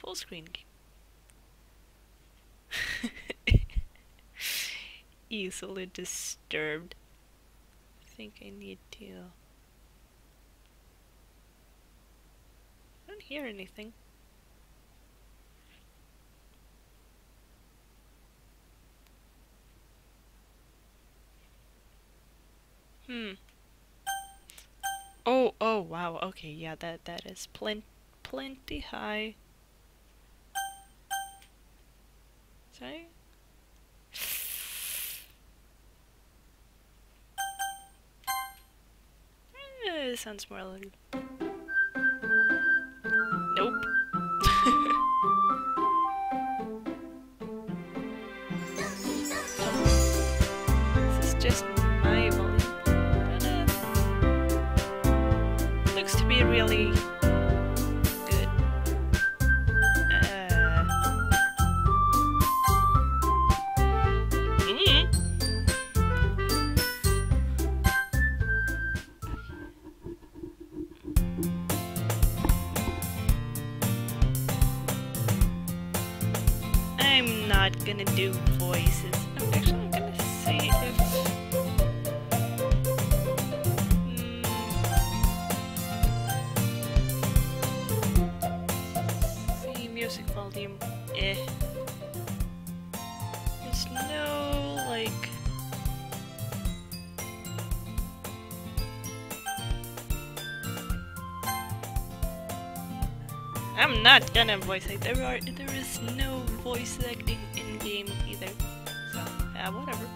Full screen game. Easily disturbed. I think I need to... I don't hear anything. Hmm. Oh, oh, wow. Okay, yeah, that that is plen plenty high. Sorry? Eh, sounds more like... Nope. this is just my volume. Looks to be really I'm voice act. There are there is no voice acting in game either. So yeah, whatever.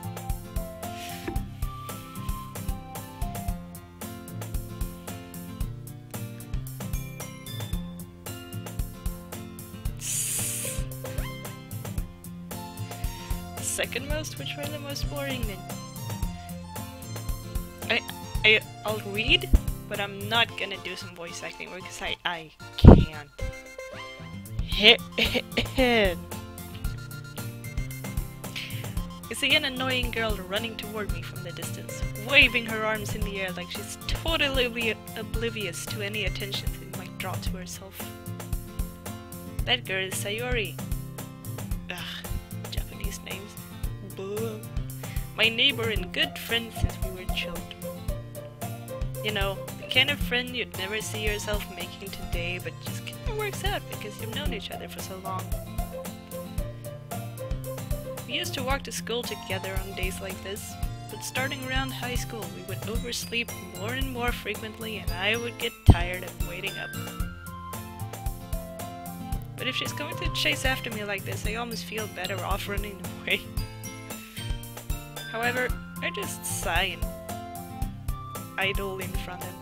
Second most, which one the most boring then? I I I'll read, but I'm not gonna do some voice acting because I I can't. You see an annoying girl running toward me from the distance, waving her arms in the air like she's totally obli- oblivious to any attention she might draw to herself. That girl is Sayori. Ugh, Japanese names. My neighbor and good friend since we were children. You know, the kind of friend you'd never see yourself making today, but just kinda works out because you've known each other for so long. We used to walk to school together on days like this, but starting around high school, we would oversleep more and more frequently, and I would get tired of waiting up. But if she's going to chase after me like this, I almost feel better off running away. However, I just sigh and idle in front of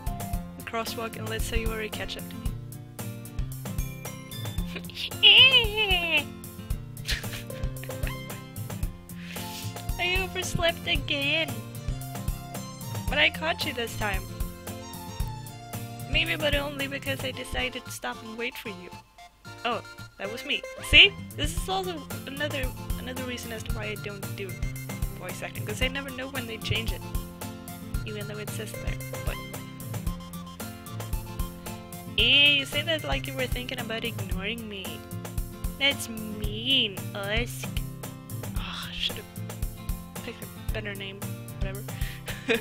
the crosswalk and let Sayori catch up to me. I overslept again. But I caught you this time. Maybe but only because I decided to stop and wait for you. Oh, that was me. See? This is also another another reason as to why I don't do voice acting, because I never know when they change it. Even though it says there. But Eh, you say that like you were thinking about ignoring me. That's mean, Usk. Oh, should have picked a better name. Whatever.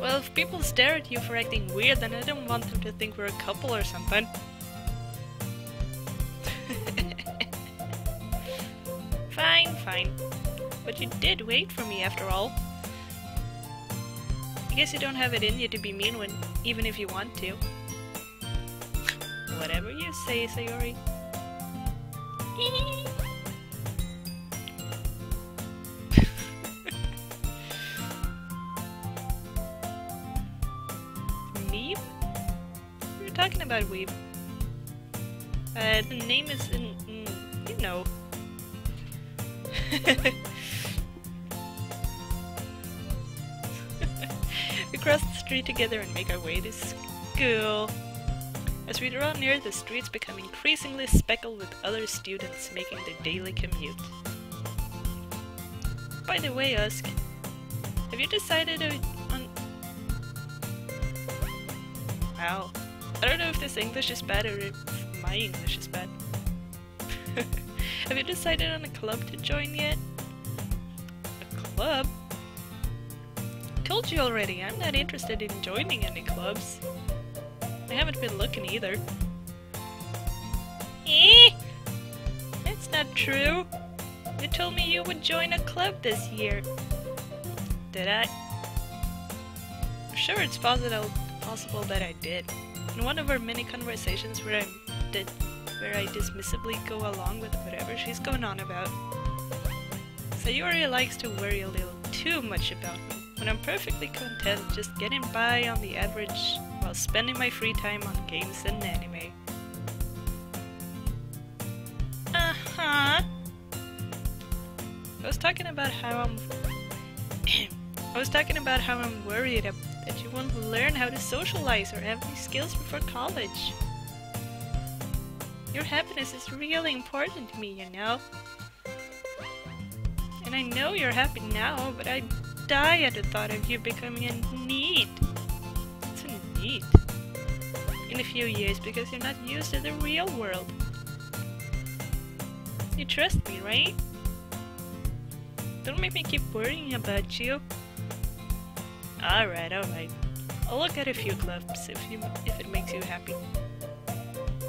well, if people stare at you for acting weird, then I don't want them to think we're a couple or something. fine, fine. But you did wait for me after all. I guess you don't have it in you to be mean when, even if you want to. Whatever you say, Sayori. Weeb? We were talking about Weeb. Uh, the name is in, mm, you know. we cross the street together and make our way to school. As we draw near, the streets become increasingly speckled with other students making their daily commute. By the way, Usk, have you decided on... Wow. I don't know if this English is bad or if my my English is bad. Have you decided on a club to join yet? A club? Told you already, I'm not interested in joining any clubs. I haven't been looking either. Eh? That's not true. You told me you would join a club this year. Did I? I'm sure it's possible possible that I did. In one of our many conversations where I did where I dismissively go along with whatever she's going on about. Sayori likes to worry a little too much about me, when I'm perfectly content just getting by on the average spending my free time on games and anime. Uh-huh. I was talking about how I'm... I was talking about how I'm worried that you won't learn how to socialize or have these skills before college. Your happiness is really important to me, you know? And I know you're happy now, but I die at the thought of you becoming a NEET. NEET. In a few years, because you're not used to the real world. You trust me, right? Don't make me keep worrying about you. Alright, alright. I'll look at a few clubs if you if it makes you happy.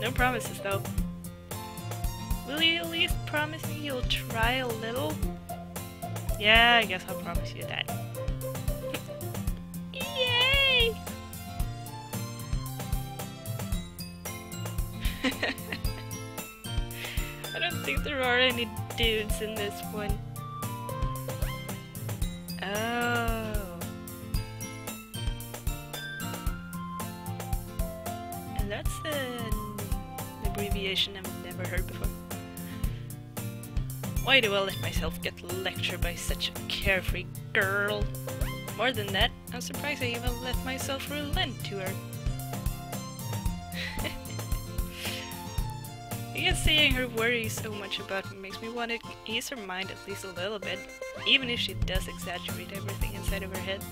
No promises though. Will you at least promise me you'll try a little? Yeah, I guess I'll promise you that. I don't think there are any dudes in this one. Oh. And that's an abbreviation I've never heard before. Why do I let myself get lectured by such a carefree girl? More than that, I'm surprised I even let myself relent to her. Seeing her worry so much about me makes me want to ease her mind at least a little bit, even if she does exaggerate everything inside of her head.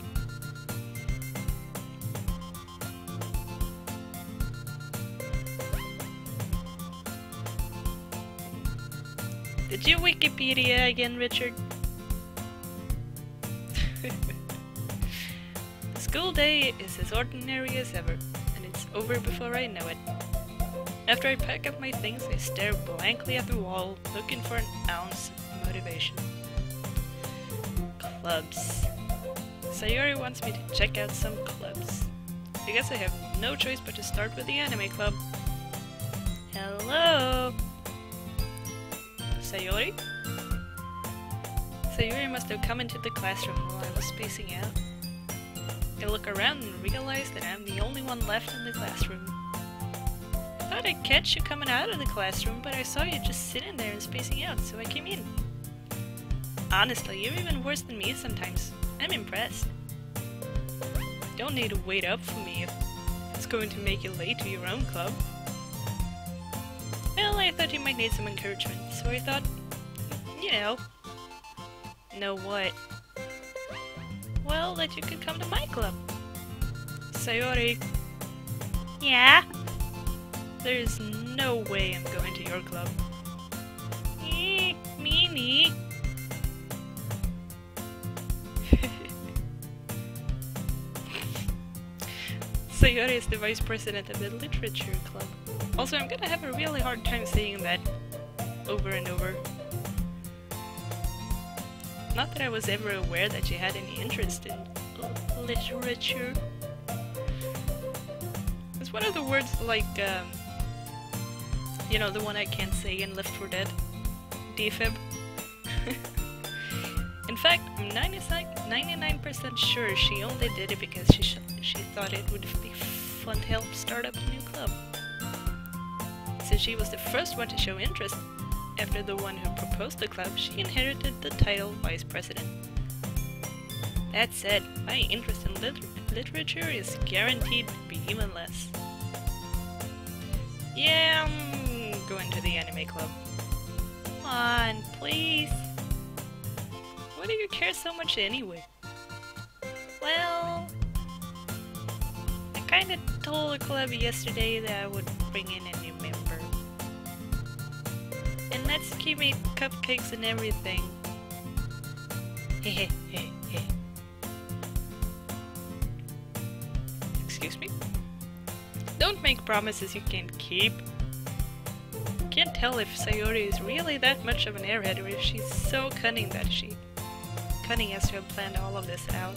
Did you Wikipedia again, Richard? school day is as ordinary as ever, and it's over before I know it. After I pack up my things, I stare blankly at the wall, looking for an ounce of motivation. Clubs. Sayori wants me to check out some clubs. I guess I have no choice but to start with the anime club. Hello? Sayori? Sayori must have come into the classroom while I was spacing out. I look around and realize that I'm the only one left in the classroom. I thought I'd catch you coming out of the classroom, but I saw you just sitting there and spacing out, so I came in. Honestly, you're even worse than me sometimes. I'm impressed. Don't need to wait up for me if it's going to make you late to your own club. Well, I thought you might need some encouragement, so I thought, you know. Know what? Well, that you could come to my club. Sayori. Yeah? There's no way I'm going to your club. Eee, meanie. Sayori is the vice president of the literature club. Also, I'm gonna have a really hard time saying that over and over. Not that I was ever aware that she had any interest in literature. It's one of the words like, um, you know, the one I can't say in Left 4 Dead. Defib. in fact, I'm 99% sure she only did it because she, she thought it would be fun to help start up a new club since she was the first one to show interest. After the one who proposed the club, she inherited the title Vice President. That said, my interest in liter literature is guaranteed to be even less. Yeah, I'm going to the anime club. Come on, please. Why do you care so much anyway? Well, I kinda told the club yesterday that I would bring in a new member. Natsuki made cupcakes and everything. Excuse me? Don't make promises you can't keep. Can't tell if Sayori is really that much of an airhead or if she's so cunning that she... cunning as to have planned all of this out.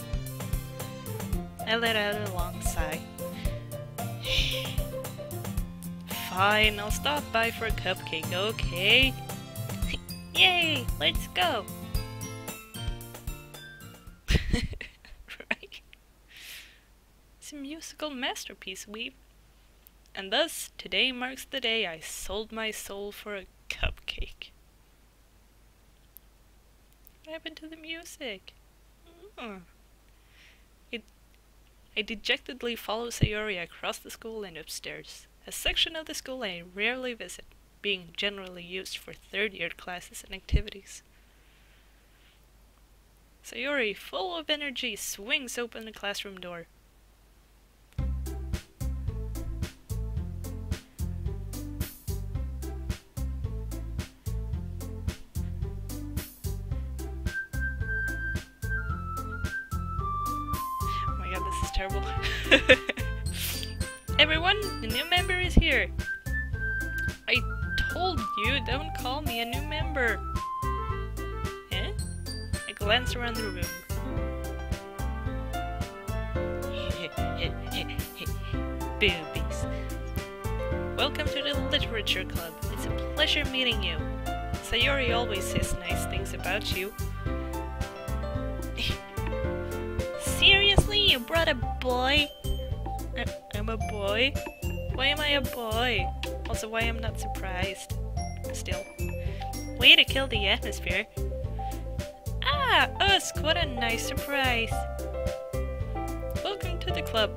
I let out a long sigh. Fine, I'll stop by for a cupcake, okay? Yay, let's go! right? It's a musical masterpiece, Weeb. And thus, today marks the day I sold my soul for a cupcake. What happened to the music? Oh. It, I dejectedly follow Sayori across the school and upstairs, a section of the school I rarely visit, being generally used for third-year classes and activities. Sayori, full of energy, swings open the classroom door. Everyone, the new member is here. I told you, don't call me a new member. Eh? I glance around the room. Boobies. Welcome to the Literature Club. It's a pleasure meeting you. Sayori always says nice things about you. You brought a boy? I I'm a boy? Why am I a boy? Also, why I'm not surprised. Still. Way to kill the atmosphere. Ah, Usk, what a nice surprise. Welcome to the club.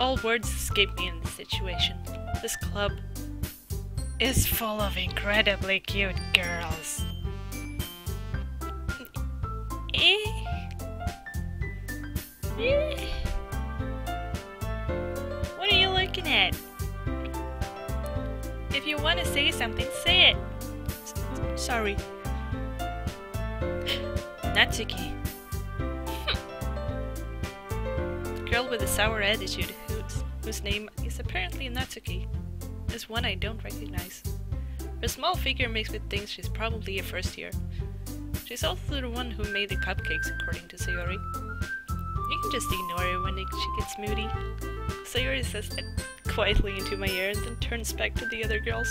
All words escape me in this situation. This club is full of incredibly cute girls. What are you looking at? If you want to say something, say it. S- sorry. Natsuki. girl with a sour attitude whose, whose name is apparently Natsuki is one I don't recognize. Her small figure makes me think she's probably a first year. She's also the one who made the cupcakes, according to Sayori. You can just ignore her when she gets moody. Sayori says that quietly into my ear and then turns back to the other girls.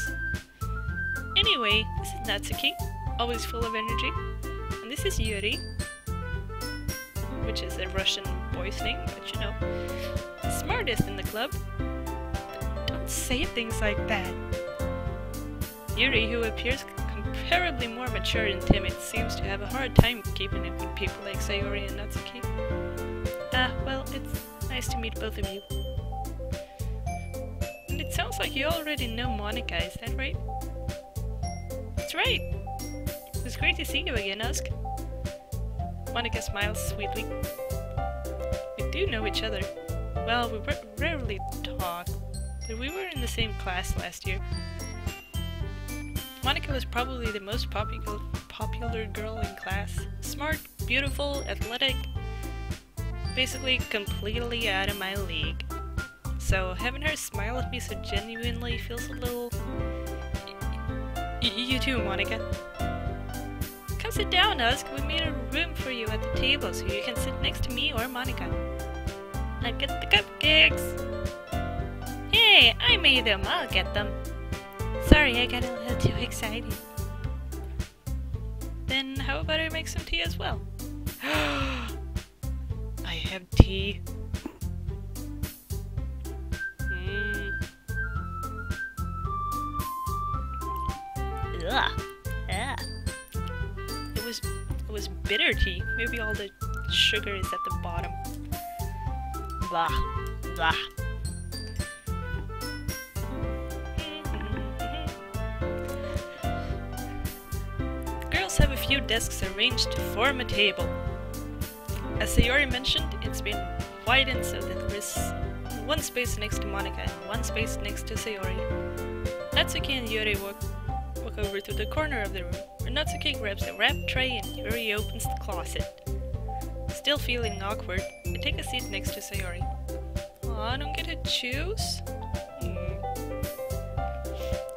Anyway, this is Natsuki, always full of energy. And this is Yuri, which is a Russian boy's name, but you know, smartest in the club. Say things like that. Yuri, who appears comparably more mature and timid, seems to have a hard time keeping up with people like Sayori and Natsuki. Ah, well, it's nice to meet both of you. And it sounds like you already know Monika, is that right? That's right! It was great to see you again, Usk. Monika smiles sweetly. We do know each other. Well, we rarely talk, but we were in the same class last year. Monika was probably the most popular popular girl in class. Smart, beautiful, athletic, basically completely out of my league. So having her smile at me so genuinely feels a little. Y- you too, Monika. Come sit down, Usk. We made a room for you at the table so you can sit next to me or Monika. I'll get the cupcakes. Hey, I made them. I'll get them. Sorry, I got a little too excited. Then how about I make some tea as well? I have tea. Mm. Ugh. Ah. It was it was bitter tea. Maybe all the sugar is at the bottom. Blah. Blah. Desks arranged to form a table. As Sayori mentioned, it's been widened so that there is one space next to Monika and one space next to Sayori. Natsuki and Yuri walk, walk over to the corner of the room, where Natsuki grabs a wrap tray and Yuri opens the closet. Still feeling awkward, I take a seat next to Sayori. Aw, I don't get to choose? Hmm.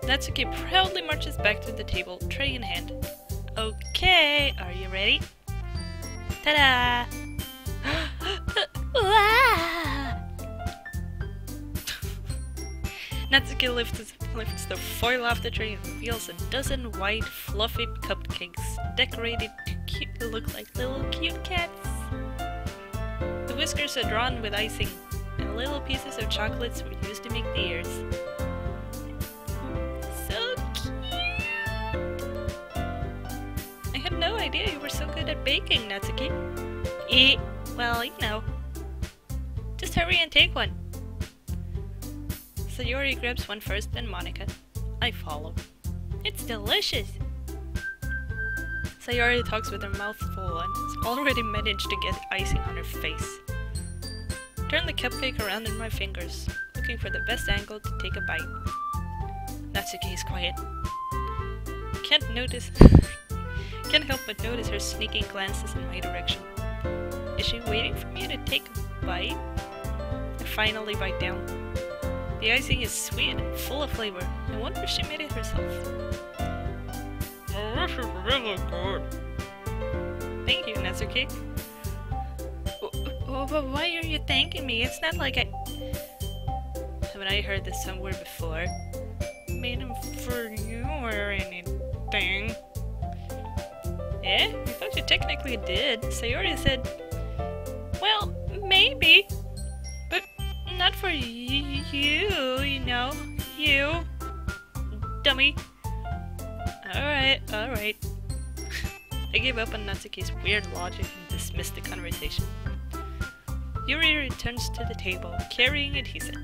Natsuki proudly marches back to the table, tray in hand. Okay, are you ready? Ta-da! Natsuki lifts, lifts the foil off the tray and reveals a dozen white, fluffy cupcakes decorated to cute, look like little cute cats. The whiskers are drawn with icing, and little pieces of chocolates were used to make the ears. No idea you were so good at baking, Natsuki. Eh, well, you know. Just hurry and take one. Sayori grabs one first, then Monika. I follow. It's delicious! Sayori talks with her mouth full and has already managed to get icing on her face. Turn the cupcake around in my fingers, looking for the best angle to take a bite. Natsuki is quiet. Can't notice... Can't help but notice her sneaking glances in my direction. Is she waiting for me to take a bite? I finally bite down. The icing is sweet and full of flavor. I wonder if she made it herself. Oh, this is really good. Thank you, Natsuki. But why are you thanking me? It's not like I... Haven't I heard this somewhere before? Made them for you or anything. Eh? I thought you technically did. Sayori said... Well, maybe. But not for you you, know. You. Dummy. Alright, alright. I gave up on Natsuki's weird logic and dismissed the conversation. Yuri returns to the table, carrying adhesive.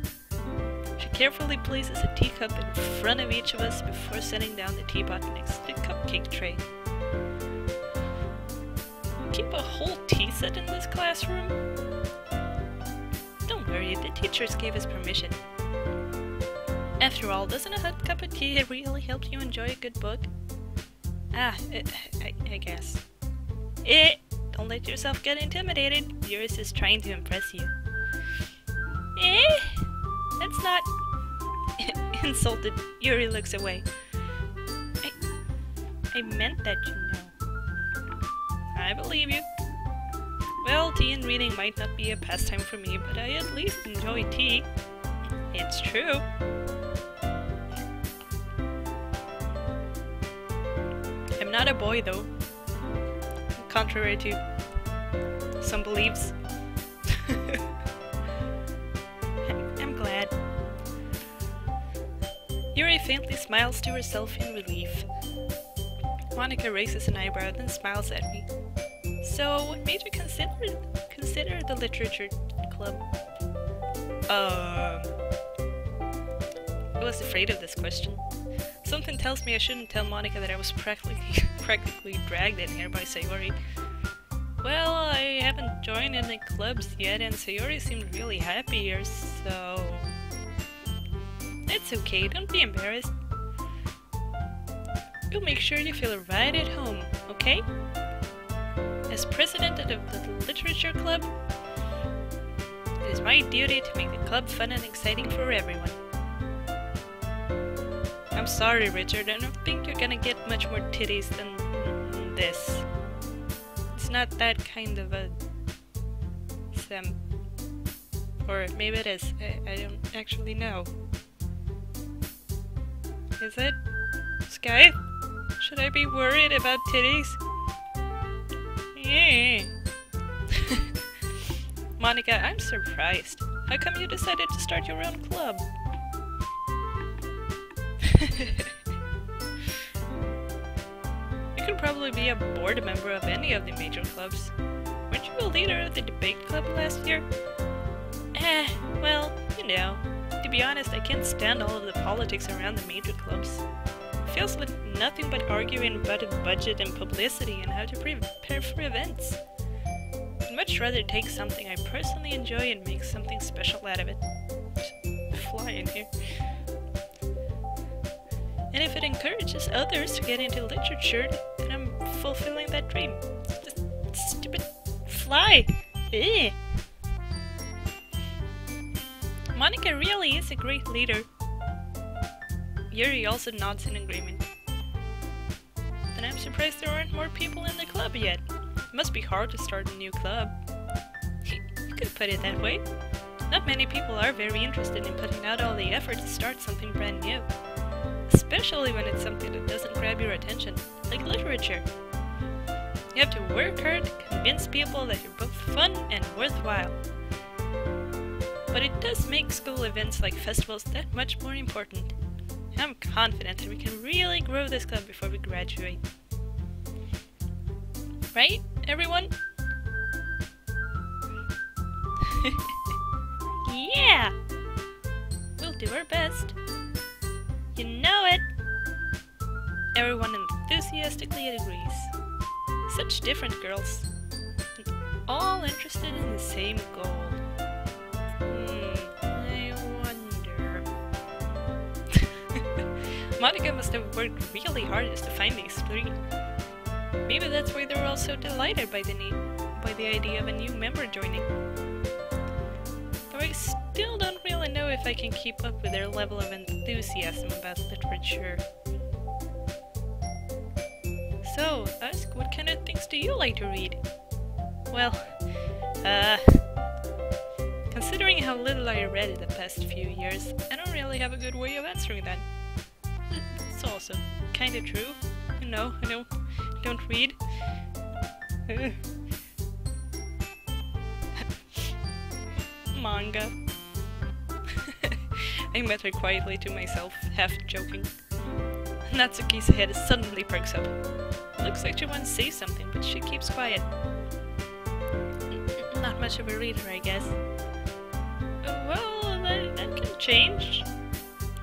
She carefully places a teacup in front of each of us before setting down the teapot next to the cupcake tray. Keep a whole tea set in this classroom? Don't worry, the teachers gave us permission. After all, doesn't a hot cup of tea really help you enjoy a good book? Ah, it, I, I guess. Eh, don't let yourself get intimidated. Yours is trying to impress you. Eh, that's not... Insulted, Yuri looks away. I, I meant that, you know. I believe you. Well, tea and reading might not be a pastime for me, but I at least enjoy tea. It's true. I'm not a boy, though. Contrary to some beliefs. I'm glad. Yuri faintly smiles to herself in relief. Monika raises an eyebrow, then smiles at me. So, what made you consider consider the literature club? Um, I was afraid of this question. Something tells me I shouldn't tell Monika that I was practically practically dragged in here by Sayori. Well, I haven't joined any clubs yet, and Sayori seemed really happy here, so it's okay. Don't be embarrassed. You'll make sure you feel right at home, okay? As president of the Literature Club, it is my duty to make the club fun and exciting for everyone. I'm sorry, Richard, I don't think you're gonna get much more titties than this. It's not that kind of a... Sim. Or maybe it is. I, I don't actually know. Is it? Sky? Should I be worried about titties? Yeah. Monika, I'm surprised. How come you decided to start your own club? you could probably be a board member of any of the major clubs. Weren't you a leader of the debate club last year? Eh, well, you know. To be honest, I can't stand all of the politics around the major clubs. Feels like nothing but arguing about budget and publicity and how to prepare for events. I'd much rather take something I personally enjoy and make something special out of it. Fly in here. And if it encourages others to get into literature, then I'm fulfilling that dream. Stupid fly! Ugh. Monika really is a great leader. Yuri also nods in agreement. Then I'm surprised there aren't more people in the club yet. It must be hard to start a new club. you could put it that way. Not many people are very interested in putting out all the effort to start something brand new. Especially when it's something that doesn't grab your attention, like literature. You have to work hard to convince people that you're both fun and worthwhile. But it does make school events like festivals that much more important. I'm confident that we can really grow this club before we graduate. Right, everyone? yeah! We'll do our best. You know it! Everyone enthusiastically agrees. Such different girls. All interested in the same goal. Hmm, Monika must have worked really hard just to find these three. Maybe that's why they're all so delighted by the need, by the idea of a new member joining. Though I still don't really know if I can keep up with their level of enthusiasm about literature. So, Usk what kind of things do you like to read? Well, uh, considering how little I read in the past few years, I don't really have a good way of answering that. It's also kinda true. You know, I don't, don't read. Manga. I mutter quietly to myself, half joking. Natsuki's head suddenly perks up. Looks like she wants to say something, but she keeps quiet. Not much of a reader, I guess. Well, that, that can change.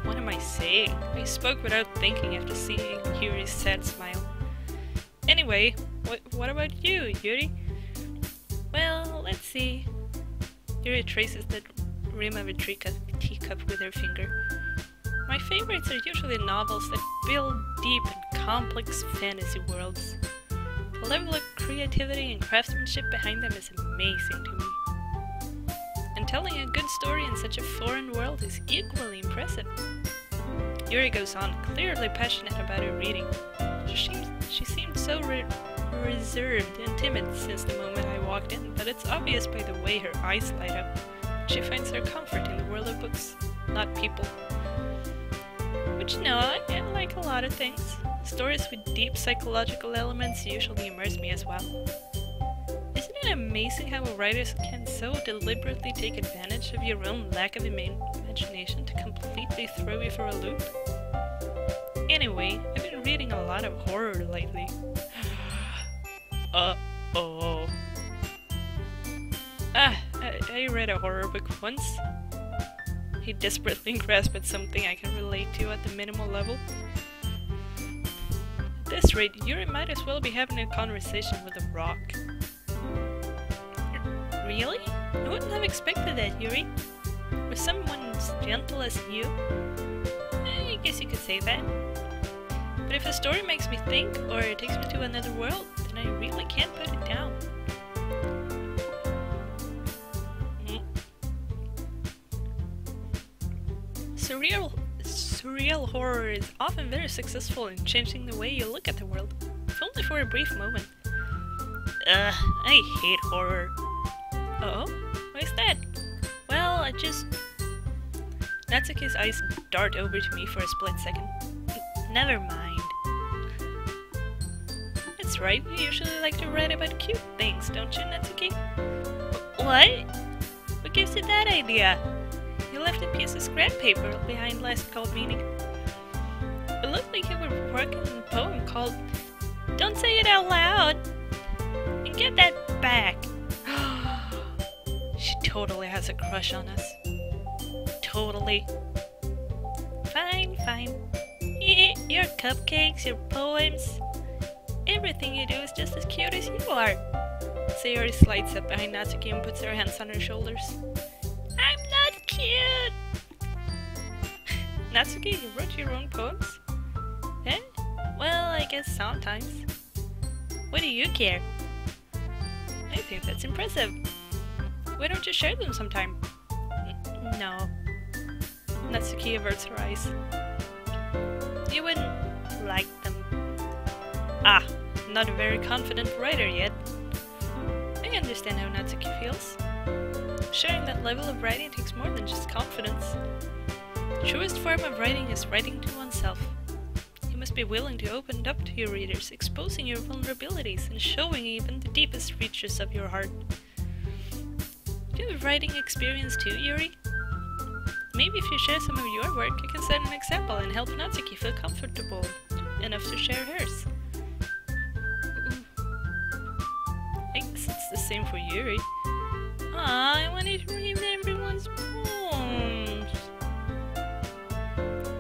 What am I saying? I spoke without thinking after seeing Yuri's sad smile. Anyway, what, what about you, Yuri? Well, let's see. Yuri traces the rim of a teacup, teacup with her finger. My favorites are usually novels that build deep and complex fantasy worlds. The level of creativity and craftsmanship behind them is amazing to me. And telling a good story in such a foreign world is equally impressive. Yuri goes on, clearly passionate about her reading. She she seemed so re reserved and timid since the moment I walked in, but it's obvious by the way her eyes light up. She finds her comfort in the world of books, not people. Which, you know, I, I like a lot of things. Stories with deep psychological elements usually immerse me as well. Isn't it amazing how writers can so deliberately take advantage of your own lack of imagination to completely throw you for a loop? Anyway, I've been reading a lot of horror lately. Uh-oh. Ah, I, I read a horror book once. He desperately grasped at something I can relate to at the minimal level. At this rate, Yuri might as well be having a conversation with a rock. Really? I wouldn't have expected that, Yuri. For someone as gentle as you? Eh, I guess you could say that. But if a story makes me think, or it takes me to another world, then I really can't put it down. Mm. Surreal, surreal horror is often very successful in changing the way you look at the world, if only for a brief moment. Ugh, I hate horror. Oh? What is that? Well, I just... Natsuki's eyes dart over to me for a split second. Never mind. That's right, you usually like to write about cute things, don't you, Natsuki? What? What gives you that idea? You left a piece of scrap paper behind last call meeting. It looked like you were working on a poem called Don't Say It Out Loud! And get that back! She totally has a crush on us. Totally. Fine, fine. Your cupcakes, your poems, everything you do is just as cute as you are. Sayori slides up behind Natsuki and puts her hands on her shoulders. I'm not cute! Natsuki, you wrote your own poems? Eh? Well, I guess sometimes. What do you care? I think that's impressive. Why don't you share them sometime? No. Natsuki averts her eyes. You wouldn't like them. Ah, not a very confident writer yet. I understand how Natsuki feels. Sharing that level of writing takes more than just confidence. The truest form of writing is writing to oneself. You must be willing to open up to your readers, exposing your vulnerabilities and showing even the deepest reaches of your heart. Do you have writing experience too, Yuri? Maybe if you share some of your work, you can set an example and help Natsuki feel comfortable enough to share hers. I guess it's the same for Yuri. Ah, I wanted to read everyone's poems.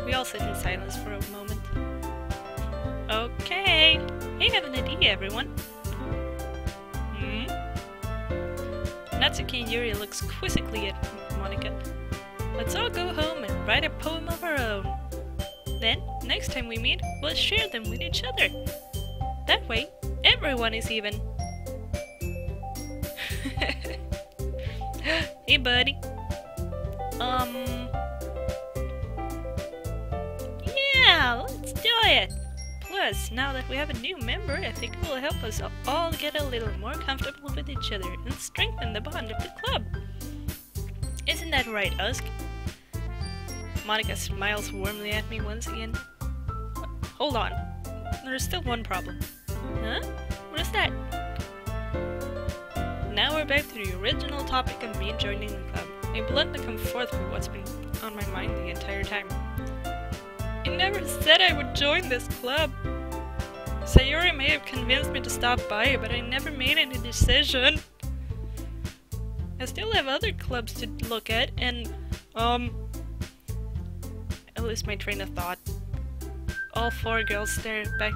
We all sit in silence for a moment. Okay, I have an idea, everyone. Natsuki and Yuri looks quizzically at Monika. Let's all go home and write a poem of our own. Then, next time we meet, we'll share them with each other. That way, everyone is even. hey, buddy. Um. Yeah, let's do it! Plus, now that we have a new member, I think it will help us all get a little more comfortable with each other and strengthen the bond of the club. Isn't that right, Usk? Monika smiles warmly at me once again. Hold on. There's still one problem. Huh? What is that? Now we're back to the original topic of me joining the club. I bluntly come forth with what's been on my mind the entire time. I never said I would join this club. Sayori may have convinced me to stop by, but I never made any decision. I still have other clubs to look at, and, um... I lose my train of thought. All four girls stare back,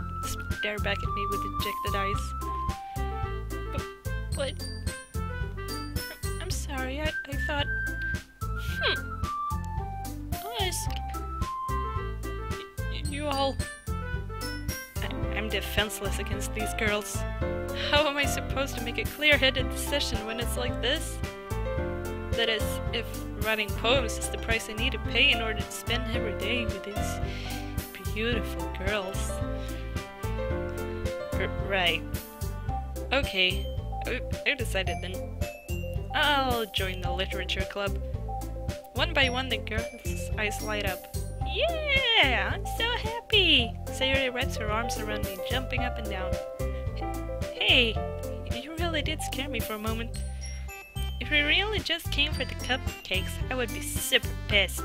stare back at me with dejected eyes. But, but... I'm sorry, I, I thought... defenseless against these girls. How am I supposed to make a clear-headed decision when it's like this? That is, if writing poems is the price I need to pay in order to spend every day with these beautiful girls. R right. Okay, I I've decided then. I'll join the literature club. One by one the girls' eyes light up. Yeah! I'm so happy! Sayori wraps her arms around me, jumping up and down. Hey, you really did scare me for a moment. If we really just came for the cupcakes, I would be super pissed.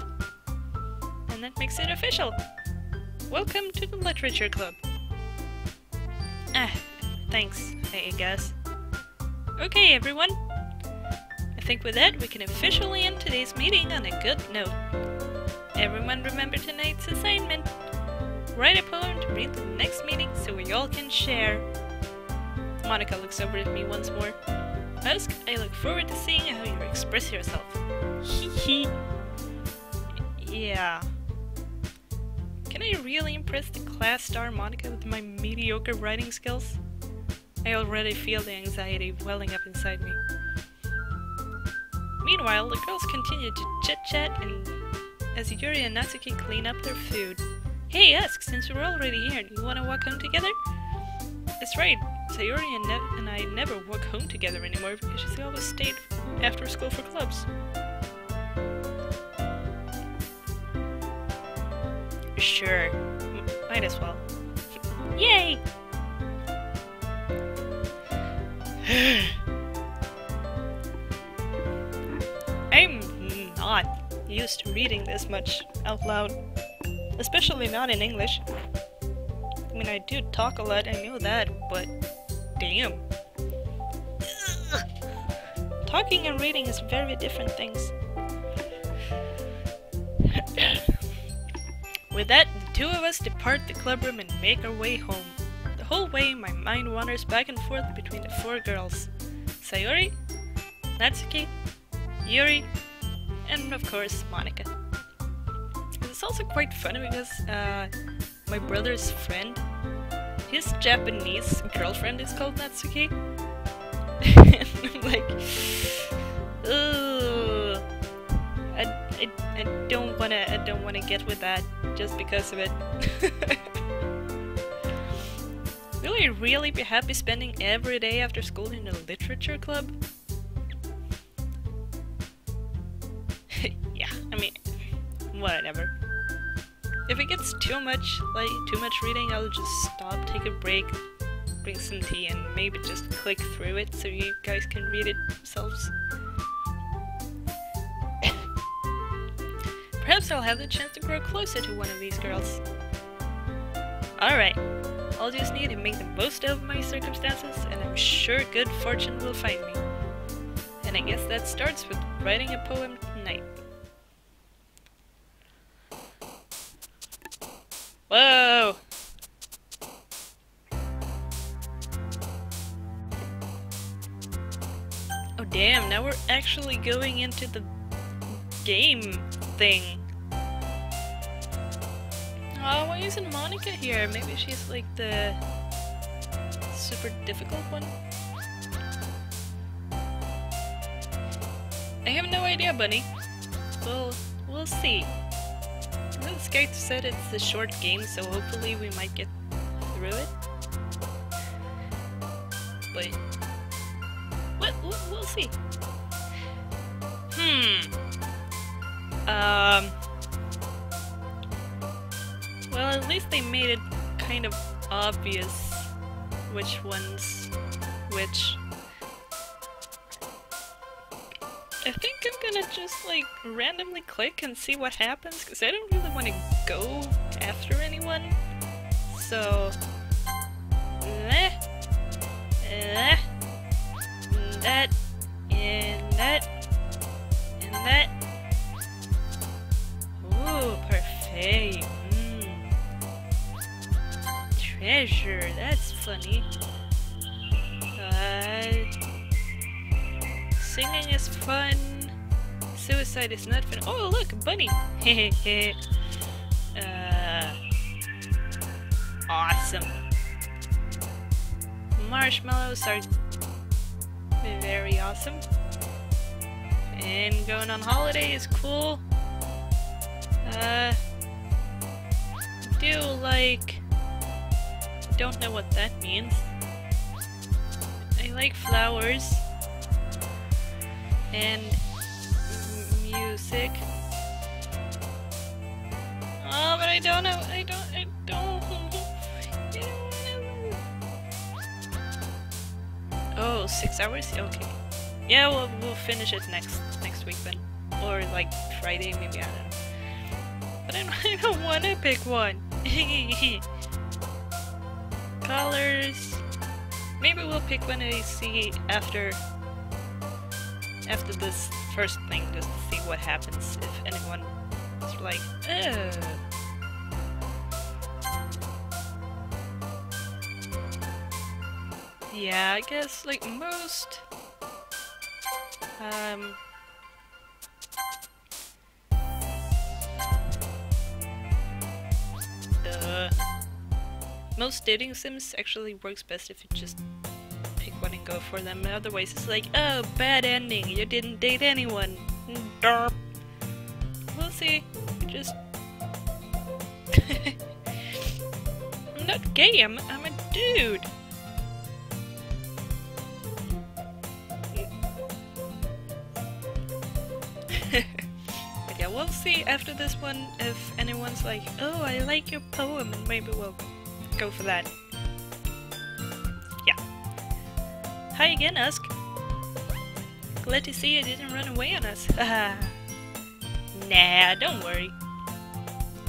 And that makes it official. Welcome to the Literature Club. Ah, thanks, I guess. Okay, everyone. I think with that, we can officially end today's meeting on a good note. Everyone remember tonight's assignment. Write a poem to read the next meeting so we all can share. Monika looks over at me once more. Usk, I look forward to seeing how you express yourself. Hee hee. Yeah. Can I really impress the class star Monika with my mediocre writing skills? I already feel the anxiety welling up inside me. Meanwhile, the girls continue to chit-chat and as Yuri and Natsuki clean up their food. Hey, Usk, since we're already here, do you want to walk home together? That's right, Sayori and, ne and I never walk home together anymore because she always stayed after school for clubs. Sure, M might as well. Yay! I'm not used to reading this much out loud, especially not in English. I mean, I do talk a lot, I know that, but damn. Talking and reading is very different things. With that, the two of us depart the clubroom and make our way home. The whole way, my mind wanders back and forth between the four girls. Sayori, Natsuki, Yuri, and of course Monika. It's also quite funny because uh, my brother's friend, his Japanese girlfriend is called Natsuki. and I'm like, Ugh. I, I, I don't wanna I don't wanna get with that just because of it. Will I really be happy spending every day after school in a literature club? yeah, I mean, whatever. If it gets too much, like, too much reading, I'll just stop, take a break, bring some tea, and maybe just click through it so you guys can read it yourselves. Perhaps I'll have the chance to grow closer to one of these girls. Alright, I'll just need to make the most of my circumstances, and I'm sure good fortune will find me. And I guess that starts with writing a poem tonight. Whoa! Oh damn, now we're actually going into the game thing. Oh, why isn't Monika here? Maybe she's like the super difficult one? I have no idea, Bunny. Well, we'll see. This guy said it's a short game, so hopefully we might get through it. But... What? We'll, we'll see. Hmm. Um... Well, at least they made it kind of obvious which ones which. I think I'm gonna just like randomly click and see what happens because I don't really want to go after anyone. So, eh, eh, that, and that, and that. Ooh, perfect. Mm. Treasure, that's funny. Singing is fun. Suicide is not fun. Oh, look, bunny. Uh, awesome. Marshmallows are very awesome. And going on holiday is cool. Uh, do like... Don't know what that means. I like flowers. And music. Oh, but I don't know. I don't. I don't. I don't know. Oh, six hours? Okay. Yeah, we'll, we'll finish it next next week then. Or like Friday, maybe, I don't know. But I don't, I don't want to pick one. Colors. Maybe we'll pick one I see after after this first thing, just to see what happens if anyone is like, Ugh. Yeah, I guess like most um uh, most dating sims actually works best if you just and go for them. Otherwise, it's like, oh, bad ending. You didn't date anyone. Derp. We'll see. Just. I'm not gay. I'm I'm a dude. but yeah, we'll see after this one if anyone's like, oh, I like your poem, and maybe we'll go for that. Hi again, Usk. Glad to see you didn't run away on us. nah, don't worry.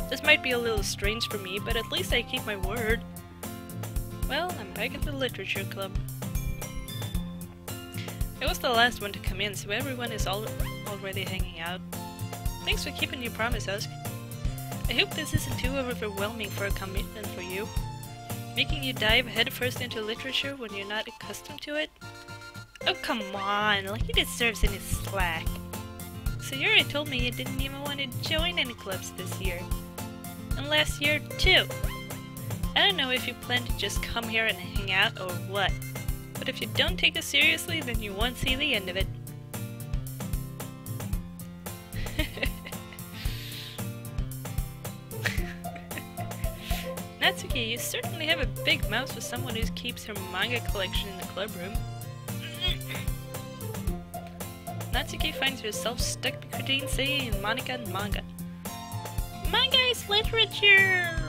This might be a little strange for me, but at least I keep my word. Well, I'm back at the literature club. I was the last one to come in, so everyone is all already hanging out. Thanks for keeping your promise, Usk. I hope this isn't too overwhelming for a commitment for you. Making you dive headfirst into literature when you're not accustomed to it? Oh, come on, like he deserves any slack. Sayori told me you didn't even want to join any clubs this year. And last year, too. I don't know if you plan to just come here and hang out or what. But if you don't take us seriously, then you won't see the end of it. Natsuki, you certainly have a big mouth for someone who keeps her manga collection in the club room. Natsuki finds herself stuck between Sei and Monika and manga. Manga is literature!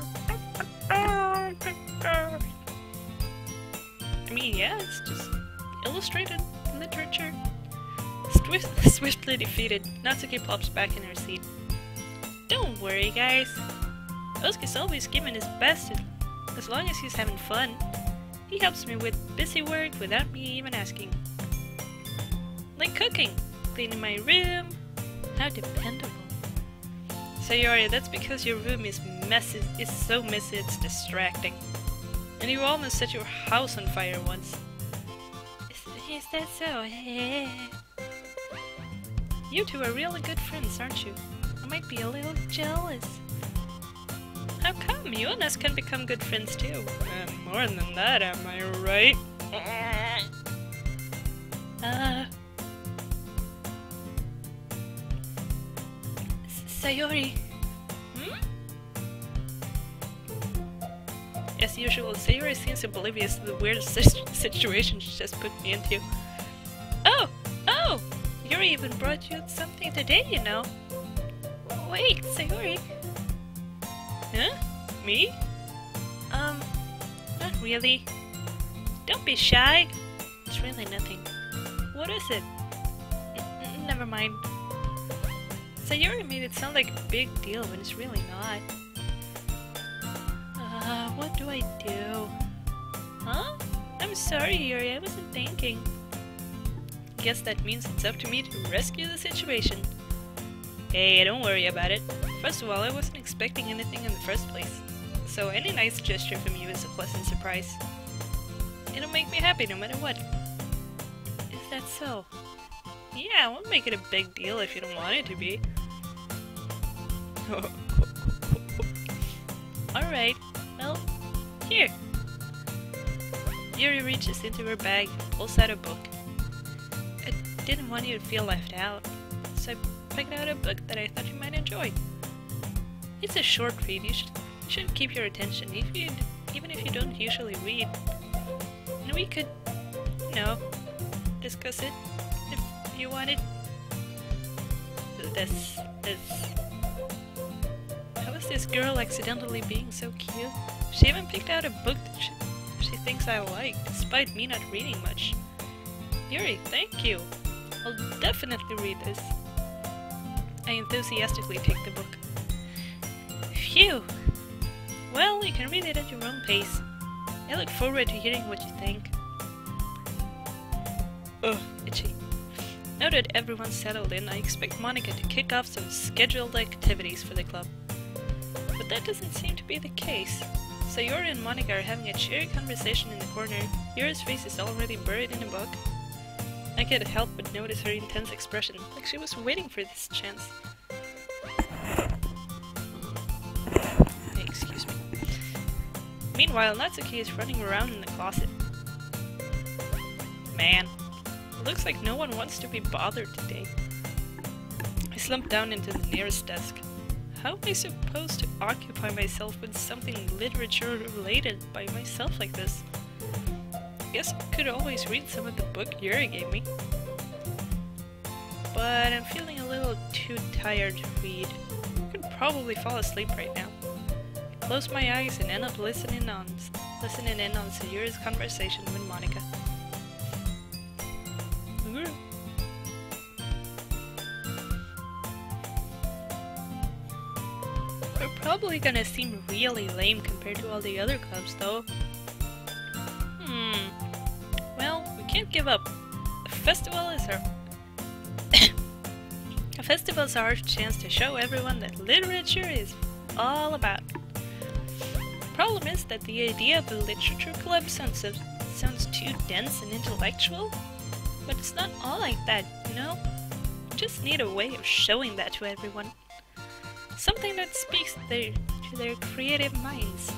I mean, yeah, it's just illustrated literature. Swift, swiftly defeated, Natsuki pops back in her seat. Don't worry, guys. Usk's always giving his best as long as he's having fun. He helps me with busy work without me even asking. Like cooking, cleaning my room. How dependable. Sayori, that's because your room is messy, is so messy it's distracting. And you almost set your house on fire once. Is, is that so? you two are really good friends, aren't you? I might be a little jealous. How come? You and us can become good friends too. Uh, more than that, am I right? Uh... Sayori. Hmm? As usual, Sayori seems oblivious to the weird situation she just put me into. Oh! Oh! Yuri even brought you something today, you know. Wait, Sayori. Huh? Me? Um, not really. Don't be shy. It's really nothing. What is it? N never mind. Sayori made it sound like a big deal when it's really not. Uh, what do I do? Huh? I'm sorry, Yuri, I wasn't thinking. Guess that means it's up to me to rescue the situation. Hey, don't worry about it. First of all, I wasn't expecting anything in the first place. So any nice gesture from you is a pleasant surprise. It'll make me happy no matter what. Is that so? Yeah, I won't make it a big deal if you don't want it to be. Alright, well, here. Yuri reaches into her bag pulls out a book. I didn't want you to feel left out, so I picked out a book that I thought you might enjoy. It's a short read, you should, you should keep your attention if you, even if you don't usually read. And we could, you know, discuss it if you wanted. This, this. How is this girl accidentally being so cute? She even picked out a book that she, she thinks I like, despite me not reading much. Yuri, thank you. I'll definitely read this. I enthusiastically take the book. Phew! Well, you can read it at your own pace. I look forward to hearing what you think. Ugh, itchy. Now that everyone's settled in, I expect Monika to kick off some scheduled activities for the club. But that doesn't seem to be the case. Sayori and Monika are having a cheery conversation in the corner. Yuri's face is already buried in a book. I can't help but notice her intense expression, like she was waiting for this chance. Excuse me. Meanwhile, Natsuki is running around in the closet. Man, it looks like no one wants to be bothered today. I slump down into the nearest desk. How am I supposed to occupy myself with something literature related by myself like this? I guess I could always read some of the book Yuri gave me. But I'm feeling a little too tired to read. I could probably fall asleep right now. Close my eyes and end up listening on listening in on Sayori's conversation with Monika. We're probably gonna seem really lame compared to all the other clubs though. Can't give up. A festival is our... a is our chance to show everyone that literature is all about. Problem is that the idea of a literature club sounds, sounds too dense and intellectual. But it's not all like that, you know? Just need a way of showing that to everyone. Something that speaks their, to their creative minds.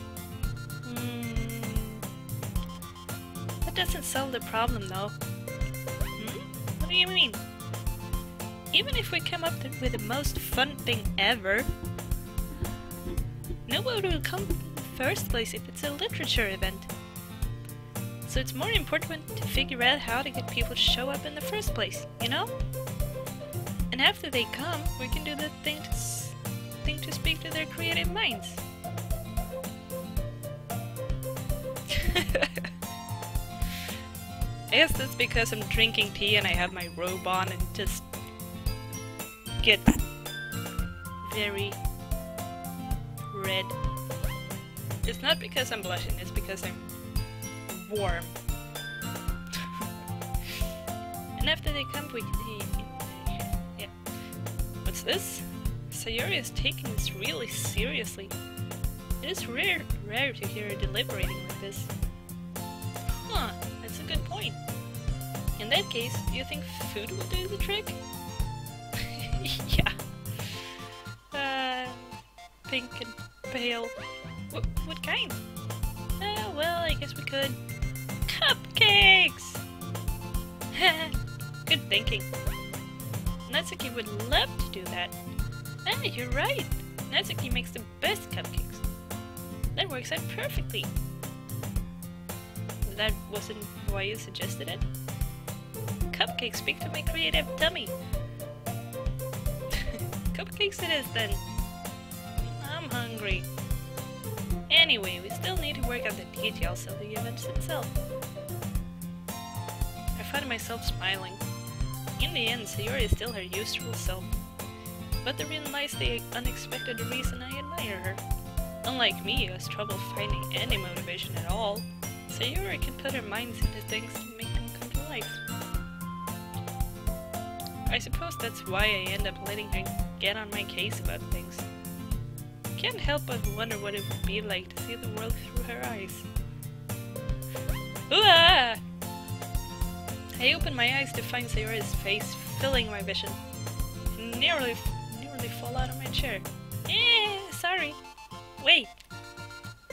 That doesn't solve the problem though. Hmm? What do you mean? Even if we come up with the most fun thing ever, nobody will come in the first place if it's a literature event. So it's more important to figure out how to get people to show up in the first place, you know? And after they come, we can do the thing to, thing to speak to their creative minds. I guess that's because I'm drinking tea and I have my robe on and just get very red. It's not because I'm blushing, it's because I'm warm. and after they come, we yeah. What's this? Sayori is taking this really seriously. It is rare, rare to hear her deliberating like this. Point. In that case, do you think food will do the trick? yeah. Uh, pink and pale. What, what kind? Uh, well, I guess we could. Cupcakes! Good thinking. Natsuki would love to do that. Ah, you're right. Natsuki makes the best cupcakes. That works out perfectly. That wasn't why you suggested it? Cupcakes speak to my creative tummy. Cupcakes it is then. I'm hungry. Anyway, we still need to work out the details of the event itself. I find myself smiling. In the end, Sayori is still her usual self. But therein lies the unexpected reason I admire her. Unlike me, who has trouble finding any motivation at all, Sayori can put her minds into things to make them come to life. I suppose that's why I end up letting her get on my case about things. Can't help but wonder what it would be like to see the world through her eyes. Ooh, ah! I open my eyes to find Sayori's face filling my vision. Nearly, nearly fall out of my chair. Eh, sorry. Wait.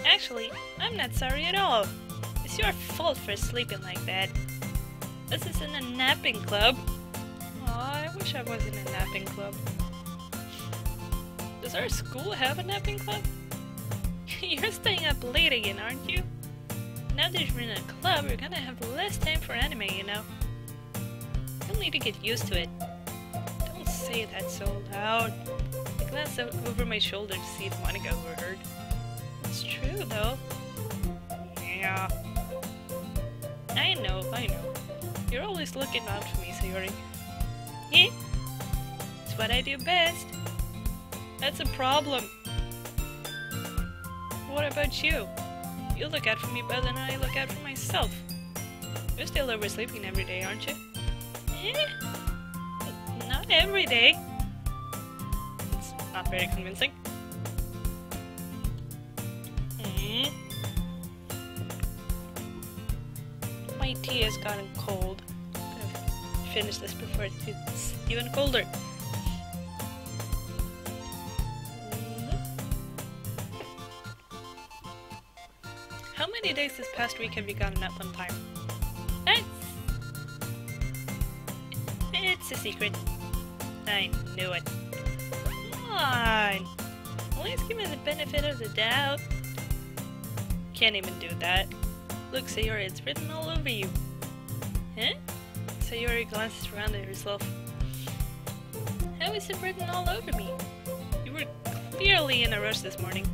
Actually, I'm not sorry at all. It's your fault for sleeping like that. This isn't a napping club. Aw, I wish I was in a napping club. Does our school have a napping club? you're staying up late again, aren't you? Now that you're in a club, you're gonna have less time for anime, you know. You'll need to get used to it. Don't say that so loud. I glance over my shoulder to see if Monika overheard. It's true, though. Yeah. I know, I know. You're always looking out for me, Sayori. Yeah? It's what I do best. That's a problem. What about you? You look out for me better than I look out for myself. You're still oversleeping every day, aren't you? Eh? Not every day. It's not very convincing. Tea has gotten cold. Finish this before it gets even colder. How many days this past week have you gotten up on time? It's... It's a secret. I knew it. Come on! Please give me the benefit of the doubt. Can't even do that. Look, Sayori, it's written all over you. Huh? Sayori glances around at herself. How is it written all over me? You were clearly in a rush this morning.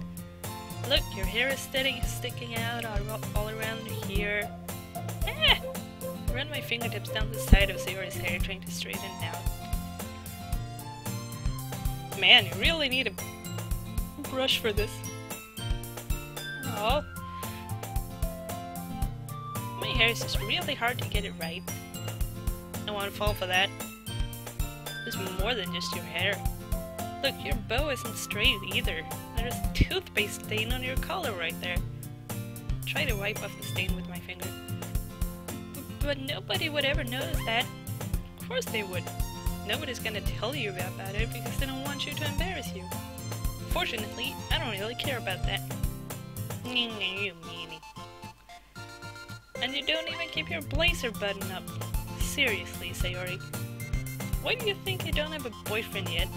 Look, your hair is steady, sticking out all, all around here. Ah! Run my fingertips down the side of Sayori's hair, trying to straighten it out. Man, you really need a brush for this. Oh. Hair is really hard to get it right. I don't want to fall for that. It's more than just your hair. Look, your bow isn't straight either. There's a toothpaste stain on your collar right there. Try to wipe off the stain with my finger. but nobody would ever notice that. Of course they would. Nobody's gonna tell you about it eh, because they don't want you to embarrass you. Fortunately, I don't really care about that. You meanie. And you don't even keep your blazer button up. Seriously, Sayori. Why do you think you don't have a boyfriend yet?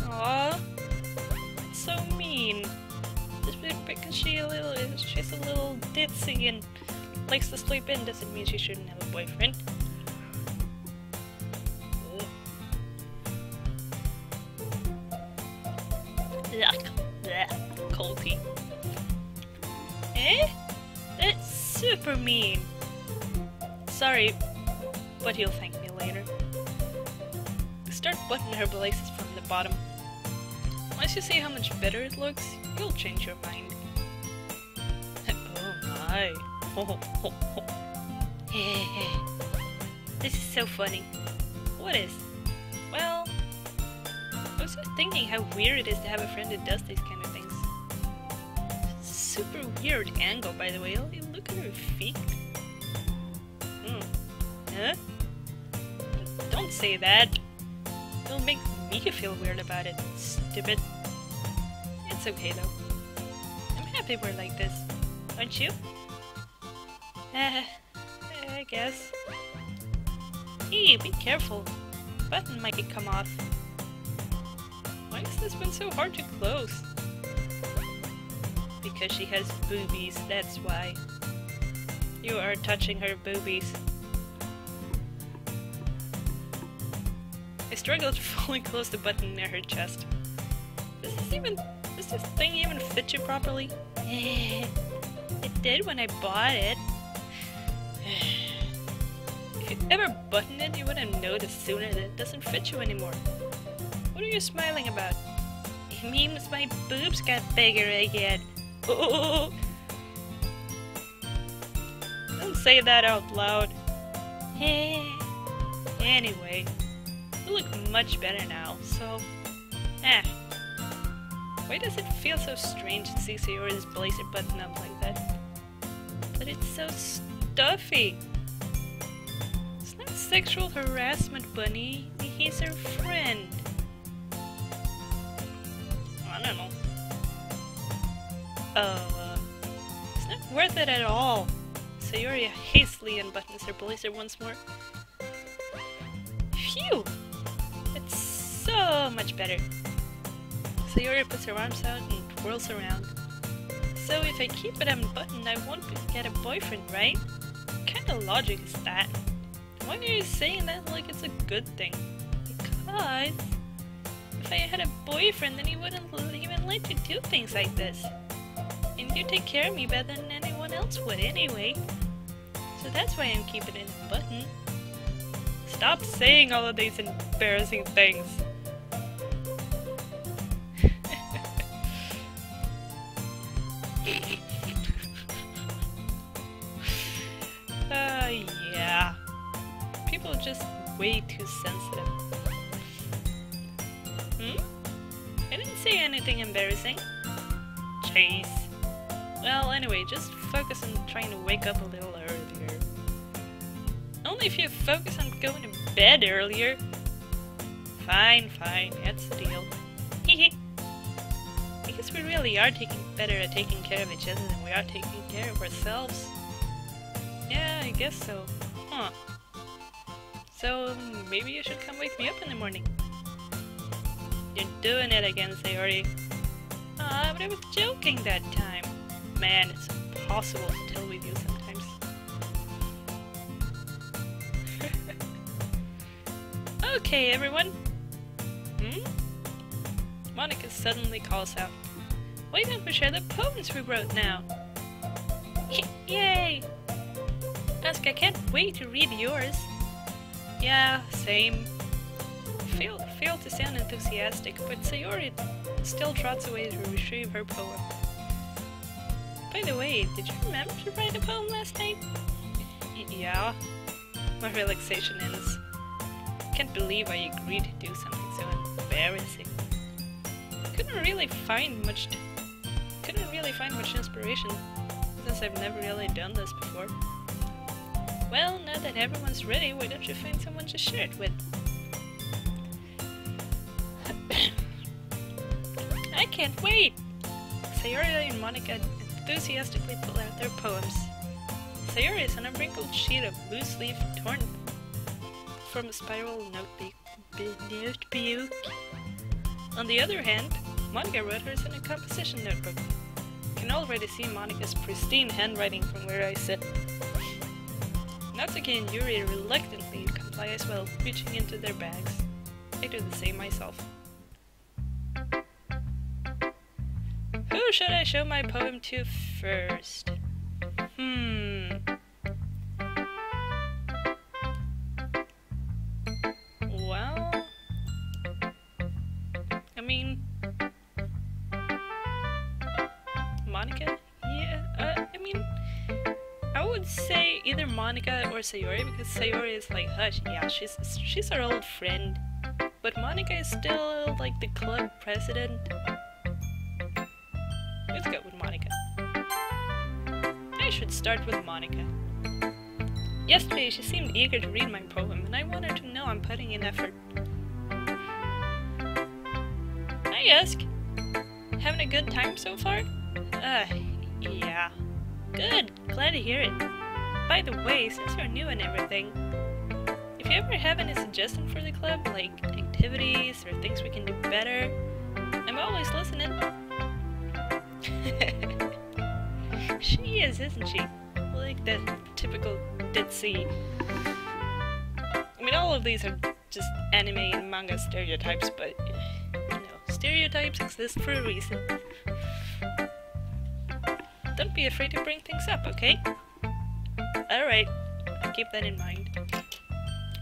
Aww. So mean. Just because she a little, she's a little ditzy and likes to sleep in doesn't mean she shouldn't have a boyfriend. Yuck. Blech. Colty. Eh? Super mean. Sorry, but he'll thank me later. Start buttoning her laces from the bottom. Once you see how much better it looks, you'll change your mind. oh my. this is so funny. What is? Well, I was just thinking how weird it is to have a friend that does these kind of things. Super weird angle, by the way. Look feet. Hmm. Huh? Don't say that. It'll make me feel weird about it. Stupid. It's okay though. I'm happy we're like this. Aren't you? Eh, I guess. Hey, be careful. Button might come off. Why is this one so hard to close? Because she has boobies, that's why. You are touching her boobies. I struggled to fully close the button near her chest. Does this even... does this thing even fit you properly? it did when I bought it. if you ever buttoned it, you would have noticed sooner that it doesn't fit you anymore. What are you smiling about? It means my boobs got bigger again. Oh! Say that out loud. anyway, you look much better now, so... Eh. Why does it feel so strange to see Sayori's blazer button up like that? But it's so stuffy! It's not sexual harassment, Bunny. He's her friend. I don't know. Uh, it's not worth it at all. Sayori hastily unbuttons her blazer once more. Phew! It's so much better. Sayori puts her arms out and twirls around. So if I keep it unbuttoned, I won't get a boyfriend, right? What kind of logic is that? Why are you saying that like it's a good thing? Because if I had a boyfriend, then he wouldn't even let you do things like this. And you take care of me better than else would anyway. So that's why I'm keeping it button. Stop saying all of these embarrassing things. uh, yeah. People are just way too sensitive. Hmm? I didn't say anything embarrassing. Chase. Well, anyway, just focus on trying to wake up a little earlier. Only if you focus on going to bed earlier. Fine, fine, that's the deal. Hehe. I guess we really are taking better at taking care of each other than we are taking care of ourselves. Yeah, I guess so. Huh. So, maybe you should come wake me up in the morning. You're doing it again, Sayori. Ah, but I was joking that time. Man, it's impossible tell with you sometimes. okay, everyone. Hmm? Monika suddenly calls out. Why don't we share the poems we wrote now? Yay! Usk, I can't wait to read yours. Yeah, same. Feel, feel to sound enthusiastic, but Sayori still trots away to retrieve her poem. By the way, did you remember to write a poem last night? Y yeah. My relaxation ends. Can't believe I agreed to do something so embarrassing. Couldn't really find much. couldn't really find much inspiration since I've never really done this before. Well, now that everyone's ready, why don't you find someone to share it with? I can't wait! Sayori and Monika enthusiastically pull out their poems. Sayori is on a wrinkled sheet of loose leaf torn from a spiral notebook. notebook. On the other hand, Monika wrote hers in a composition notebook. I can already see Monika's pristine handwriting from where I sit. Natsuki and Yuri reluctantly comply as well, reaching into their bags. I do the same myself. Who should I show my poem to first? Hmm. Well, I mean, Monika? Yeah, uh, I mean, I would say either Monika or Sayori because Sayori is like, hush, yeah, she's she's our old friend, but Monika is still like the club president. Let's go with Monika. I should start with Monika. Yesterday she seemed eager to read my poem, and I wanted to know I'm putting in effort. I ask, having a good time so far? Uh, yeah. Good, glad to hear it. By the way, since you're new and everything, if you ever have any suggestions for the club, like activities or things we can do better, I'm always listening. she is, isn't she? Like that typical ditzy. I mean, all of these are just anime and manga stereotypes, but you know, stereotypes exist for a reason. Don't be afraid to bring things up, okay? Alright, I'll keep that in mind.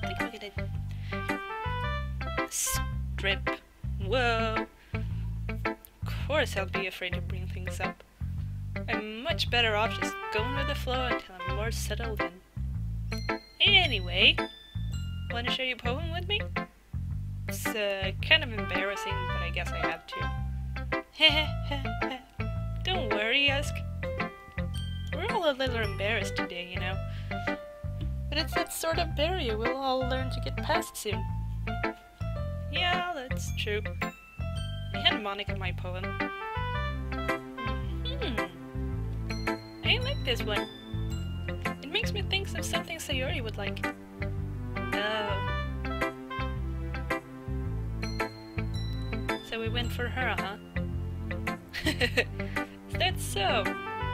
I think we're gonna strip. Whoa. Course I'll be afraid to bring things up. I'm much better off just going with the flow until I'm more settled in. Anyway, wanna share your poem with me? It's uh, kind of embarrassing, but I guess I have to. Don't worry, Usk. We're all a little embarrassed today, you know. But it's that sort of barrier we'll all learn to get past soon. Yeah, that's true. I hand Monika my poem. Hmm. I like this one. It makes me think of something Sayori would like. Oh. So we went for her, huh? That's so?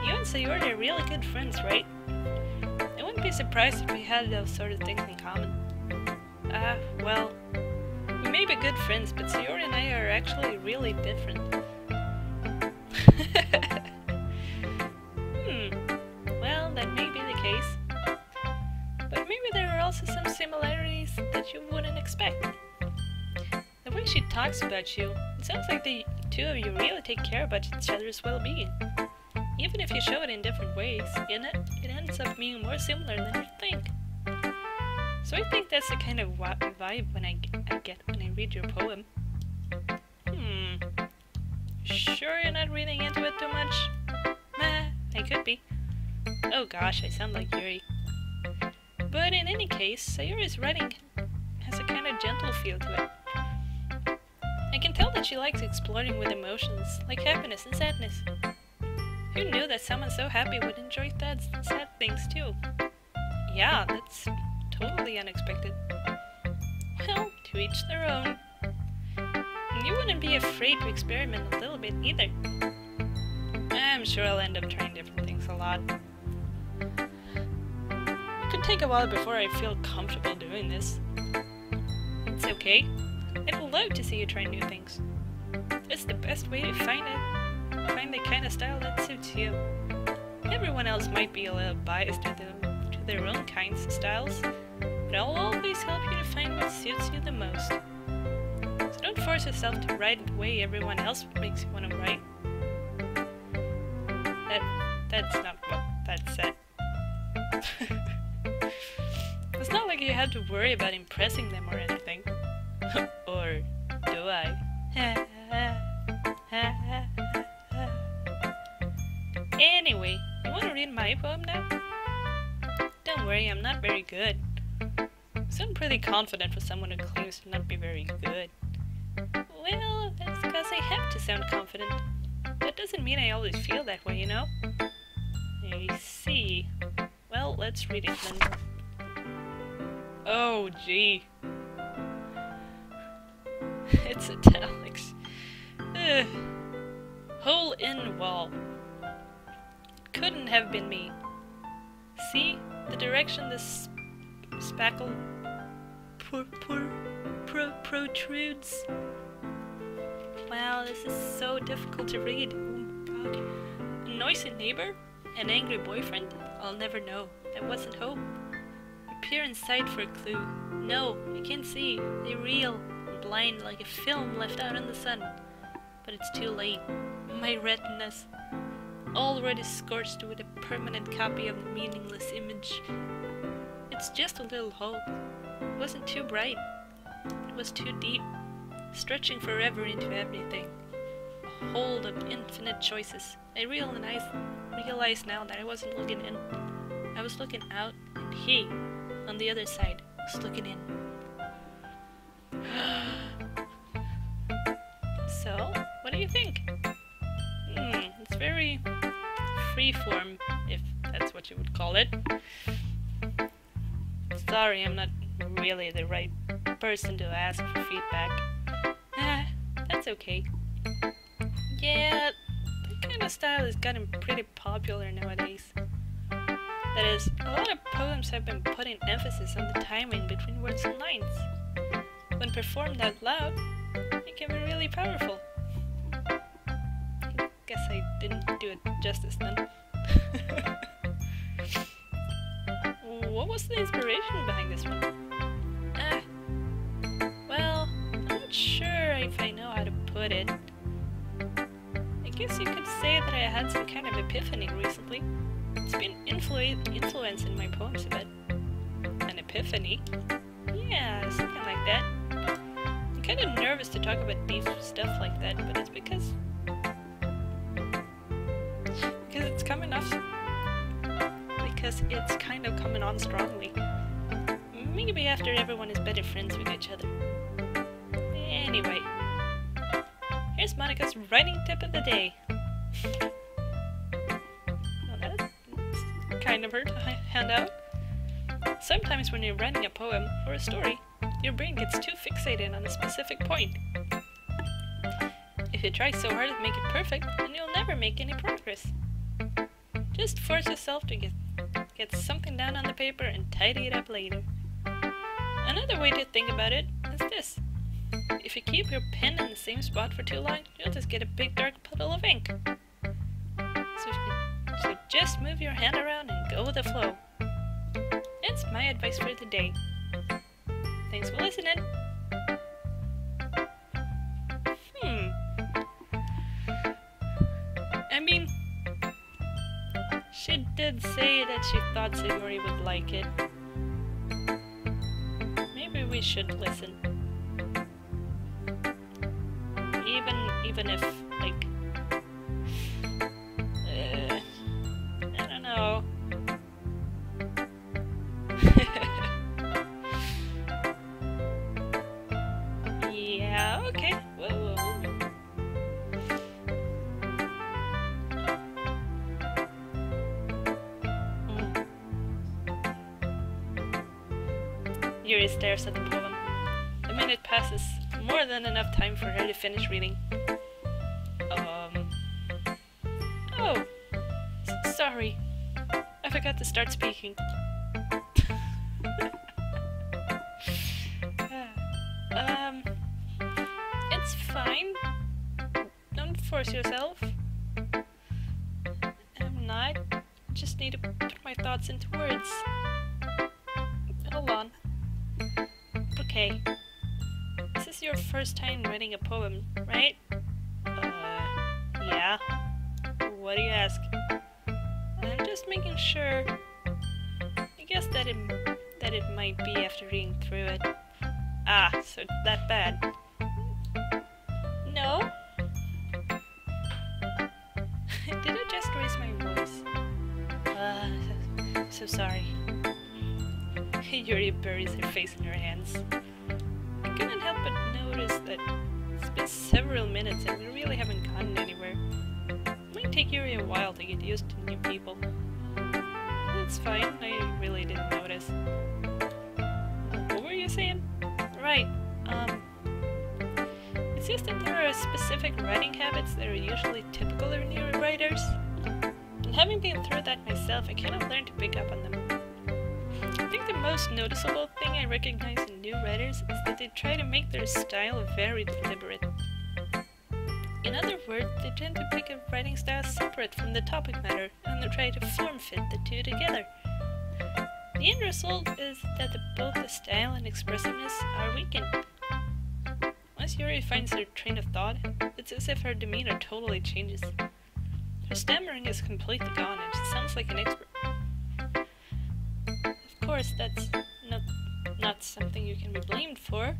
You and Sayori are really good friends, right? I wouldn't be surprised if we had those sort of things in common. Ah, uh, well, we may be good friends, but Sayori and I are actually really different. hmm, well, that may be the case. But maybe there are also some similarities that you wouldn't expect. The way she talks about you, it sounds like the two of you really take care about each other's well-being. Even if you show it in different ways, it, it ends up being more similar than you think. So I think that's the kind of vibe when I, I get when I read your poem. Hmm. Sure you're not reading into it too much? Meh, I could be. Oh gosh, I sound like Yuri. But in any case, Sayori's writing has a kind of gentle feel to it. I can tell that she likes exploring with emotions, like happiness and sadness. Who knew that someone so happy would enjoy sad, sad things too? Yeah, that's totally unexpected. Well, to each their own. You wouldn't be afraid to experiment a little bit either. I'm sure I'll end up trying different things a lot. It could take a while before I feel comfortable doing this. It's okay. I'd love to see you try new things. It's the best way to find it. Find the kind of style that suits you. Everyone else might be a little biased to, them, to their own kinds of styles, but I'll always help you to find what suits you the most. So don't force yourself to write the way everyone else makes you want to write. That, that's not what that said. it's not like you have to worry about impressing them or anything. Confident for someone who claims to not be very good. Well, that's because I have to sound confident. That doesn't mean I always feel that way, you know? I see. Well, let's read it then. Oh, gee. it's italics. Ugh. Hole in wall. Couldn't have been me. See? The direction this spackle protrudes. Wow, this is so difficult to read. Oh god. A noisy neighbor? An angry boyfriend? I'll never know. That wasn't hope. Peer inside for a clue. No, I can't see. They're real. I'm blind like a film left out in the sun. But it's too late. My retinas already scorched with a permanent copy of the meaningless image. It's just a little hope. It wasn't too bright. Was too deep, stretching forever into everything. A hold of infinite choices. I realize, realize now that I wasn't looking in. I was looking out, and he, on the other side, was looking in. so, what do you think? Hmm, it's very freeform, if that's what you would call it. Sorry, I'm not really the right person to ask for feedback. Ah, that's okay. Yeah, that kind of style is getting pretty popular nowadays. That is, a lot of poems have been putting emphasis on the timing between words and lines. When performed out loud, it can be really powerful. Guess I didn't do it justice then. what was the inspiration behind this one? Ah, well, I'm not sure if I know how to put it. I guess you could say that I had some kind of epiphany recently. It's been influ influencing my poems a bit. An epiphany? Yeah, something like that. I'm kind of nervous to talk about deep stuff like that, but it's because... Because it's coming off... Because it's kind of coming on strongly. Maybe after everyone is better friends with each other. Anyway. Here's Monika's writing tip of the day. kind of her to hand out. Sometimes when you're writing a poem or a story, your brain gets too fixated on a specific point. If you try so hard to make it perfect, then you'll never make any progress. Just force yourself to get, get something down on the paper and tidy it up later. Another way to think about it is this. If you keep your pen in the same spot for too long, you'll just get a big dark puddle of ink. So so just move your hand around and go with the flow. That's my advice for today. Thanks for listening. Hmm. I mean, she did say that she thought Sayori would like it. We should listen. Even even if at the poem. A minute passes, more than enough time for her to finish reading. Um. Oh! S sorry. I forgot to start speaking. um. It's fine. Don't force yourself. I'm not. Just need to put my thoughts into words. First time writing a poem, right? Uh, yeah. What do you ask? I'm just making sure. I guess that it that it might be after reading through it. Ah, so that bad. Topic matter, and they try to form fit the two together. The end result is that the, both the style and expressiveness are weakened. Once Yuri finds her train of thought, it's as if her demeanor totally changes. Her stammering is completely gone and she sounds like an expert. Of course, that's not, not something you can be blamed for.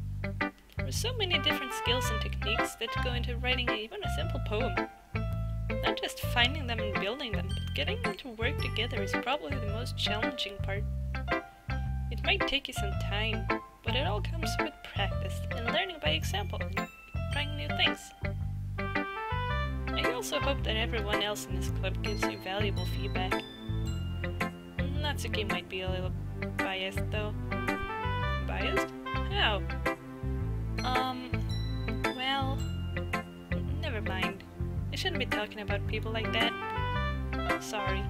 There are so many different skills and techniques that go into writing even a simple poem. Not just finding them and building them, but getting them to work together is probably the most challenging part. It might take you some time, but it all comes with practice and learning by example and trying new things. I also hope that everyone else in this club gives you valuable feedback. Natsuki might be a little biased though. Biased? How? Um, well, never mind. Shouldn't be talking about people like that. Sorry.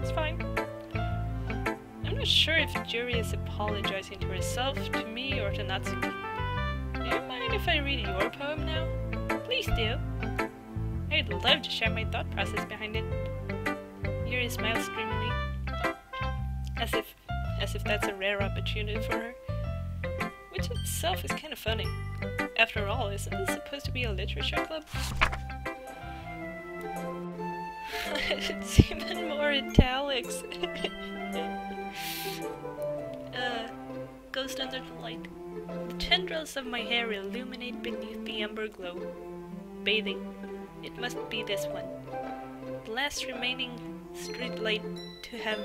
It's fine. I'm not sure if Yuri is apologizing to herself, to me, or to Natsuki. Do you mind if I read your poem now? Please do. I'd love to share my thought process behind it. Yuri smiles dreamily, as if, as if that's a rare opportunity for her. Which itself is kind of funny. After all, isn't this supposed to be a literature club? It's even more italics. uh, ghost under the light. The tendrils of my hair illuminate beneath the amber glow. Bathing. It must be this one. The last remaining streetlight to have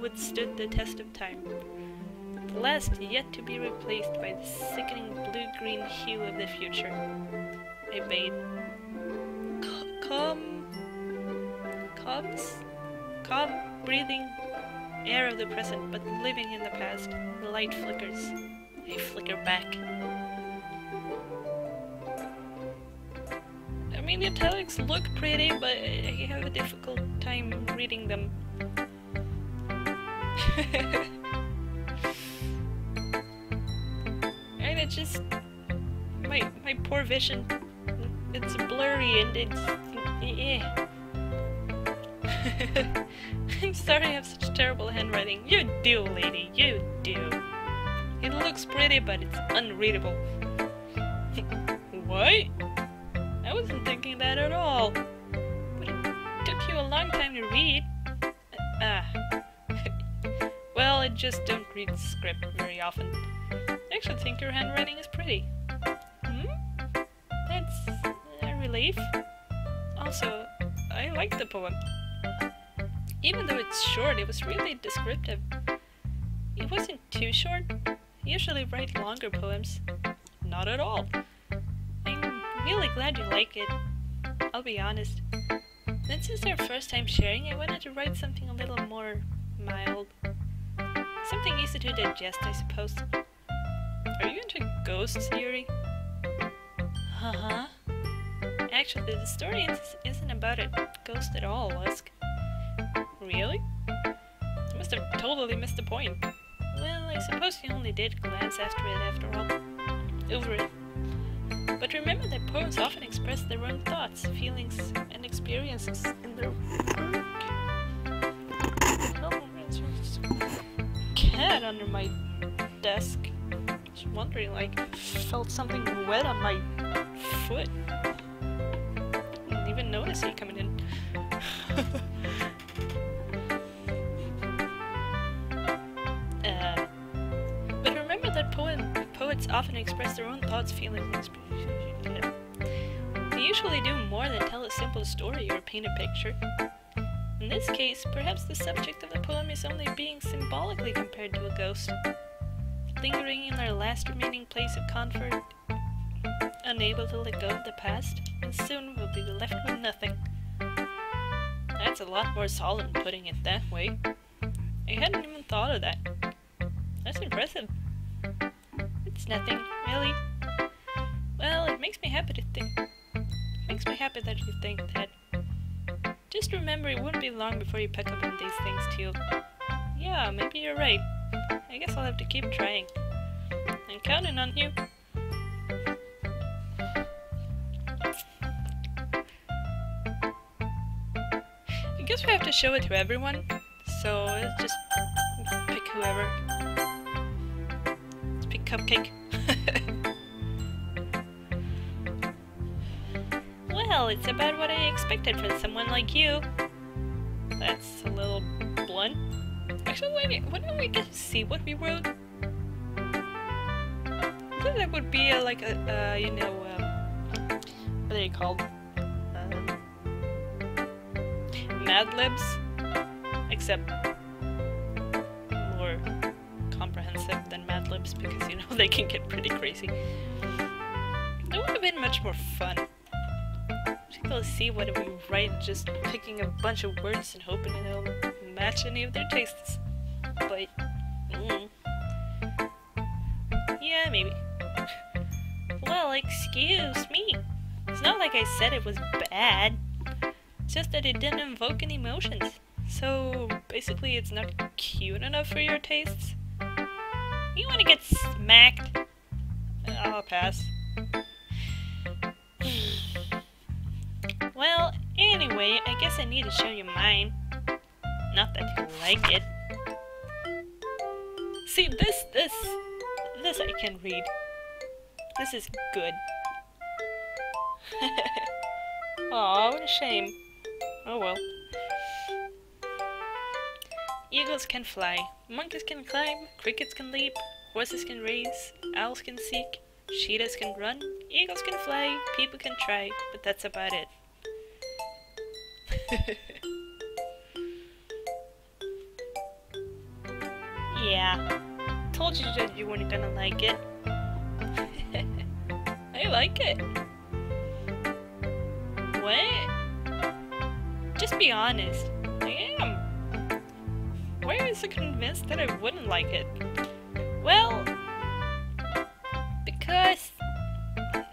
withstood the test of time. The last yet to be replaced by the sickening blue-green hue of the future. I bathe. Calm... Calms? Calm, breathing air of the present, but living in the past. The light flickers. I flicker back. I mean, the italics look pretty, but I have a difficult time reading them. and it just... My, my poor vision, it's blurry and it's... Yeah. I'm sorry I have such terrible handwriting. You do, lady, you do. It looks pretty, but it's unreadable. what? I wasn't thinking that at all. But it took you a long time to read. Ah. well, I just don't read script very often. I actually think your handwriting is pretty. Hmm? That's a relief. Also, I like the poem. Even though it's short, it was really descriptive. It wasn't too short. I usually write longer poems. Not at all. I'm really glad you like it. I'll be honest. Since it's our first time sharing, I wanted to write something a little more mild. Something easy to digest, I suppose. Are you into ghosts, Yuri? Uh-huh. Actually, the story isn't about a ghost at all, Usk. Really? I must have totally missed the point. Well, I suppose you only did glance after it after all. Over it. But remember that poems often express their own thoughts, feelings, and experiences in their work. Cat under my desk. Just wondering, like, felt something wet on my foot. Didn't even notice he coming in. often express their own thoughts, feelings, and experiences. They usually do more than tell a simple story or paint a picture. In this case, perhaps the subject of the poem is only being symbolically compared to a ghost, lingering in their last remaining place of comfort, unable to let go of the past, and soon will be left with nothing. That's a lot more solemn putting it that way. I hadn't even thought of that. That's impressive. It's nothing, really. Well, it makes me happy to think. It makes me happy that you think that. Just remember it wouldn't be long before you pick up on these things too. Yeah, maybe you're right. I guess I'll have to keep trying. I'm counting on you. I guess we have to show it to everyone, so let's just Cupcake. well, it's about what I expected from someone like you. That's a little blunt. Actually, wait, why don't we to see what we wrote? I that would be a, like a, uh, you know, um, what are they called? Um, Mad Libs, except they can get pretty crazy. That would have been much more fun. People see what we write just picking a bunch of words and hoping it'll match any of their tastes. But, mm, yeah, maybe. well, excuse me. It's not like I said it was bad. It's just that it didn't invoke any emotions. So, basically, it's not cute enough for your tastes. You want to get smacked? I'll pass. well, anyway, I guess I need to show you mine. Not that you like it. See, this, this, this I can read. This is good. Aw, what a shame. Oh well. Eagles can fly, monkeys can climb, crickets can leap, horses can race, owls can seek, cheetahs can run, eagles can fly, people can try, but that's about it. yeah, told you that you weren't gonna like it. I like it. What? Just be honest. I am. Why are you so convinced that I wouldn't like it? Well, because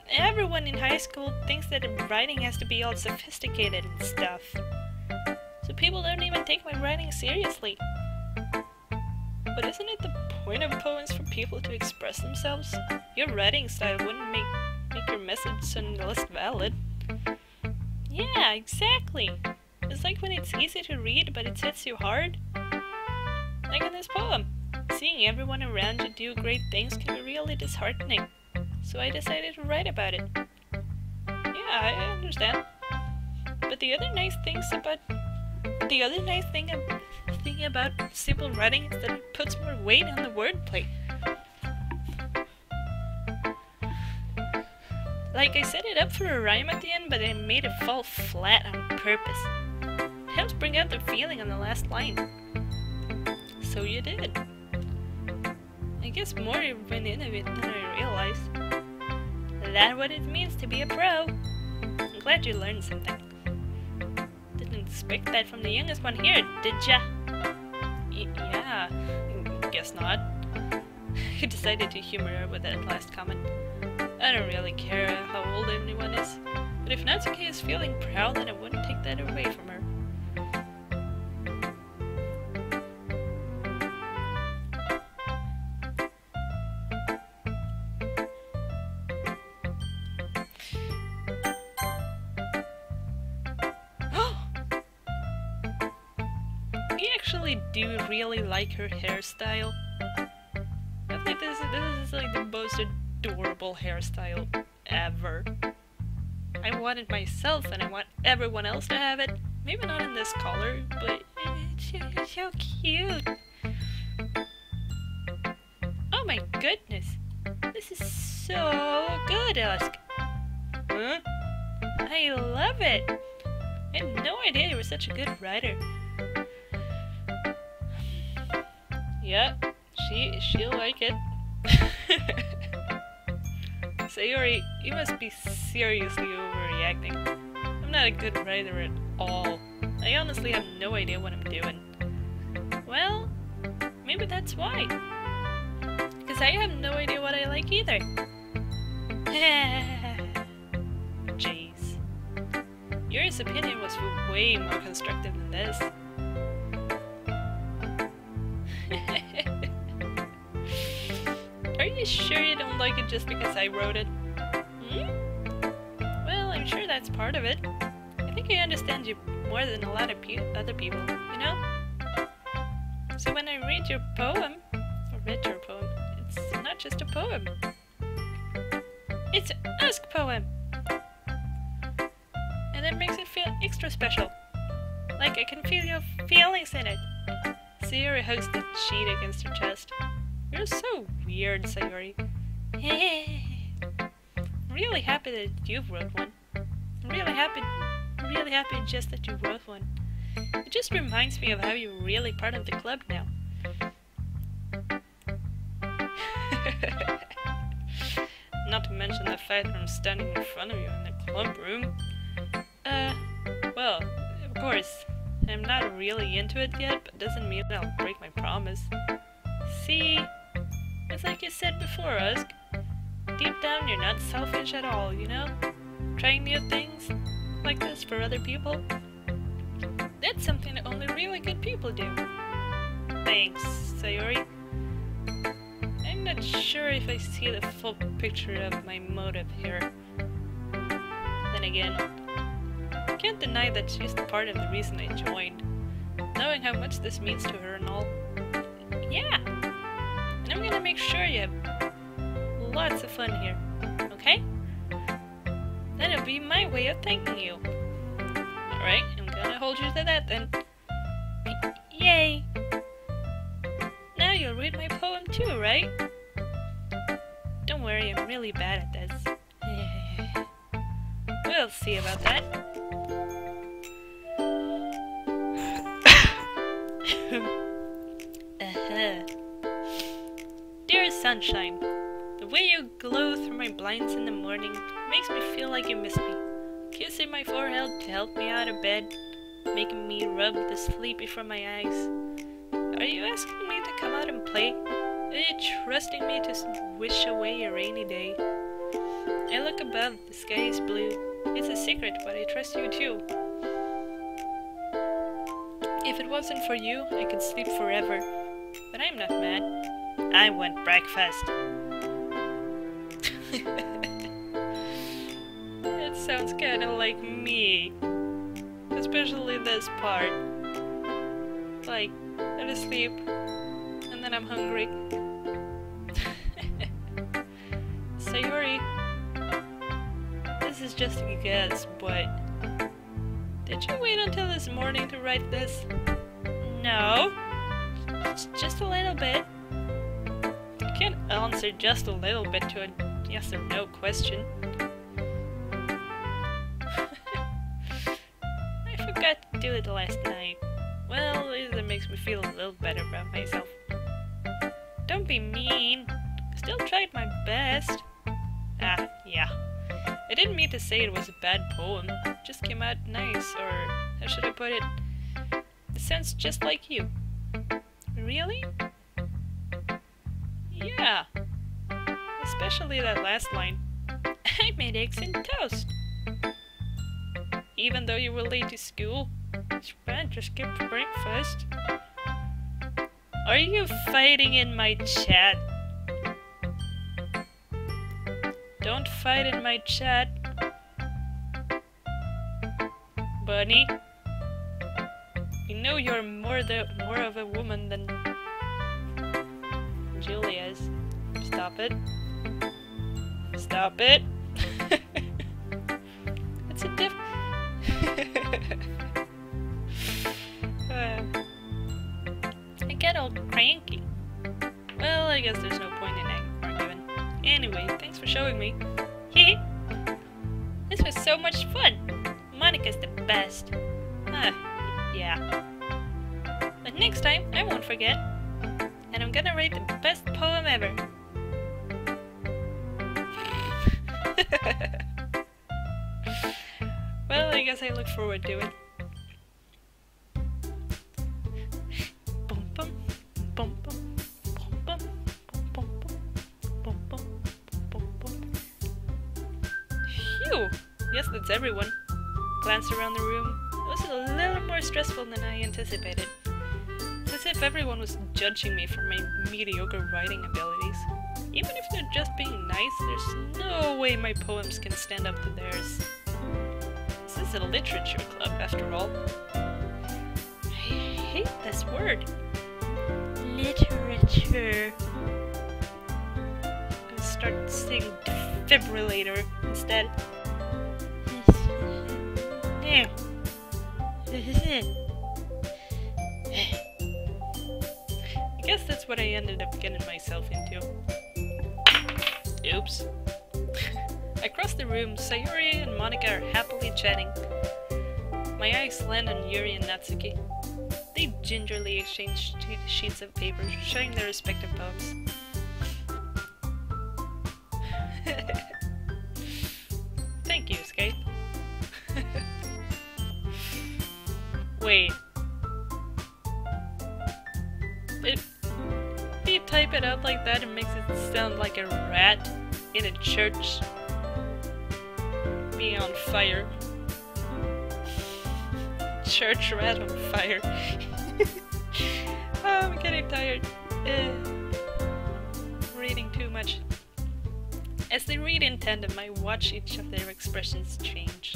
everyone in high school thinks that writing has to be all sophisticated and stuff. So people don't even take my writing seriously. But isn't it the point of poems for people to express themselves? Your writing style wouldn't make, make your message any less valid. Yeah, exactly. It's like when it's easy to read but it hits you hard. Like in this poem. Seeing everyone around you do great things can be really disheartening. So I decided to write about it. Yeah, I understand. But the other nice things about the other nice thing, thing about simple writing is that it puts more weight on the wordplay. Like I set it up for a rhyme at the end, but I made it fall flat on purpose. It helps bring out the feeling on the last line. So you did. I guess more went into it than I realized. That's what it means to be a pro. I'm glad you learned something. Didn't expect that from the youngest one here, did ya? Y yeah, guess not. I decided to humor her with that last comment. I don't really care how old anyone is, but if Natsuki is feeling proud, then I wouldn't take that away from her. Really like her hairstyle. I think this is, this is like the most adorable hairstyle ever. I want it myself and I want everyone else to have it. Maybe not in this color, but it's it's so cute. Oh my goodness. This is so good, Usk. Huh? I love it. I had no idea you were such a good writer. Yeah, she she'll like it. Sayori, you must be seriously overreacting. I'm not a good writer at all. I honestly have no idea what I'm doing. Well, maybe that's why. Because I have no idea what I like either. Jeez. Yuri's opinion was way more constructive than this. You sure you don't like it just because I wrote it? Hmm? Well, I'm sure that's part of it. I think I understand you more than a lot of pe other people, you know? So when I read your poem, or read your poem, it's not just a poem. It's an Usk poem! And it makes it feel extra special. Like I can feel your feelings in it. Sayori hugs the sheet against her chest. You're so weird, Sayori. really happy that you've wrote one. really happy, really happy just that you wrote one. It just reminds me of how you're really part of the club now. Not to mention the fact that I'm standing in front of you in the club room. Uh, well, of course, I'm not really into it yet, but doesn't mean I'll break my promise. See? It's like you said before, Usk. Deep down, you're not selfish at all, you know? Trying new things like this for other people. That's something that only really good people do. Thanks, Sayori. I'm not sure if I see the full picture of my motive here. Then again, I can't deny that she's part of the reason I joined. Knowing how much this means to her and all. Yeah! I'm gonna make sure you have lots of fun here, okay? That'll be my way of thanking you. Alright, I'm gonna hold you to that then. Yay! Now you'll read my poem too, right? Don't worry, I'm really bad at this. we'll see about that. uh-huh. Dear sunshine, the way you glow through my blinds in the morning makes me feel like you miss me. Kissing my forehead to help me out of bed, making me rub the sleepy from my eyes. Are you asking me to come out and play? Are you trusting me to wish away a rainy day? I look above, the sky is blue. It's a secret, but I trust you too. If it wasn't for you, I could sleep forever. But I'm not mad. I want breakfast. it sounds kinda like me. Especially this part. Like, I'm asleep, and then I'm hungry. Sayori, this is just a guess, but did you wait until this morning to write this? No. It's just a little bit. You can't answer just a little bit to a yes or no question. I forgot to do it last night. Well, it makes me feel a little better about myself. Don't be mean. Still tried my best. Ah, yeah. I didn't mean to say it was a bad poem. It just came out nice, or how should I put it? It sounds just like you. Really? Yeah. Especially that last line. I made eggs and toast. Even though you were late to school, Span just skipped breakfast. Are you fighting in my chat? Don't fight in my chat. Bunny. You know you're more the more of a woman than Julia is. Stop it. Stop it. it's a diff uh, I get all cranky. Well, I guess there's no point in arguing. Anyway, thanks for showing me. Hee This was so much fun. Monika's the best. Ah, yeah. But next time, I won't forget and I'm gonna write the best poem ever. well, I guess I look forward to it. Phew! Yes, that's everyone. Glanced around the room. It was a little more stressful than I anticipated. If everyone was judging me for my mediocre writing abilities. Even if they're just being nice, there's no way my poems can stand up to theirs. This is a literature club, after all. I hate this word. Literature. I'm gonna start saying defibrillator instead. Yeah. what I ended up getting myself into. Oops. Across the room, Sayori and Monika are happily chatting. My eyes land on Yuri and Natsuki. They gingerly exchange sheets of paper, showing their respective poems. In a church being on fire. Church rat on fire. oh, I'm getting tired. Uh, reading too much. As they read in tandem, I watch each of their expressions change.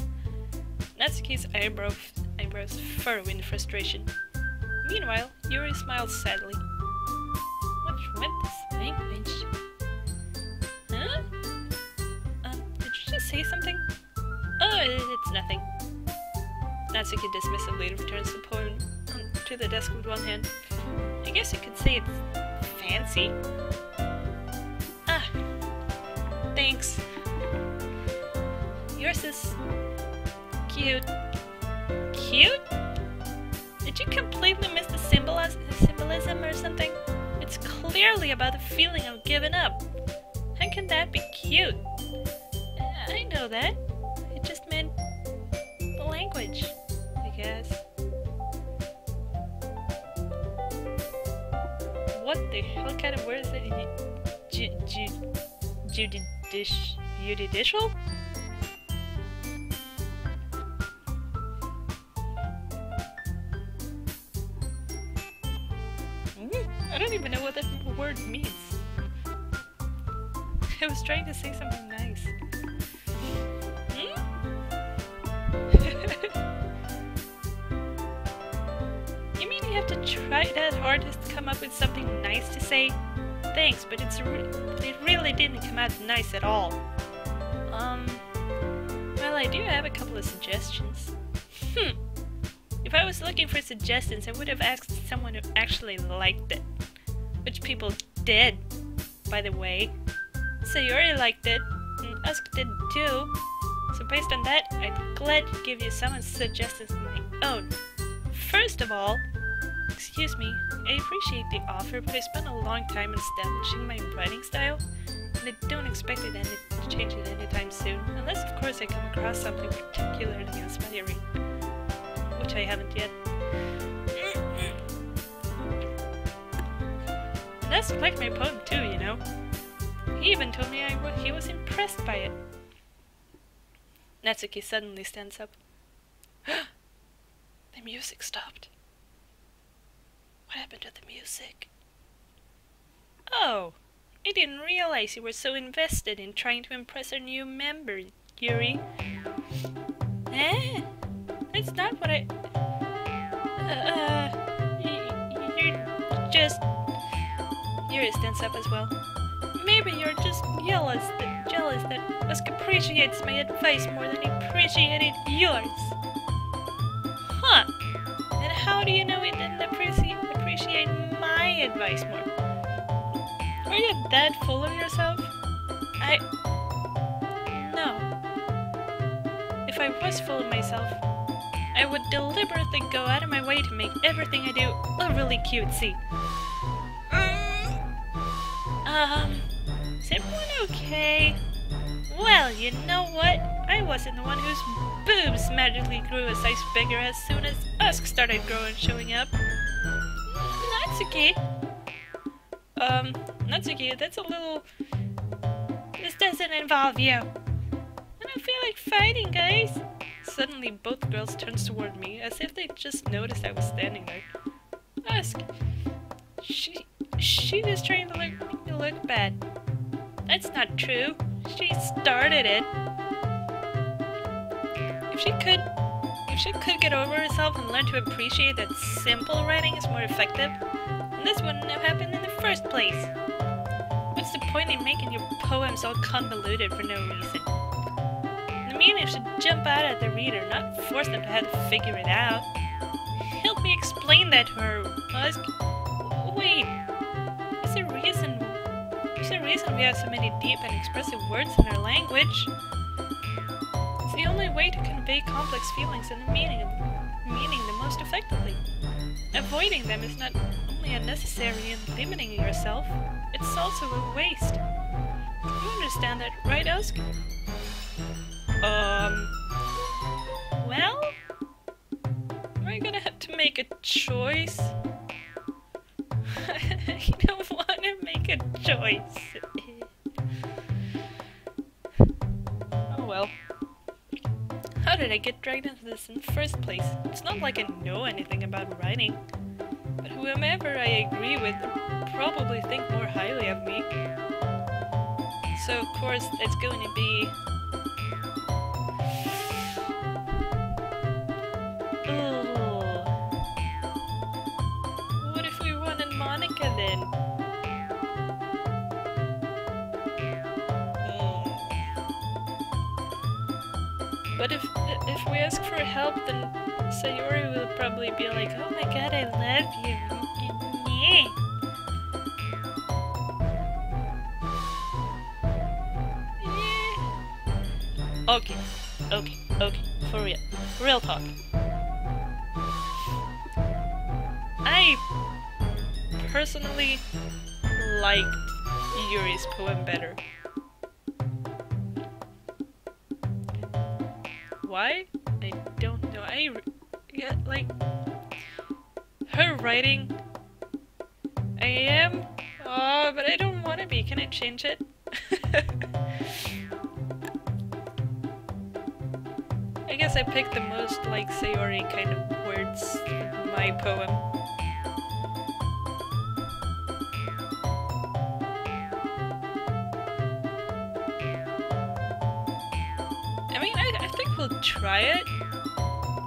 Natsuki's eyebrow, eyebrows furrow in frustration. Meanwhile, Yuri smiles sadly. What's with this language? Say something? Oh, it's nothing. Natsuki dismissively returns the poem to the desk with one hand. I guess you could say it's fancy. Ah, thanks. Yours is cute. Cute? Did you completely miss the symbolis- symbolism or something? It's clearly about the feeling of giving up. How can that be cute? I know that. It just meant the language, I guess. What the hell kind of word is it? Ju- judicial? Mm, I don't even know what that word means. I was trying to say something have to try that hard to come up with something nice to say? Thanks, but it's re- it really didn't come out nice at all. Um, well, I do have a couple of suggestions. Hmm. If I was looking for suggestions, I would have asked someone who actually liked it. Which people did, by the way. Sayori liked it, and Usk did too. So based on that, I'd glad to give you some suggestions of my own. First of all, excuse me, I appreciate the offer, but I spent a long time establishing my writing style, and I don't expect it to change it anytime soon, unless of course I come across something particularly inspiring which I haven't yet. That's like my poem too, you know. He even told me he was impressed by it. Natsuki suddenly stands up. the music stopped. What happened to the music? Oh, I didn't realize you were so invested in trying to impress our new member, Yuri. Eh? That's not what I. Uh, you're just. Yuri stands up as well. Maybe you're just jealous that jealous that Usk appreciates my advice more than he appreciated yours. And how do you know he didn't appreciate appreciate my advice more? Are you that full of yourself? I. No. If I was full of myself, I would deliberately go out of my way to make everything I do overly cutesy. Mm. Um, is everyone okay? Well, you know what? I wasn't the one whose boobs magically grew a size bigger as soon as Usk started growing showing up. Natsuki! Um, Natsuki, that's a little... This doesn't involve you. I don't feel like fighting, guys. Suddenly, both girls turned toward me, as if they just noticed I was standing there. Usk. She... She was trying to make me look bad. That's not true. She started it. If she could... If she could get over herself and learn to appreciate that simple writing is more effective, this wouldn't have happened in the first place. What's the point in making your poems all convoluted for no reason? The meaning should jump out at the reader, not force them to have to figure it out. Help me explain that to her, Usk. Wait, reason we have so many deep and expressive words in our language? It's the only way to convey complex feelings and meaning, meaning the most effectively. Avoiding them is not only unnecessary and limiting yourself, it's also a waste. You understand that, right, Usk? Um... Well? I gonna have to make a choice? I don't want to make a choice. Did I get dragged into this in the first place? It's not like I know anything about writing. But whomever I agree with probably think more highly of me. So of course it's going to be... ask for help, then Sayori will probably be like, "Oh my god, I love you." Okay, okay, okay, for real. Real talk. I personally liked Yuri's poem better. Why? I don't know. I yeah, like her writing. I am, oh, but I don't want to be. Can I change it? I guess I picked the most like Sayori kind of words in my poem. I we'll try it.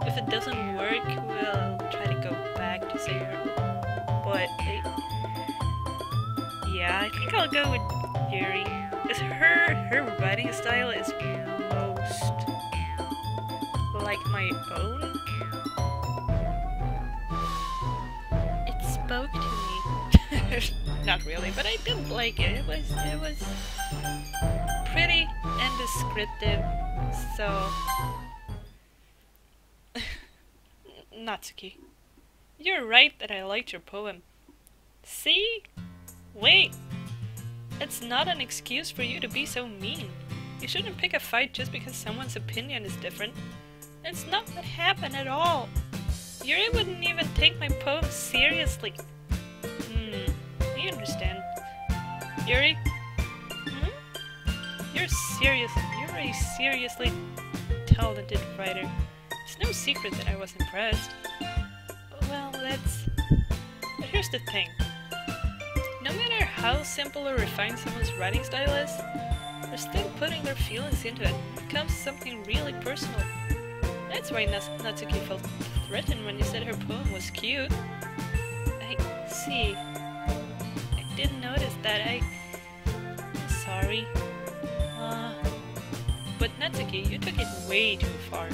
If it doesn't work, we'll try to go back to Sayori. But, I, yeah, I think I'll go with Yuri. Cause her, her writing style is most like my own. It spoke to me. Not really, but I did like it. It was it was pretty and descriptive. So Natsuki, you're right that I liked your poem. See? Wait. It's not an excuse for you to be so mean. You shouldn't pick a fight just because someone's opinion is different. It's not what happened at all. Yuri wouldn't even take my poem seriously. Hmm, I understand. Yuri? You're serious. You're a seriously talented writer. It's no secret that I was impressed. Well, that's... But here's the thing. No matter how simple or refined someone's writing style is, they're still putting their feelings into it. It becomes something really personal. That's why Natsuki felt threatened when you said her poem was cute. I see. I didn't notice that. I... Sorry. But Natsuki, you took it way too far.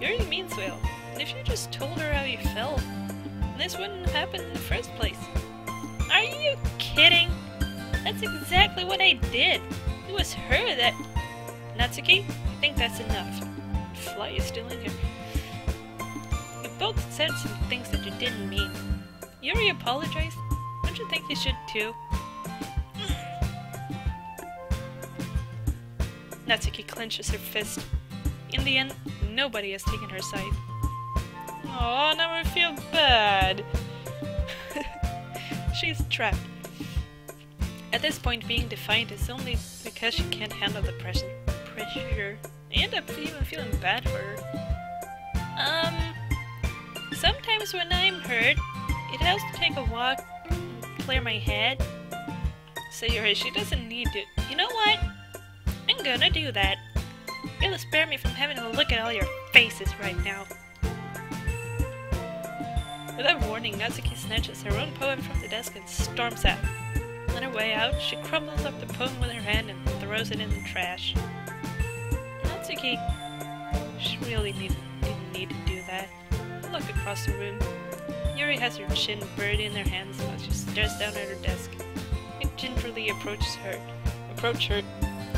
Yuri means well, and if you just told her how you felt, this wouldn't have happened in the first place. Are you kidding? That's exactly what I did. It was her that... Natsuki, I think that's enough fly is still in here. You both said some things that you didn't mean. Yuri apologized. Don't you think you should too? Natsuki clenches her fist. In the end, nobody has taken her side. Oh, now I feel bad. She's trapped. At this point, being defiant is only because she can't handle the pressure. pressure. I end up even feeling bad for her. Um, sometimes when I'm hurt, it helps to take a walk and clear my head. Sayori, she doesn't need to. You know what? I'm gonna do that. It'll spare me from having to look at all your faces right now. Without warning, Natsuki snatches her own poem from the desk and storms out. On her way out, she crumbles up the poem with her hand and throws it in the trash. Natsuki, she really need, didn't need to do that. Look across the room. Yuri has her chin buried in her hands while she stares down at her desk. I gingerly approaches her, approach her,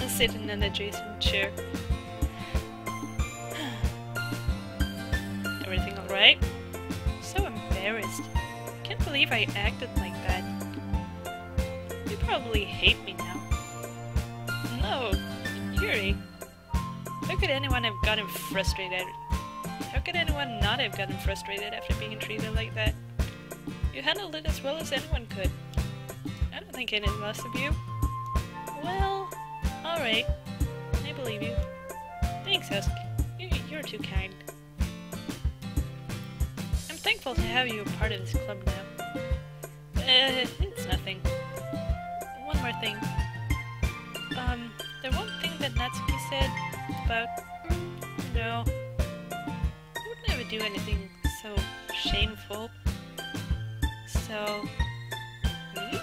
and sit in an adjacent chair. Everything alright? So embarrassed. I can't believe I acted like that. You probably hate me now. No, Yuri. How could anyone have gotten frustrated? How could anyone not have gotten frustrated after being treated like that? You handled it as well as anyone could. I don't think any less of you. Well, alright. I believe you. Thanks, Usk. You, you're too kind. I'm thankful to have you a part of this club now. Uh, it's nothing. One more thing. Um, the one thing that Natsuki said about, know, I would never do anything so shameful. So, hmm?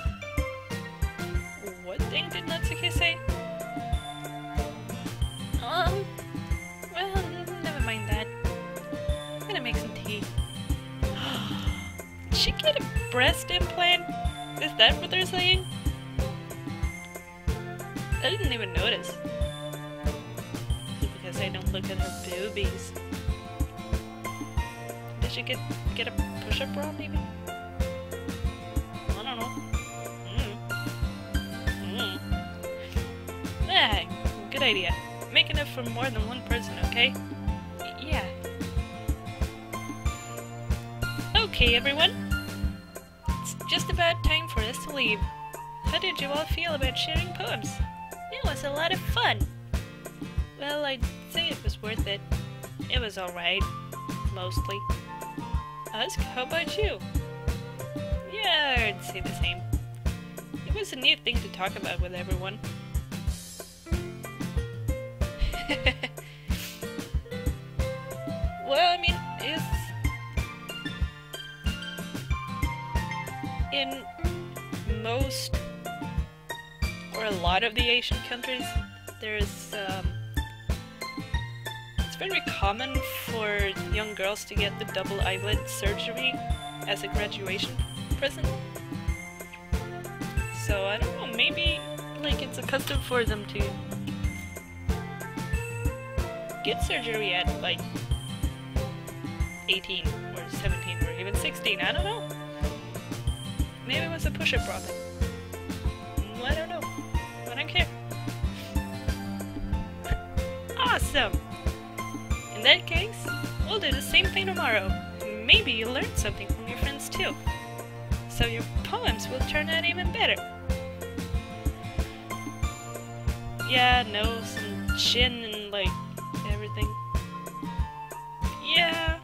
What thing did Natsuki say? Get a breast implant? Is that what they're saying? I didn't even notice. Because I don't look at her boobies? Did she get get a push-up bra maybe? I don't know. Mm. Mm. Ah, good idea. Make enough for more than one person, okay? Yeah. Okay, everyone. About time for us to leave. How did you all feel about sharing poems? It was a lot of fun. Well, I'd say it was worth it. It was alright. Mostly. Usk, how about you? Yeah, I'd say the same. It was a neat thing to talk about with everyone. well, I mean, in most or a lot of the Asian countries, there's um, it's very common for young girls to get the double eyelid surgery as a graduation present. So I don't know, maybe like it's a custom for them to get surgery at like 18 or 17 or even 16. I don't know. Maybe it was a push-up bra thing. I don't know. I don't care. awesome! In that case, we'll do the same thing tomorrow. Maybe you'll learn something from your friends too. So your poems will turn out even better. Yeah, nose and chin and like everything. Yeah.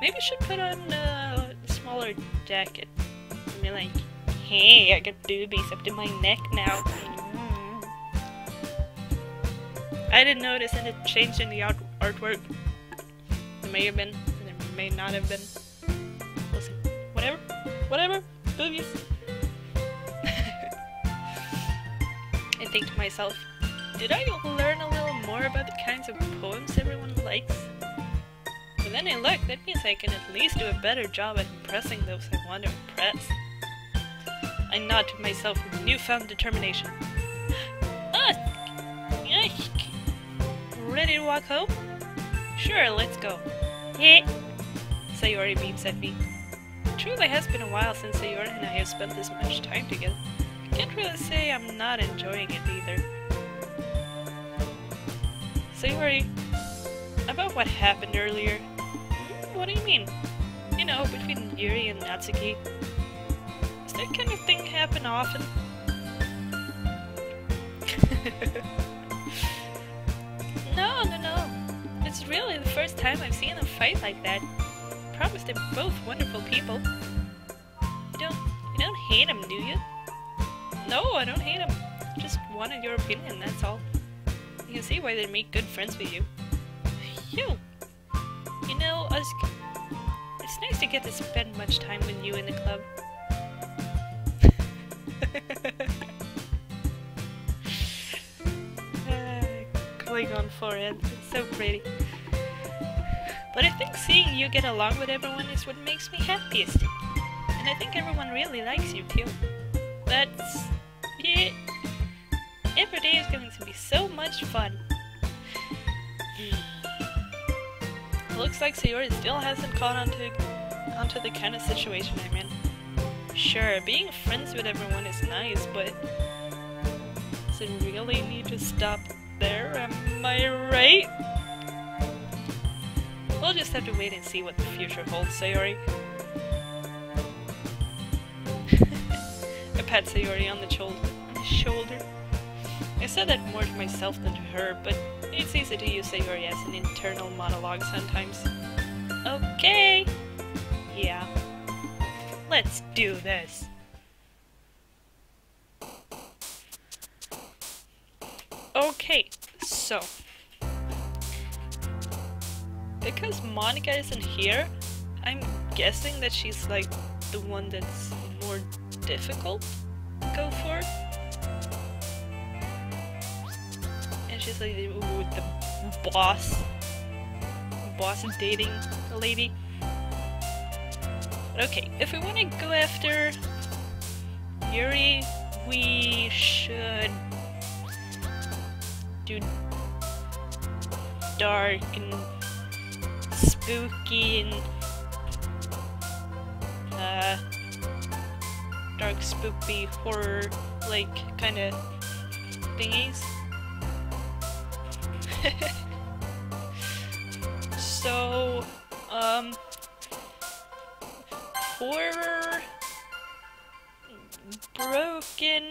Maybe you should put on a smaller jacket. I like, hey, I got boobies up to my neck now. Mm. I didn't notice any change in the art artwork. There may have been, there may not have been. We'll see. Whatever. Whatever. Boobies. I think to myself, did I learn a little more about the kinds of poems everyone likes? With any luck, that means I can at least do a better job at impressing those I want to impress. I nod to myself with newfound determination. Usk! Ready to walk home? Sure, let's go. Yeah. Sayori beams at me. It truly has been a while since Sayori and I have spent this much time together. Can't really say I'm not enjoying it either. Sayori, about what happened earlier. Hmm, What do you mean? You know, between Yuri and Natsuki. That kind of thing happen often? no, no, no. It's really the first time I've seen them fight like that. Promise they're both wonderful people. You don't, you don't hate them, do you? No, I don't hate him. Just wanted your opinion, that's all. You can see why they make good friends with you. Phew! You know, Usk, it's nice to get to spend much time with you in the club. Klingon forehead, it's so pretty. But I think seeing you get along with everyone is what makes me happiest. And I think everyone really likes you too. That's... yeah. Every day is going to be so much fun. Hmm. Looks like Sayori still hasn't caught onto, onto the kind of situation I'm in. Sure, being friends with everyone is nice, but... Does it really need to stop there? Am I right? We'll just have to wait and see what the future holds, Sayori. I pat Sayori on the, on the shoulder. I said that more to myself than to her, but it's easy to use Sayori as an internal monologue sometimes. Okay! Yeah. Let's do this. Okay, so. Because Monika isn't here, I'm guessing that she's like the one that's more difficult to go for. And she's like the, with the boss. Boss is dating lady. Okay, if we want to go after Yuri, we should do dark and spooky and uh, dark, spooky, horror like kind of thingies. horror, broken,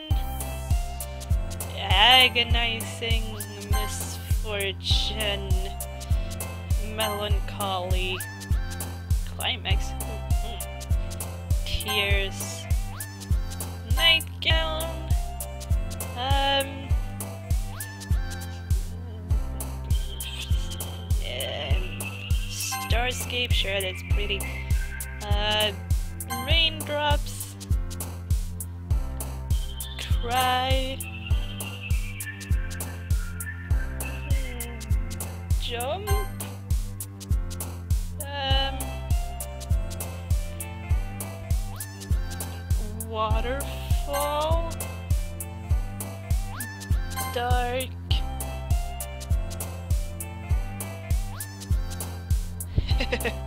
agonizing misfortune, melancholy, climax, tears, nightgown, um, um, starscape, sure, that's pretty. Uh, raindrops, cry, jump, um, waterfall, dark.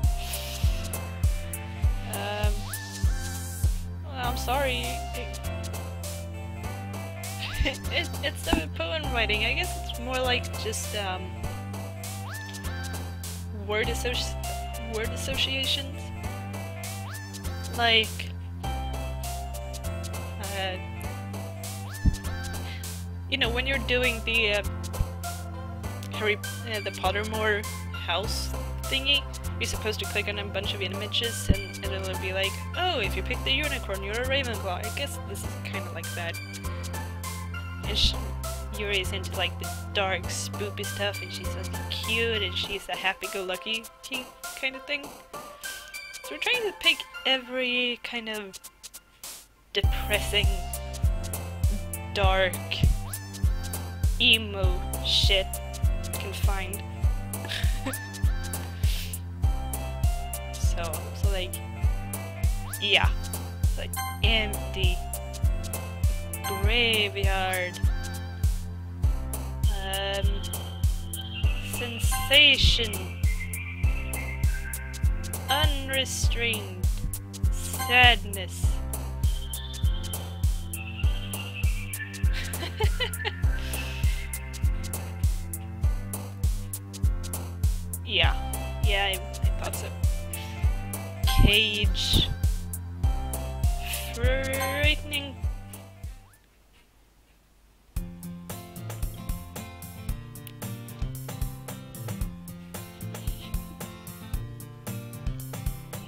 sorry. It, it, it's the poem writing. I guess it's more like just um, word associ word associations. Like, uh, you know, when you're doing the uh, Harry, uh, the Pottermore house thingy, you're supposed to click on a bunch of images and, and it'll be like, oh, if you pick the unicorn, you're a Ravenclaw. I guess this is kind of like that. And sh Yuri is into like the dark, spoopy stuff, and she's like cute, and she's a happy-go-lucky kind of thing. So we're trying to pick every kind of depressing, dark, emo shit we can find. so, so like, yeah, like empty graveyard. Um, sensation. Unrestrained. Sadness. Yeah. Yeah, I, I thought so. Cage. Frightening.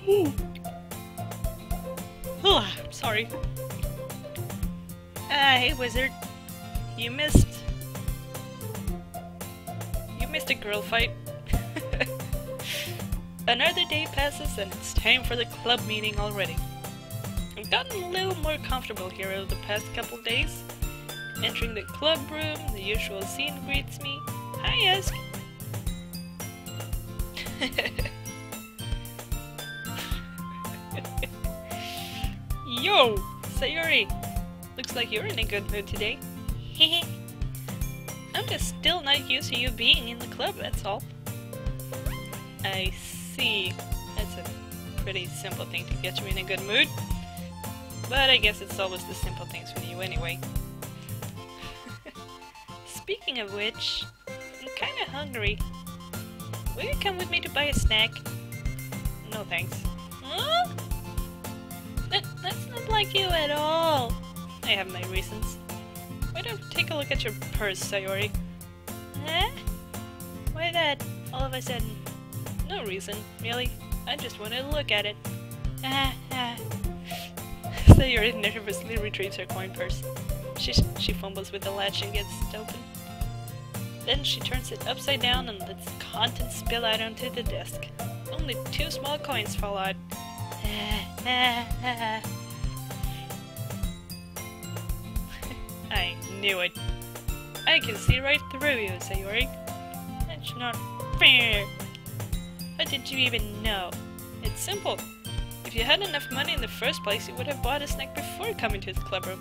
Ooh. Oh, sorry. Ah, hey wizard. You missed... You missed a girl fight. Another day passes and it's time for the club meeting already. I've gotten a little more comfortable here over the past couple days. Entering the club room, the usual scene greets me. Hi, Usk. Yo, Sayori! Looks like you're in a good mood today. Hehe. I'm just still not used to you being in the club, that's all. I see. That's a pretty simple thing to get you in a good mood. But I guess it's always the simple things for you anyway. Speaking of which, I'm kinda hungry. Will you come with me to buy a snack? No thanks. Huh? That, that's not like you at all. I have my reasons. Why don't you take a look at your purse, Sayori? Huh? Why that, all of a sudden? No reason, really. I just wanted to look at it. Ah, ah. Sayori nervously retrieves her coin purse. She, she fumbles with the latch and gets it open. Then she turns it upside down and lets the contents spill out onto the desk. Only two small coins fall out. I knew it. I can see right through you, Sayori. That's not fair. How did you even know? It's simple. If you had enough money in the first place, you would have bought a snack before coming to the club room.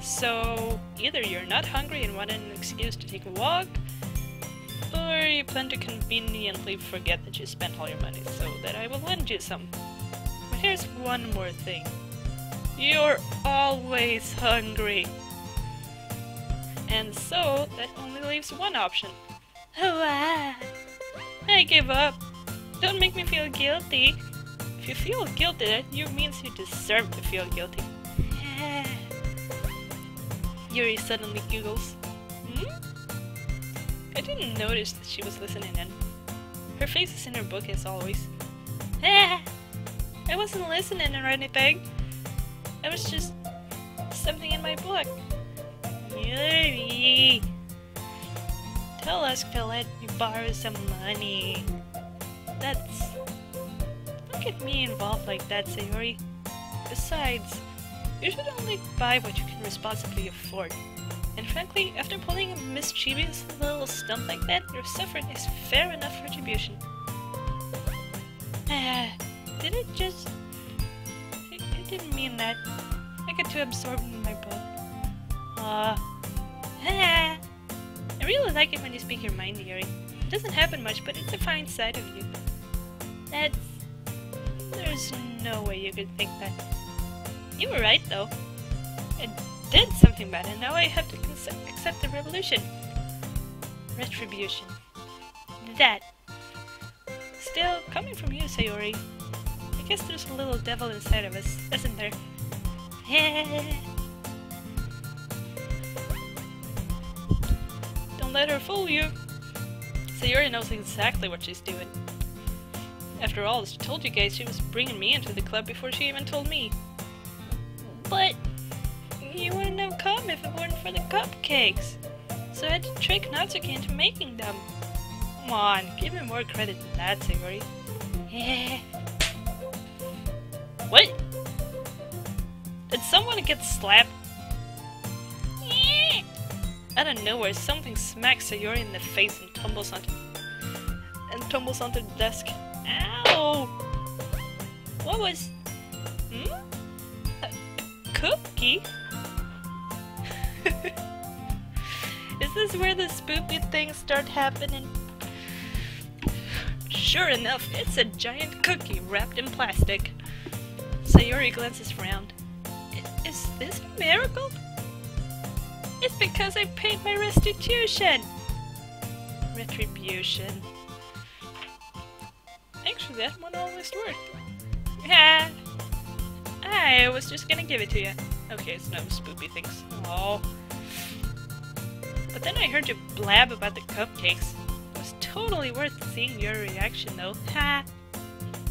So, either you're not hungry and want an excuse to take a walk, or you plan to conveniently forget that you spent all your money so that I will lend you some. But here's one more thing. You're always hungry. And so, that only leaves one option. I give up. Don't make me feel guilty. If you feel guilty, that means you deserve to feel guilty. Yuri suddenly giggles. Hmm? I didn't notice that she was listening in. Her face is in her book as always. I wasn't listening or anything. It was just something in my book. Yuri! Tell us, Philip, you borrow some money. That's... Don't get me involved like that, Sayori. Besides, you should only buy what you can responsibly afford. And frankly, after pulling a mischievous little stunt like that, your suffering is fair enough retribution. Ah, did it just... It, it, didn't mean that. I get too absorbed in my book. Uh... Ah, I really like it when you speak your mind, Yuri. It doesn't happen much, but it's a fine side of you. That's... There's no way you could think that. You were right, though. I did something bad, and now I have to accept the revolution. Retribution. That. Still, coming from you, Sayori, I guess there's a little devil inside of us, isn't there? Don't let her fool you. Sayori knows exactly what she's doing. After all, she told you guys she was bringing me into the club before she even told me. But you wouldn't have come if it weren't for the cupcakes. So I had to trick Natsuki into making them. Come on, give me more credit than that. Yeah. What? Did someone get slapped? Out of nowhere, something smacks Sayori in the face and tumbles onto and tumbles onto the desk. Ow! What was? Hmm? A cookie? Is this where the spooky things start happening? Sure enough, it's a giant cookie wrapped in plastic. Sayori glances around. Is this a miracle? It's because I paid my restitution! Retribution. Actually, that one almost worked. Yeah. I was just gonna give it to you. Okay, it's no spoopy things. Oh. But then I heard you blab about the cupcakes. It was totally worth seeing your reaction though. Ha!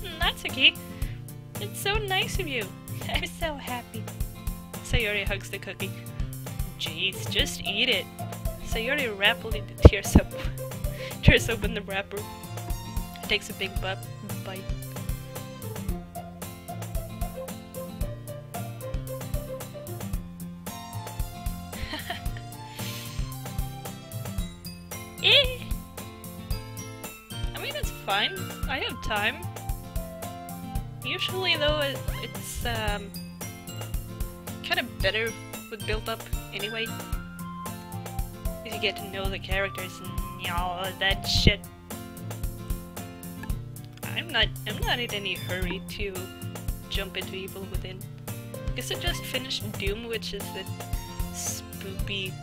Hmm, Natsuki! It's so nice of you. I'm so happy. Sayori hugs the cookie. Jeez, just eat it. Sayori rapidly tears up, tears open the wrapper. Takes a big bite. eh. I mean, it's fine. I have time. Usually, though, it, it's um, kind of better with build up anyway. If you get to know the characters and all that shit. I'm not I'm not in any hurry to jump into Evil Within. Guess I just finished Doom, which is the spoopy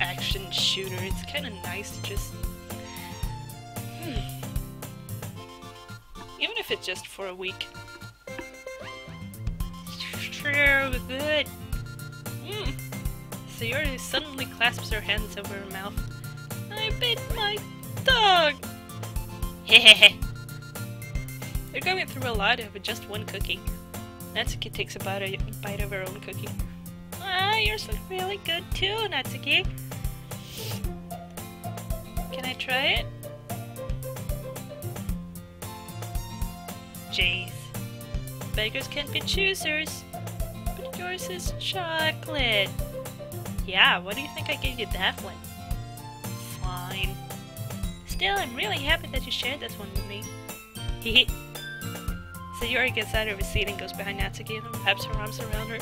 action shooter. It's kinda nice to just hmm. Even if it's just for a week. Sure, good. Mm. Sayori suddenly clasps her hands over her mouth. I bit my dog! Hehehe. They're going through a lot of just one cookie. Natsuki takes a bite, a bite of her own cookie. Ah, yours look really good too, Natsuki. Can I try it? Jeez. Beggars can't be choosers. But yours is chocolate. Yeah, what do you think I gave you that one? Fine. Still, I'm really happy that you shared this one with me. Hehe. Sayori gets out of her seat and goes behind Natsuki and wraps her arms around her.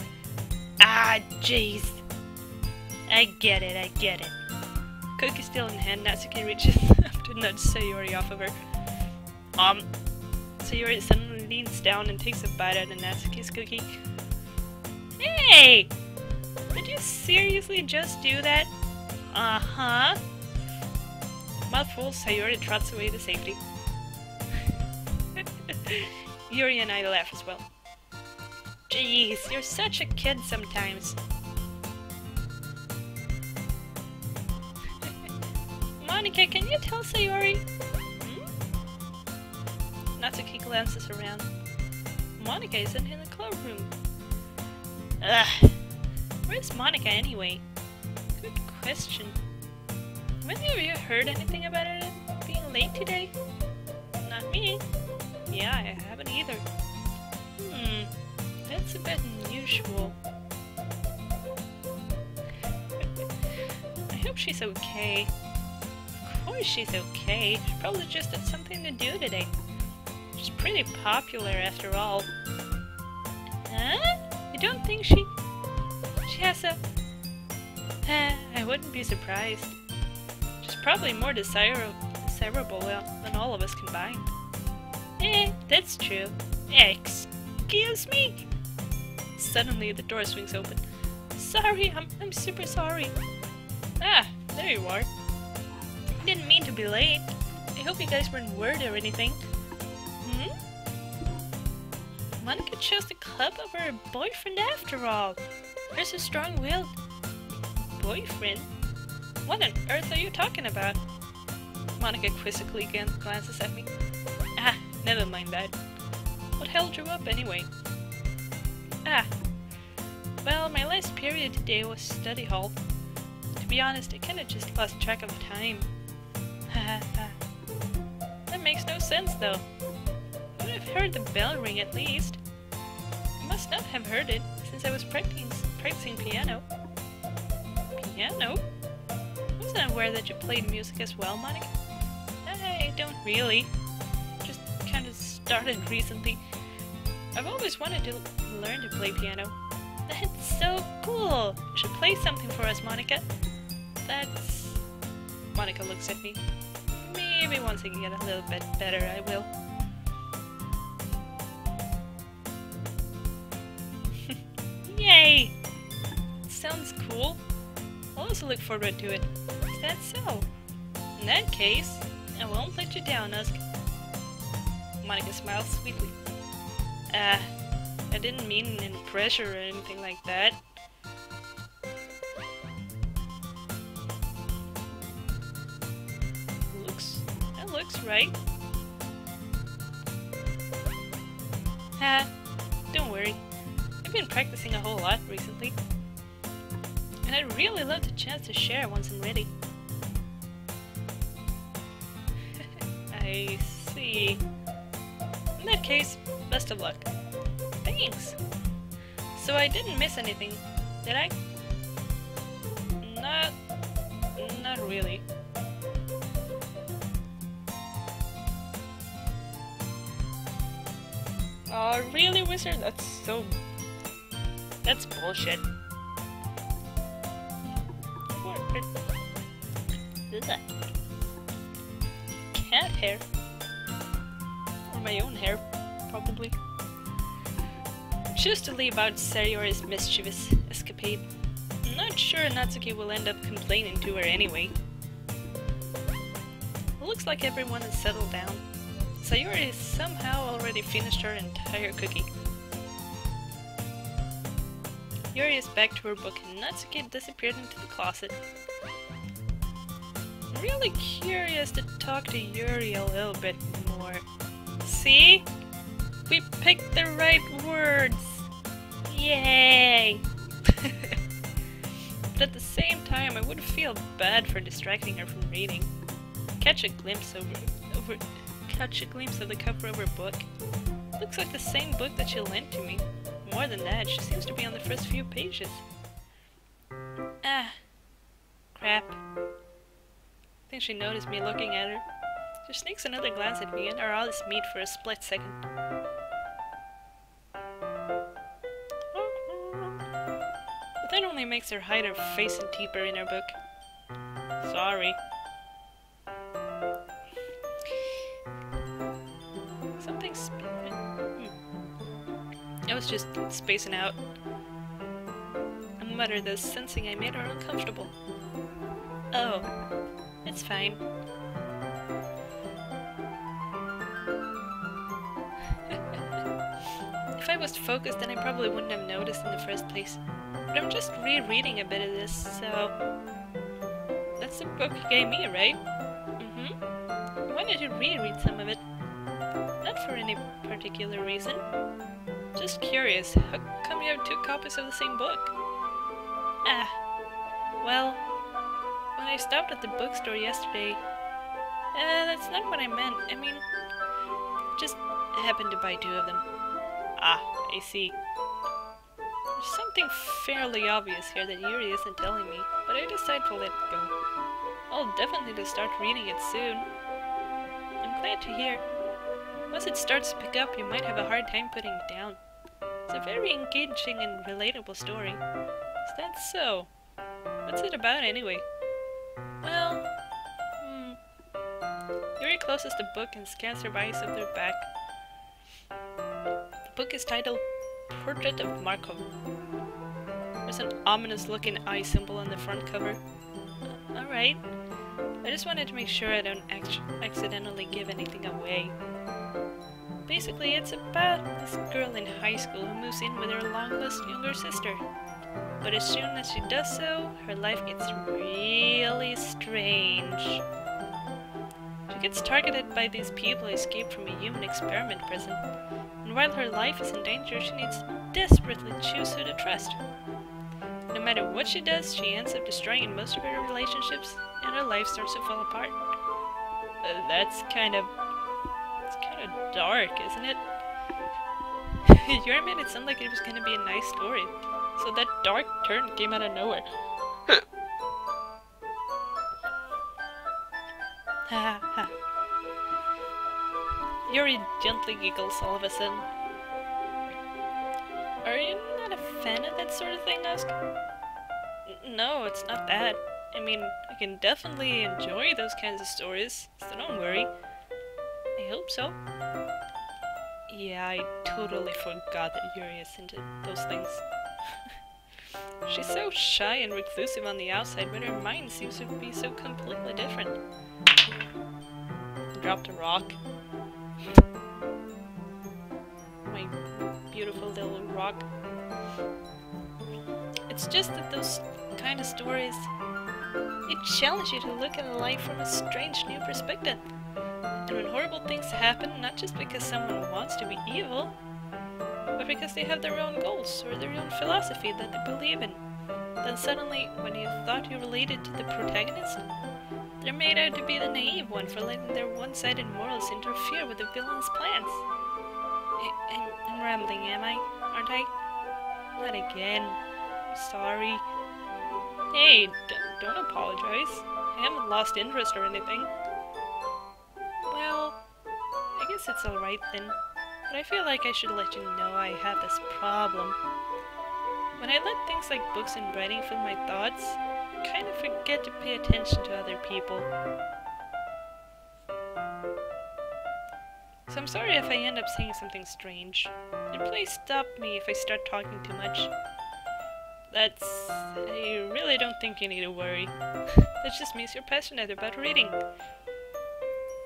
Ah, jeez. I get it, I get it. Cookie still in hand, Natsuki reaches up to nudge Sayori off of her. Um, Sayori suddenly leans down and takes a bite out of Natsuki's cookie. Hey! Did you seriously just do that? Uh-huh. Mouthful, Sayori trots away to safety. Yuri and I laugh as well. Jeez, you're such a kid sometimes. Monika, can you tell Sayori? Hmm? Natsuki glances around. Monika isn't in the club room. Ugh. Where's Monika anyway? Good question. Have any of you heard anything about it being late today? Not me. Yeah, I haven't either. Hmm, that's a bit unusual. I hope she's okay. Of course she's okay. She probably just had something to do today. She's pretty popular after all. Huh? You don't think she... She has a... Eh, I wouldn't be surprised. She's probably more desirable, desirable than all of us combined. Eh, that's true. Excuse me? Suddenly the door swings open. Sorry, I'm, I'm super sorry. Ah, there you are. Didn't mean to be late. I hope you guys weren't worried or anything. Hmm? Monika chose the club over her boyfriend after all. There's a strong-willed boyfriend? What on earth are you talking about? Monika quizzically again glances at me. Never mind that. What held you up anyway? Ah. Well, my last period today was study hall. To be honest, I kinda just lost track of time. that makes no sense though. I would have heard the bell ring at least. I must not have heard it, since I was practicing, practicing piano. Piano? I wasn't aware that you played music as well, Monika. I don't really. Kind of started recently. I've always wanted to learn to play piano. That's so cool! You should play something for us, Monika. That's... Monika looks at me. Maybe once I can get a little bit better, I will. Yay! Sounds cool. I'll also look forward to it. Is that so? In that case, I won't let you down, Usk. Monika smiles sweetly. Ah, uh, I didn't mean any pressure or anything like that. Looks... that looks right. Ah, don't worry. I've been practicing a whole lot recently. And I'd really love the chance to share once I'm ready. I see. In that case, best of luck. Thanks! So I didn't miss anything, did I? Not... not really. Oh, really, Wizard? That's so... That's bullshit. What? Is that? Cat hair? My own hair, probably. Choose to leave out Sayori's mischievous escapade. Not sure Natsuki will end up complaining to her anyway. looks like everyone has settled down. Sayori has somehow already finished her entire cookie. Yuri is back to her book and Natsuki disappeared into the closet. I'm really curious to talk to Yuri a little bit more. See? We picked the right words! Yay! but at the same time, I would feel bad for distracting her from reading. Catch a glimpse over, over catch a glimpse of the cover of her book. Looks like the same book that she lent to me. More than that, she seems to be on the first few pages. Ah. Crap. I think she noticed me looking at her. She sneaks another glance at me and our eyes meet for a split second. But that only makes her hide her face and deeper in her book. Sorry. Something's... Hmm. I was just spacing out. I muttered this, sensing I made her uncomfortable. Oh, it's fine. Was focused, then I probably wouldn't have noticed in the first place. But I'm just rereading a bit of this, so... That's the book you gave me, right? Mm-hmm. Why don't you reread some of it? Not for any particular reason. Just curious, how come you have two copies of the same book? Ah, well, when I stopped at the bookstore yesterday, uh, that's not what I meant. I mean, just happened to buy two of them. Ah, I see. There's something fairly obvious here that Yuri isn't telling me, but I decide to let it go. I'll definitely start reading it soon. I'm glad to hear. Once it starts to pick up, you might have a hard time putting it down. It's a very engaging and relatable story. Is that so? What's it about anyway? Well, hmm. Yuri closes the book and scans her eyes up their back. Book is titled Portrait of Markov. There's an ominous looking eye symbol on the front cover. Uh, Alright. I just wanted to make sure I don't accidentally give anything away. Basically, it's about this girl in high school who moves in with her long-lost younger sister. But as soon as she does so, her life gets really strange. She gets targeted by these people who escaped from a human experiment prison, and while her life is in danger, she needs to desperately choose who to trust. No matter what she does, she ends up destroying most of her relationships, and her life starts to fall apart. Uh, that's kind of it's kind of dark, isn't it? Your made it sound like it was gonna be a nice story. So that dark turn came out of nowhere. Ha ha. Yuri gently giggles all of a sudden. Are you not a fan of that sort of thing, Usk? No, it's not that. I mean, I can definitely enjoy those kinds of stories, so don't worry. I hope so. Yeah, I totally forgot that Yuri is into those things. She's so shy and reclusive on the outside, but her mind seems to be so completely different. Dropped a rock. My beautiful little rock. It's just that those kind of stories, it challenge you to look at life from a strange new perspective. And when horrible things happen, not just because someone wants to be evil, but because they have their own goals or their own philosophy that they believe in. Then suddenly, when you thought you related to the protagonist, they're made out to be the naive one for letting their one-sided morals interfere with the villain's plans. I, I'm, rambling, am I? Aren't I? Not again. Sorry. Hey, don't apologize. I haven't lost interest or anything. Well, I guess it's alright then. But I feel like I should let you know I have this problem. When I let things like books and writing fill my thoughts, kind of forget to pay attention to other people. So I'm sorry if I end up saying something strange. And please stop me if I start talking too much. That's... I really don't think you need to worry. that just means you're passionate about reading.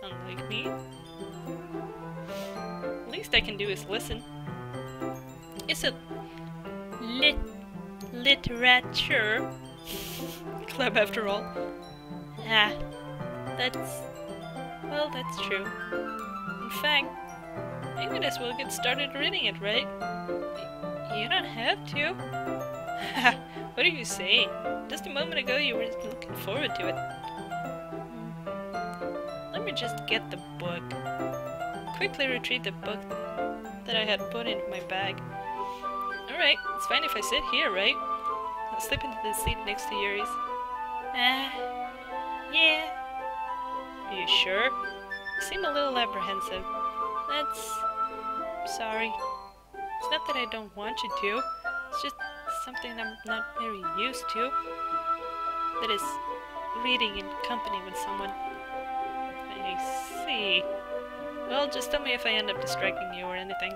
Unlike me. Least I can do is listen. It's a... lit literature club after all? Ah, that's... well, that's true. In fact, I might as well get started reading it, right? You don't have to. what are you saying? Just a moment ago you were looking forward to it. Let me just get the book. Quickly retrieve the book that I had put in my bag. Alright, it's fine if I sit here, right? Slip into the seat next to Yuri's. Uh, yeah. Are you sure? You seem a little apprehensive. That's... sorry. It's not that I don't want you to. It's just something I'm not very used to. That is, reading in company with someone. I see. Well, just tell me if I end up distracting you or anything.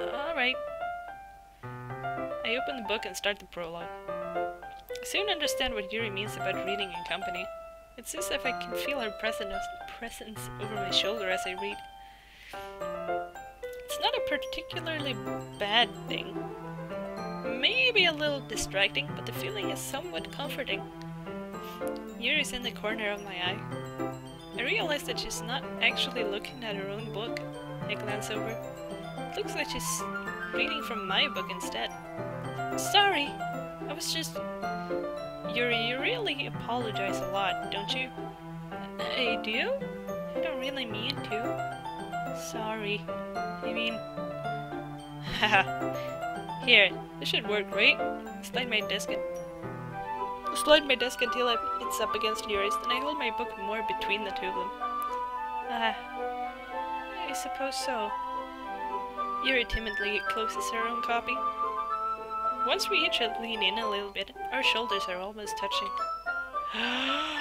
Alright. I open the book and start the prologue. I soon understand what Yuri means about reading in company. It's as if I can feel her presence, presence over my shoulder as I read. It's not a particularly bad thing maybe a little distracting, but the feeling is somewhat comforting. Yuri's in the corner of my eye. I realize that she's not actually looking at her own book. I glance over. Looks like she's reading from my book instead. Sorry, I was just... Yuri, you really apologize a lot, don't you? I do? I don't really mean to. Sorry. I mean... Haha. Here, this should work, right? Slide my desk. Slide my desk until it's up against yours, then I hold my book more between the two of them. Ah, I suppose so. Yuri timidly closes her own copy. Once we each lean in a little bit, our shoulders are almost touching.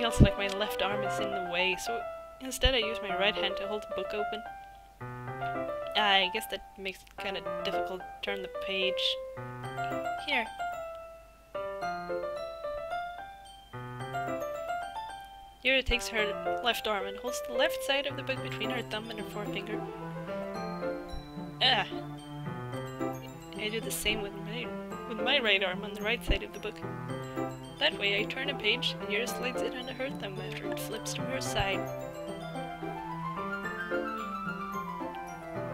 feels like my left arm is in the way, so instead I use my right hand to hold the book open. I guess that makes it kind of difficult to turn the page. Here. Yuri takes her left arm and holds the left side of the book between her thumb and her forefinger. Ah! I do the same with my, with my right arm on the right side of the book. That way I turn a page and yours slides it under her thumb after it flips to her side.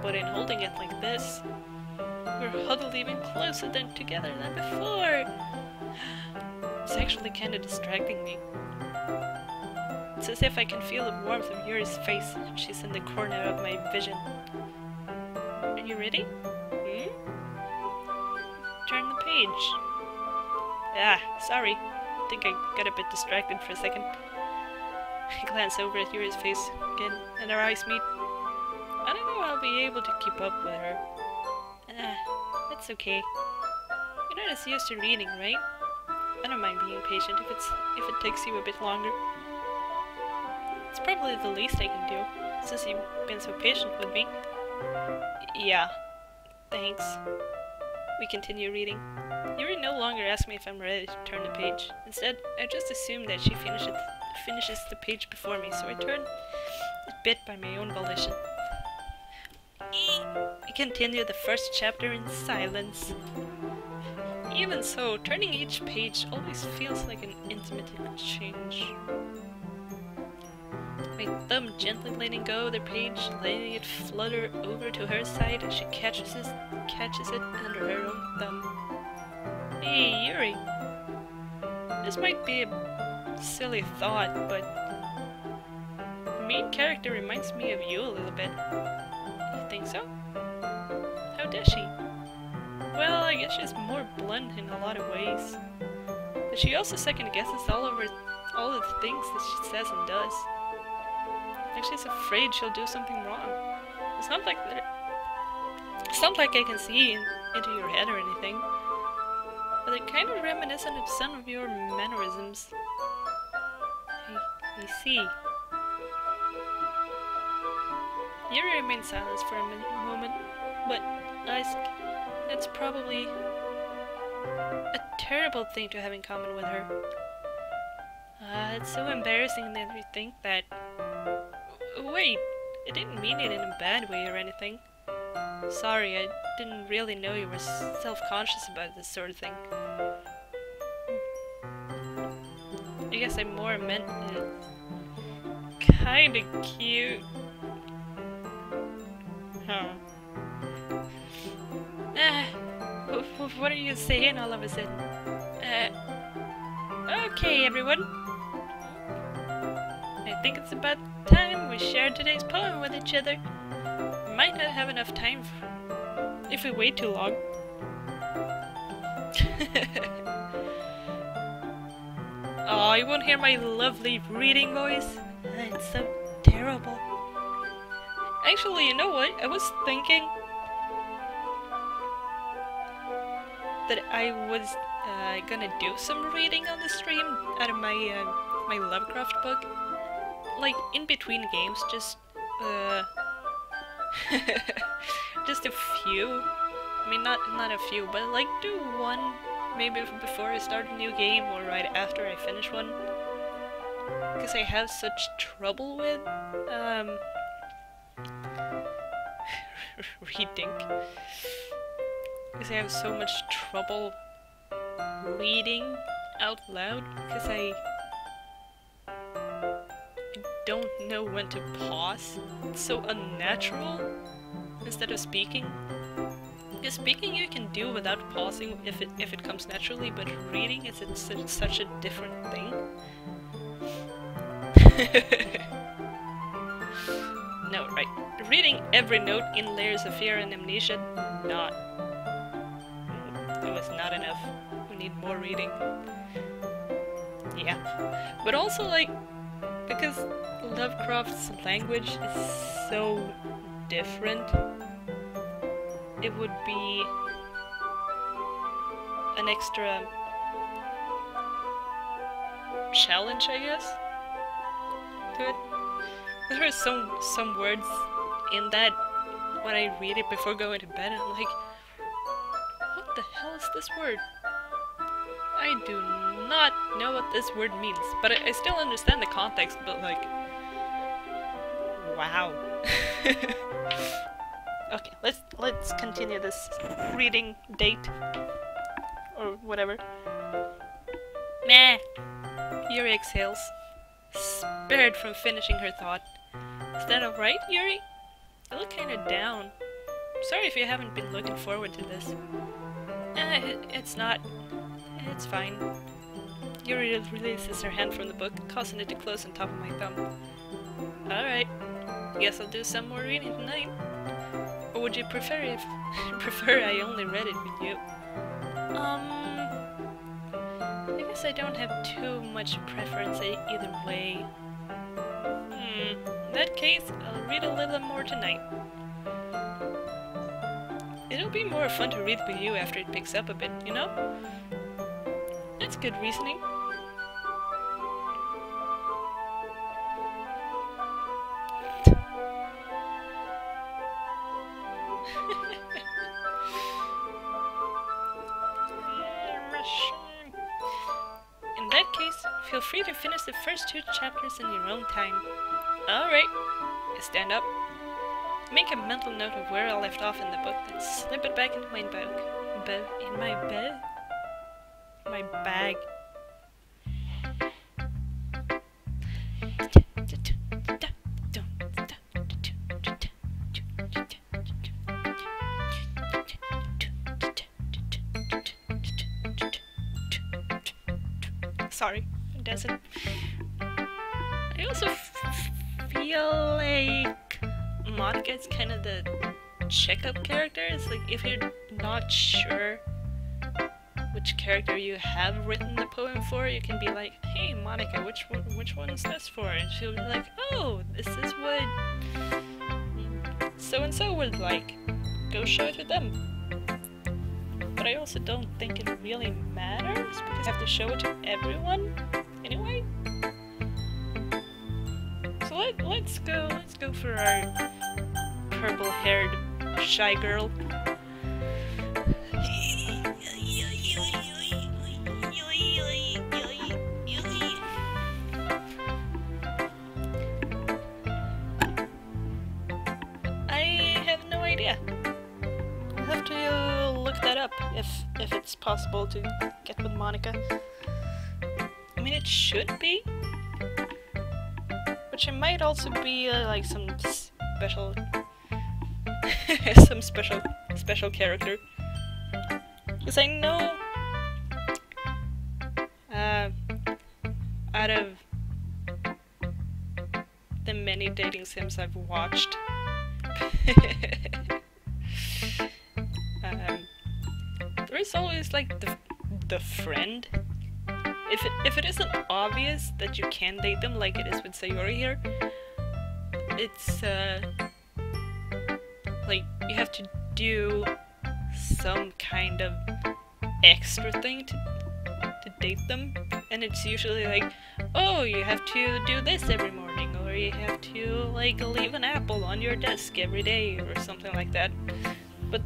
But in holding it like this, we're huddled even closer than together than before. It's actually kinda distracting me. It's as if I can feel the warmth of Yuri's face she's in the corner of my vision. Are you ready? Hmm? Turn the page. Ah, sorry I think I got a bit distracted for a second. I glance over at Yuri's face again, and our eyes meet. I don't know I'll be able to keep up with her. Ah, that's okay. You're not as used to reading, right? I don't mind being patient if it's if it takes you a bit longer. It's probably the least I can do, since you've been so patient with me. Yeah. Thanks. We continue reading. Yuri no longer asks me if I'm ready to turn the page. Instead, I just assume that she finishes finishes the page before me, so I turn it bit by my own volition. I continue the first chapter in silence. Even so, turning each page always feels like an intimate exchange. My thumb gently letting go of the page, letting it flutter over to her side as she catches it, catches it under her own thumb. Hey, Yuri! This might be a silly thought, but the main character reminds me of you a little bit. You think so? How does she? Well, I guess she's more blunt in a lot of ways. But she also second guesses all over all of the things that she says and does. Like she's afraid she'll do something wrong. It's not like. It's not like I can see in, into your head or anything. But they're kind of reminiscent of some of your mannerisms. I, I see. Yuri remained silent for a moment, but ask, that's probably a terrible thing to have in common with her. Uh, it's so embarrassing that we think that... Wait, I didn't mean it in a bad way or anything. Sorry, I didn't really know you were self-conscious about this sort of thing. I guess I more meant it. Kinda cute. Huh. Ah, what are you saying all of a sudden? Uh, okay, everyone. I think it's about time we shared today's poem with each other. We might not have enough time if we wait too long. oh, you won't hear my lovely reading voice? It's so terrible. Actually, you know what? I was thinking that I was uh, gonna do some reading on the stream out of my uh, my Lovecraft book, like in between games, just uh, just a few. I mean, not not a few, but like do one maybe before I start a new game or right after I finish one, because I have such trouble with um reading. Because I have so much trouble reading out loud because I, I don't know when to pause. It's so unnatural instead of speaking. Because speaking you can do without pausing if it if it comes naturally, but reading is it's, it's such a different thing. no, right. Reading every note in Layers of Fear and Amnesia, not. It was not enough. We need more reading. Yeah. But also, like, because Lovecraft's language is so different, it would be an extra challenge, I guess, to it. There are some some words in that when I read it before going to bed, I'm like, what the hell is this word? I do not know what this word means, but I, I still understand the context, but like, wow. okay, let's let's continue this reading date or whatever. Meh. Yuri exhales, spared from finishing her thought. Is that alright, Yuri? You look kinda down. Sorry if you haven't been looking forward to this. Eh, it, it's not. It's fine. Yuri releases her hand from the book, causing it to close on top of my thumb. Alright. Guess I'll do some more reading tonight. Or would you prefer if prefer I only read it with you? Um I guess I don't have too much preference either way. Hmm, in that case, I'll read a little more tonight. It'll be more fun to read with you after it picks up a bit, you know? That's good reasoning. First two chapters in your own time. Alright. Stand up. Make a mental note of where I left off in the book, then slip it back into my book. Be in my bed? My bag. Sorry, it doesn't. Feel like Monika is kind of the checkup character. It's like if you're not sure which character you have written the poem for, you can be like, "Hey, Monika, which one, which one is this for?" And she'll be like, "Oh, this is what so and so would like. Go show it to them." But I also don't think it really matters because I have to show it to everyone anyway. Let, let's go. Let's go for our purple-haired shy girl. I have no idea. I'll have to look that up if if it's possible to get with Monika. Also be uh, like some special, some special special character. Because I know, uh, out of the many dating sims I've watched. um, there is always like the the friend. If it if it isn't obvious that you can date them, like it is with Sayori here, it's uh like you have to do some kind of extra thing to to date them, and it's usually like, oh, you have to do this every morning, or you have to like leave an apple on your desk every day, or something like that. But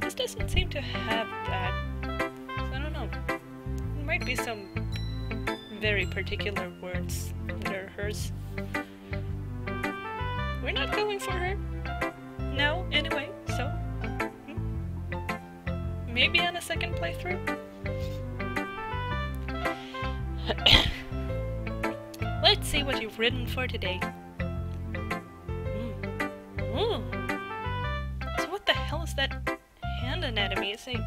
this doesn't seem to have that. So I don't know. Might be some very particular words that are hers. We're not going for her. No, anyway, so. hmm. Maybe on a second playthrough? Let's see what you've written for today. Mm. Mm. So what the hell is that hand anatomy? It's like...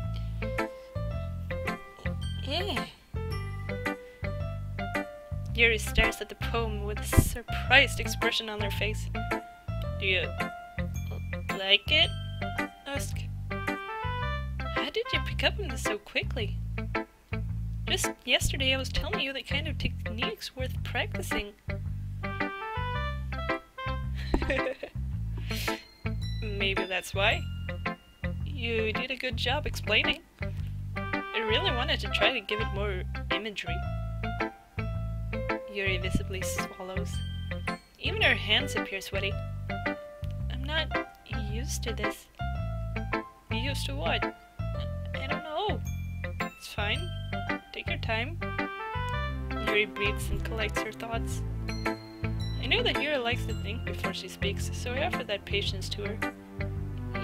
Eh. Yuri stares at the poem with a surprised expression on her face. Do you like it? Ask. How did you pick up on this so quickly? Just yesterday I was telling you that kind of technique's worth practicing. Maybe that's why. You did a good job explaining. I really wanted to try to give it more imagery. Yuri visibly swallows. Even her hands appear sweaty. I'm not used to this. Used to what? I don't know. It's fine. Take your time. Yuri breathes and collects her thoughts. I know that Yuri likes to think before she speaks, so I offer that patience to her.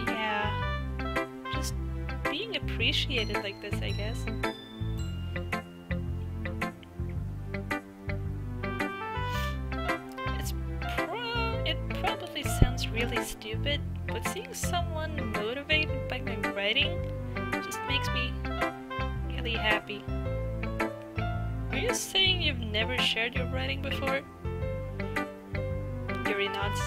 Yeah. Just being appreciated like this, I guess. Stupid, but seeing someone motivated by my writing just makes me really happy. Are you saying you've never shared your writing before? Yuri nods.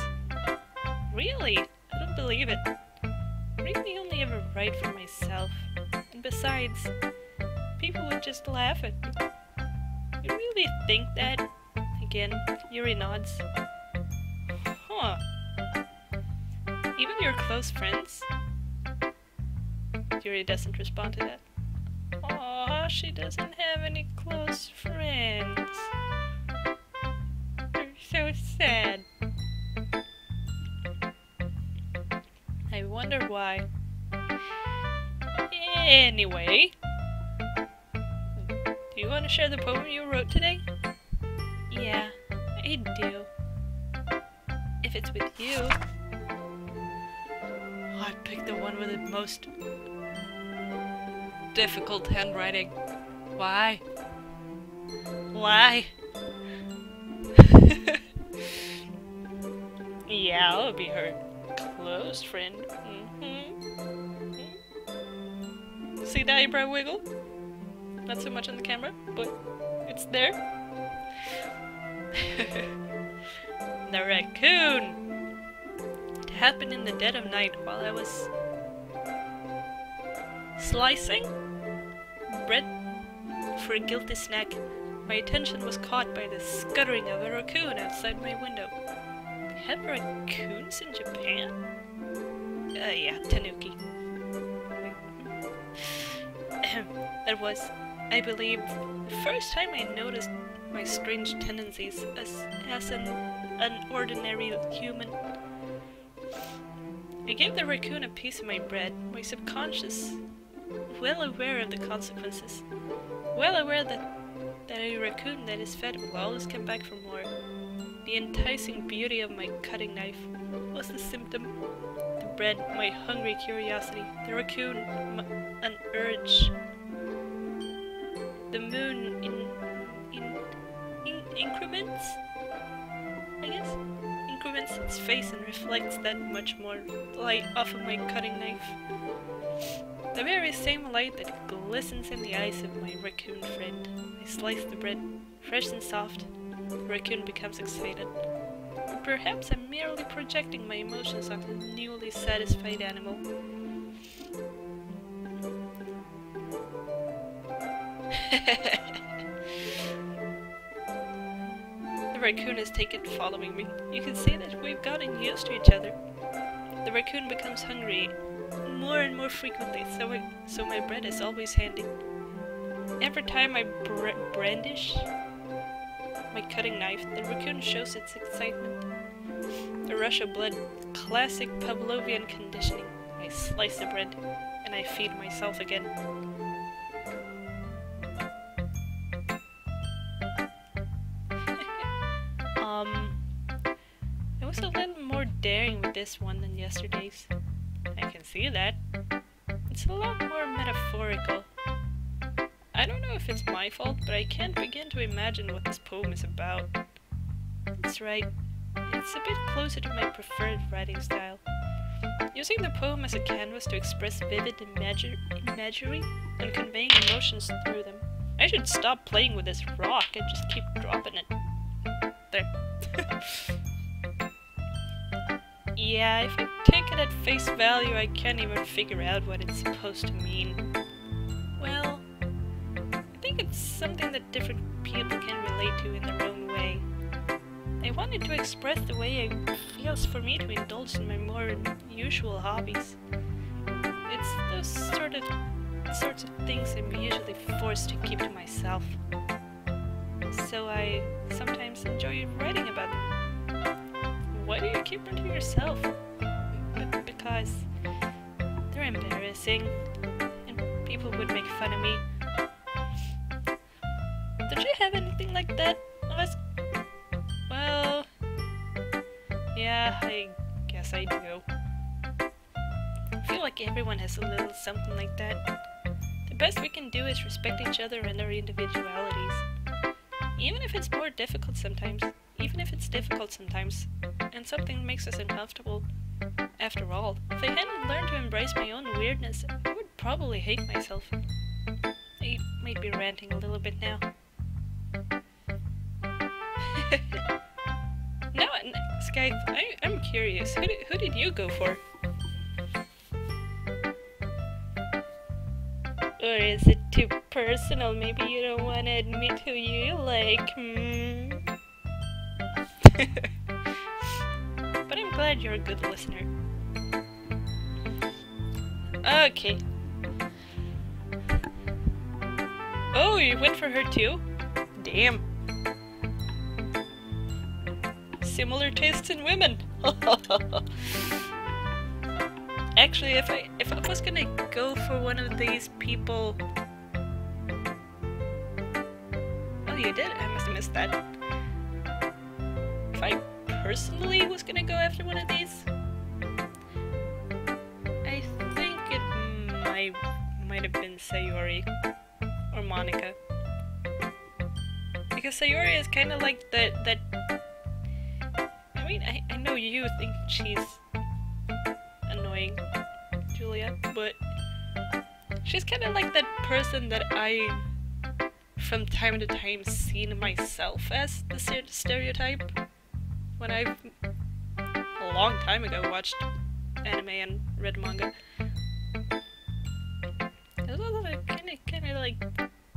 Really? I don't believe it. I really only ever write for myself. And besides, people would just laugh at me. You really think that? Again, Yuri nods. Friends? Yuri doesn't respond to that. Aw, she doesn't have any close friends. They're so sad. I wonder why. Anyway, do you want to share the poem you wrote today? Yeah, I do. If it's with you. Most difficult handwriting. Why? Why? yeah, I'll be her close friend. Mm -hmm. See that eyebrow wiggle? Not so much on the camera, but it's there. the raccoon! It happened in the dead of night while I was slicing bread for a guilty snack. My attention was caught by the scuttering of a raccoon outside my window. They have raccoons in Japan? Uh, yeah, Tanuki. that was I believe, the first time I noticed my strange tendencies as, as an, an ordinary human. I gave the raccoon a piece of my bread, my subconscious, well aware of the consequences, well aware that, that a raccoon that is fed will always come back for more. The enticing beauty of my cutting knife was the symptom. The bread, my hungry curiosity. The raccoon, an urge the moon in, in, in increments, I guess? Increments its face and reflects that much more light off of my cutting knife. The very same light that glistens in the eyes of my raccoon friend. I slice the bread, fresh and soft. The raccoon becomes excited. perhaps I'm merely projecting my emotions onto the newly satisfied animal. the raccoon has taken following me. You can see that we've gotten used to each other. The raccoon becomes hungry more and more frequently, so, so my bread is always handy. Every time I br brandish my cutting knife, the raccoon shows its excitement. The rush of blood, classic Pavlovian conditioning. I slice the bread, and I feed myself again. Um, I was a little more daring with this one than yesterday's. I can see that. It's a lot more metaphorical. I don't know if it's my fault, but I can't begin to imagine what this poem is about. That's right, it's a bit closer to my preferred writing style. Using the poem as a canvas to express vivid imagery and conveying emotions through them. I should stop playing with this rock and just keep dropping it. There. Yeah, if you take it at face value, I can't even figure out what it's supposed to mean. Well, I think it's something that different people can relate to in their own way. I wanted to express the way it feels for me to indulge in my more usual hobbies. It's those sort of sorts of things I'm usually forced to keep to myself. So I sometimes enjoy writing about them why do you keep them to yourself? Because they're embarrassing, and people would make fun of me. Don't you have anything like that? Well, yeah, I guess I do. I feel like everyone has a little something like that. The best we can do is respect each other and our individualities. Even if it's more difficult sometimes. Even if it's difficult sometimes and something makes us uncomfortable. After all, if I hadn't learned to embrace my own weirdness, I would probably hate myself. I might be ranting a little bit now. now, Sky, I, am curious. Who did, who did you go for? Or is it too personal? Maybe you don't want to admit who you like, hmm? glad you're a good listener. Okay. Oh, you went for her too? Damn. Similar tastes in women. Actually, if I if I was gonna go for one of these people... Oh, you did? I must have missed that. After one of these, I think it might might have been Sayori or Monika. Because Sayori is kind of like the that. I mean, I, I know you think she's annoying, Julia, but she's kind of like that person that I, from time to time, seen myself as the stereotype. When I've long time ago watched anime and read manga. Kind of, kind of like,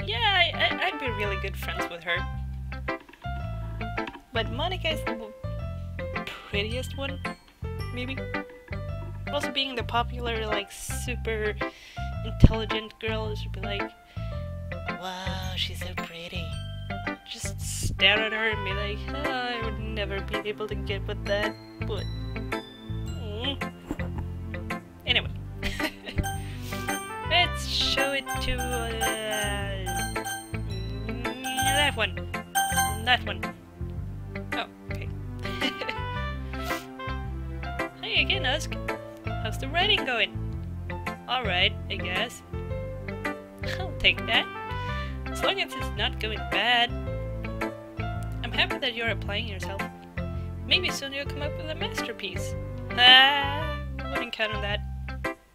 yeah, I, I'd be really good friends with her. But Monika is the prettiest one, maybe. Also, being the popular, like, super intelligent girl, should be like, wow, she's so pretty. Just stare at her and be like, oh, I would never be able to get with that, but. Mm. Anyway. Let's show it to uh, that one. That one. Oh, okay. hey again, Usk. How's the writing going? Alright, I guess. I'll take that. As long as it's not going bad. Happy that you're applying yourself. Maybe soon you'll come up with a masterpiece. Ah, wouldn't count on that.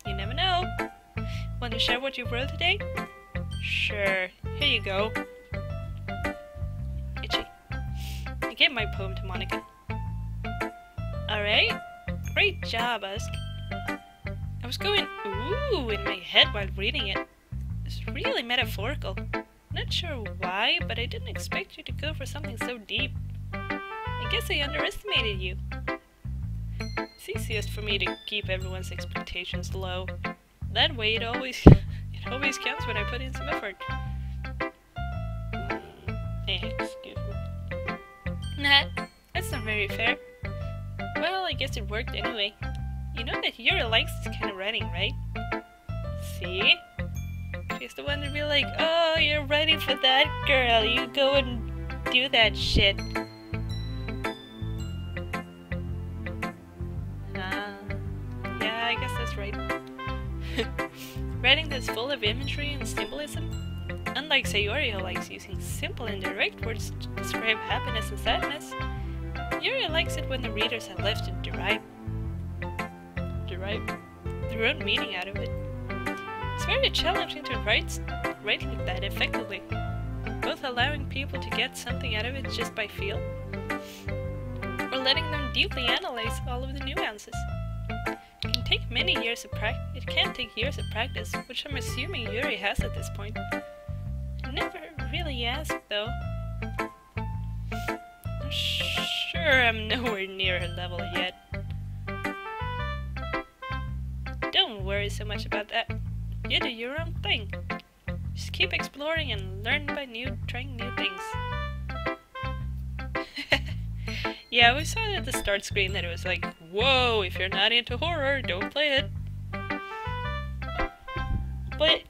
You never know. Want to share what you wrote today? Sure. Here you go. Itchy. I gave my poem to Monika. Alright. Great job, Usk. I was going ooh in my head while reading it. It's really metaphorical. Not sure why, but I didn't expect you to go for something so deep. I guess I underestimated you. It's easiest for me to keep everyone's expectations low. That way it always it always counts when I put in some effort. Eh, excuse me. Nah, that's not very fair. Well, I guess it worked anyway. You know that Yuri likes this kind of writing, right? See? She's the one to be like, oh, you're writing for that girl, you go and do that shit. Ah, yeah, I guess that's right. writing that's full of imagery and symbolism? Unlike Sayori who likes using simple and direct words to describe happiness and sadness, Yuri likes it when the readers have left to derive, derive their own meaning out of it. It's very challenging to write, write like that effectively, both allowing people to get something out of it just by feel, or letting them deeply analyze all of the nuances. It can take many years of practice. It can take years of practice, which I'm assuming Yuri has at this point. I never really asked, though. I'm sure I'm nowhere near her level yet. Don't worry so much about that. You do your own thing. Just keep exploring and learn by new trying new things. yeah, we saw it at the start screen that it was like, whoa, if you're not into horror, don't play it. But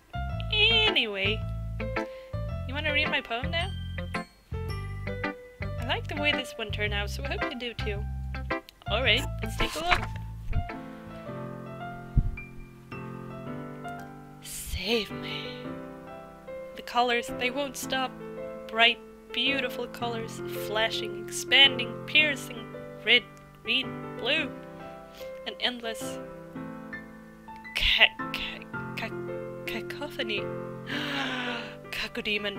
anyway, you want to read my poem now? I like the way this one turned out, so I hope you do too. Alright, let's take a look. Save me. The colors, they won't stop. Bright, beautiful colors, flashing, expanding, piercing, red, green, blue, an endless ca ca ca cacophony. Cacodemon.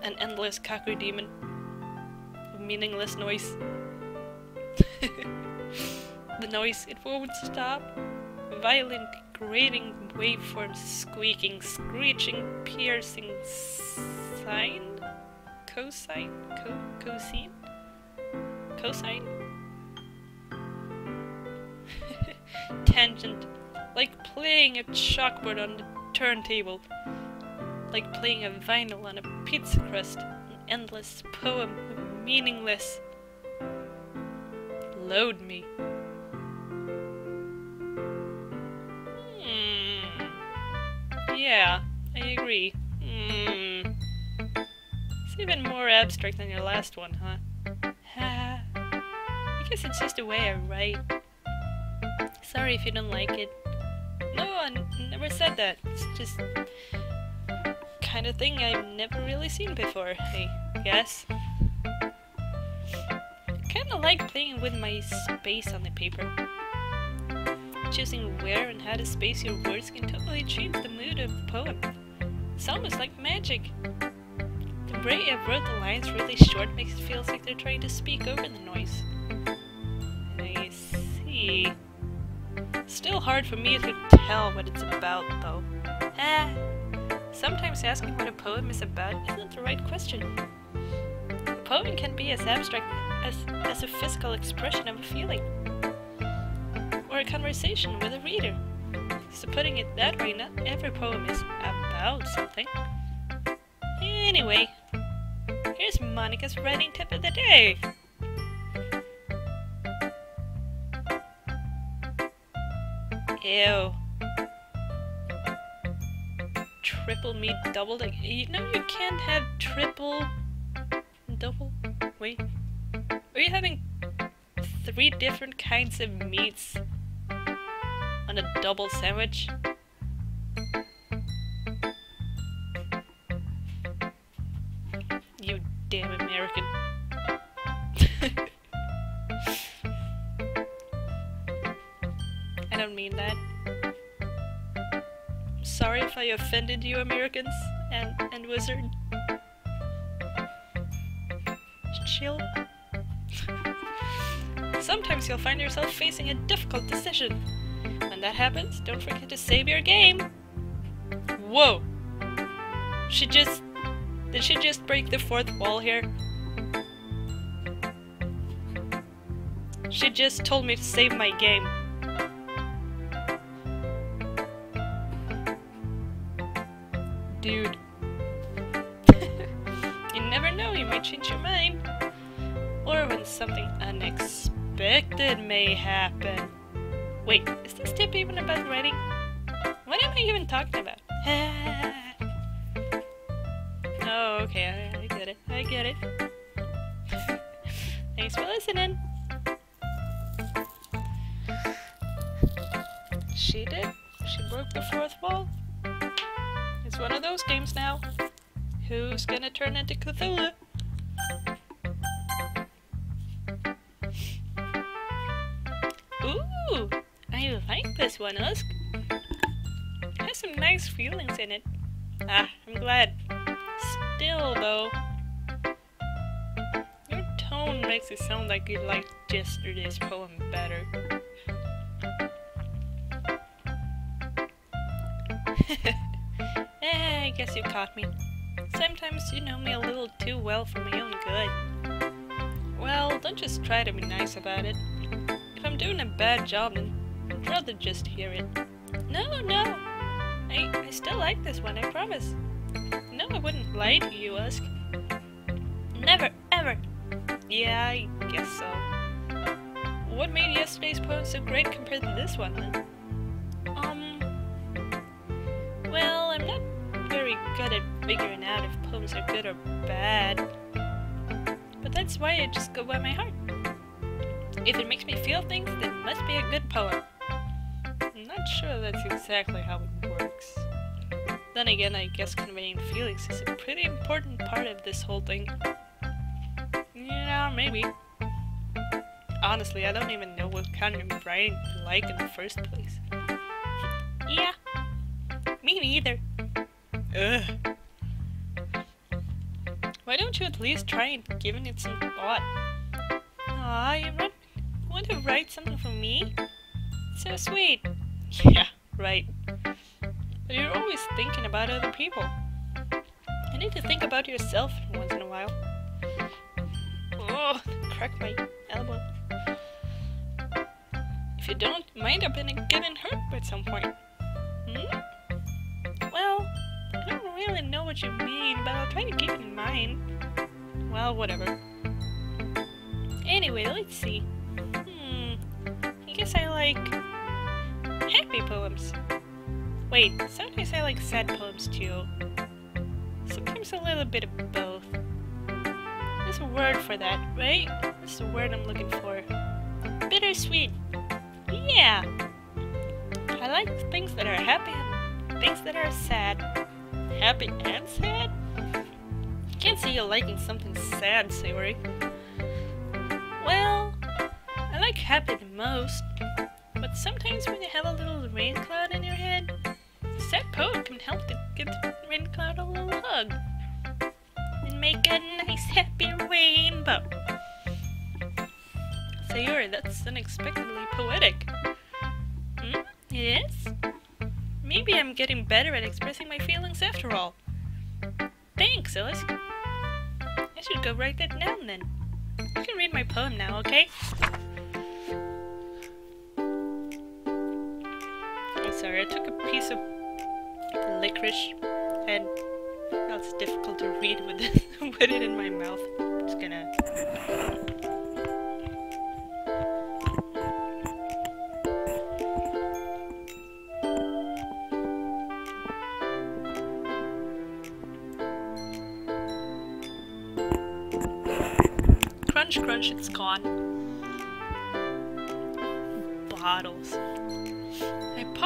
An endless cacodemon. Meaningless noise. the noise, it won't stop violent, grating waveforms, squeaking, screeching, piercing, sine? Cosine? Co cosine? Cosine? Tangent. Like playing a chalkboard on the turntable. Like playing a vinyl on a pizza crust. An endless poem of meaningless. Load me. Yeah, I agree. Hmm. even more abstract than your last one, huh? I guess it's just the way I write. Sorry if you don't like it. No, I never said that. It's just kind of thing I've never really seen before, I guess. Kinda like playing with my space on the paper. Choosing where and how to space your words can totally change the mood of a poem. It's almost like magic. The way I wrote the lines really short makes it feel like they're trying to speak over the noise. I see. Still hard for me to tell what it's about, though. Ah, sometimes asking what a poem is about isn't the right question. A poem can be as abstract as, as a physical expression of a feeling, a conversation with a reader. So putting it that way, not every poem is about something. Anyway, here's Monika's writing tip of the day. Ew. Triple meat double you know you can't have triple double wait. Are you having three different kinds of meats on a double sandwich? You damn American. I don't mean that. Sorry if I offended you Americans and, and wizard. Chill. Sometimes you'll find yourself facing a difficult decision. When that happens, don't forget to save your game. Whoa! She just... Did she just break the fourth wall here? She just told me to save my game. Dude. you never know, you might change your mind. Or when something unexpected may happen. Wait, is this tip even about writing? What am I even talking about? oh, okay, I, I get it. I get it. Thanks for listening. She did. She broke the fourth wall. It's one of those games now. Who's gonna turn into Cthulhu? Like Usk. Has some nice feelings in it. Ah, I'm glad. Still, though, your tone makes it sound like you liked yesterday's poem better. eh, I guess you caught me. Sometimes you know me a little too well for my own good. Well, don't just try to be nice about it. If I'm doing a bad job, then I'd rather just hear it. No, no! I, I still like this one, I promise. No, I wouldn't lie to you, Usk. Never, ever! Yeah, I guess so. What made yesterday's poem so great compared to this one? Um... Well, I'm not very good at figuring out if poems are good or bad. But that's why I just go by my heart. If it makes me feel things, then it must be a good poem. Not sure that's exactly how it works. Then again, I guess conveying feelings is a pretty important part of this whole thing. Yeah, maybe. Honestly, I don't even know what kind of writing I like in the first place. Yeah, me neither. Ugh. Why don't you at least try and giving it some thought? Aw, you want, want to write something for me? So sweet. Yeah, right. But you're always thinking about other people. You need to think about yourself once in a while. Oh, crack my elbow. If you don't, you might up in getting hurt at some point. Hmm? Well, I don't really know what you mean, but I'll try to keep it in mind. Well, whatever. Anyway, let's see. Hmm. I guess I like poems. Wait, sometimes I like sad poems too. Sometimes a little bit of both. There's a word for that, right? That's the word I'm looking for. Bittersweet. Yeah. I like things that are happy and things that are sad. Happy and sad? Can't see you liking something sad, Sayori. Well, I like happy the most, but sometimes when you have a little rain cloud in your head, sad poet can help to give the rain cloud a little hug and make a nice happy rainbow. Sayori, that's unexpectedly poetic. Hmm? Is? Maybe I'm getting better at expressing my feelings after all. Thanks, Illis. I should go write that down then. You can read my poem now, okay? I took a piece of licorice and now it's difficult to read with it, with it in my mouth. I'm just gonna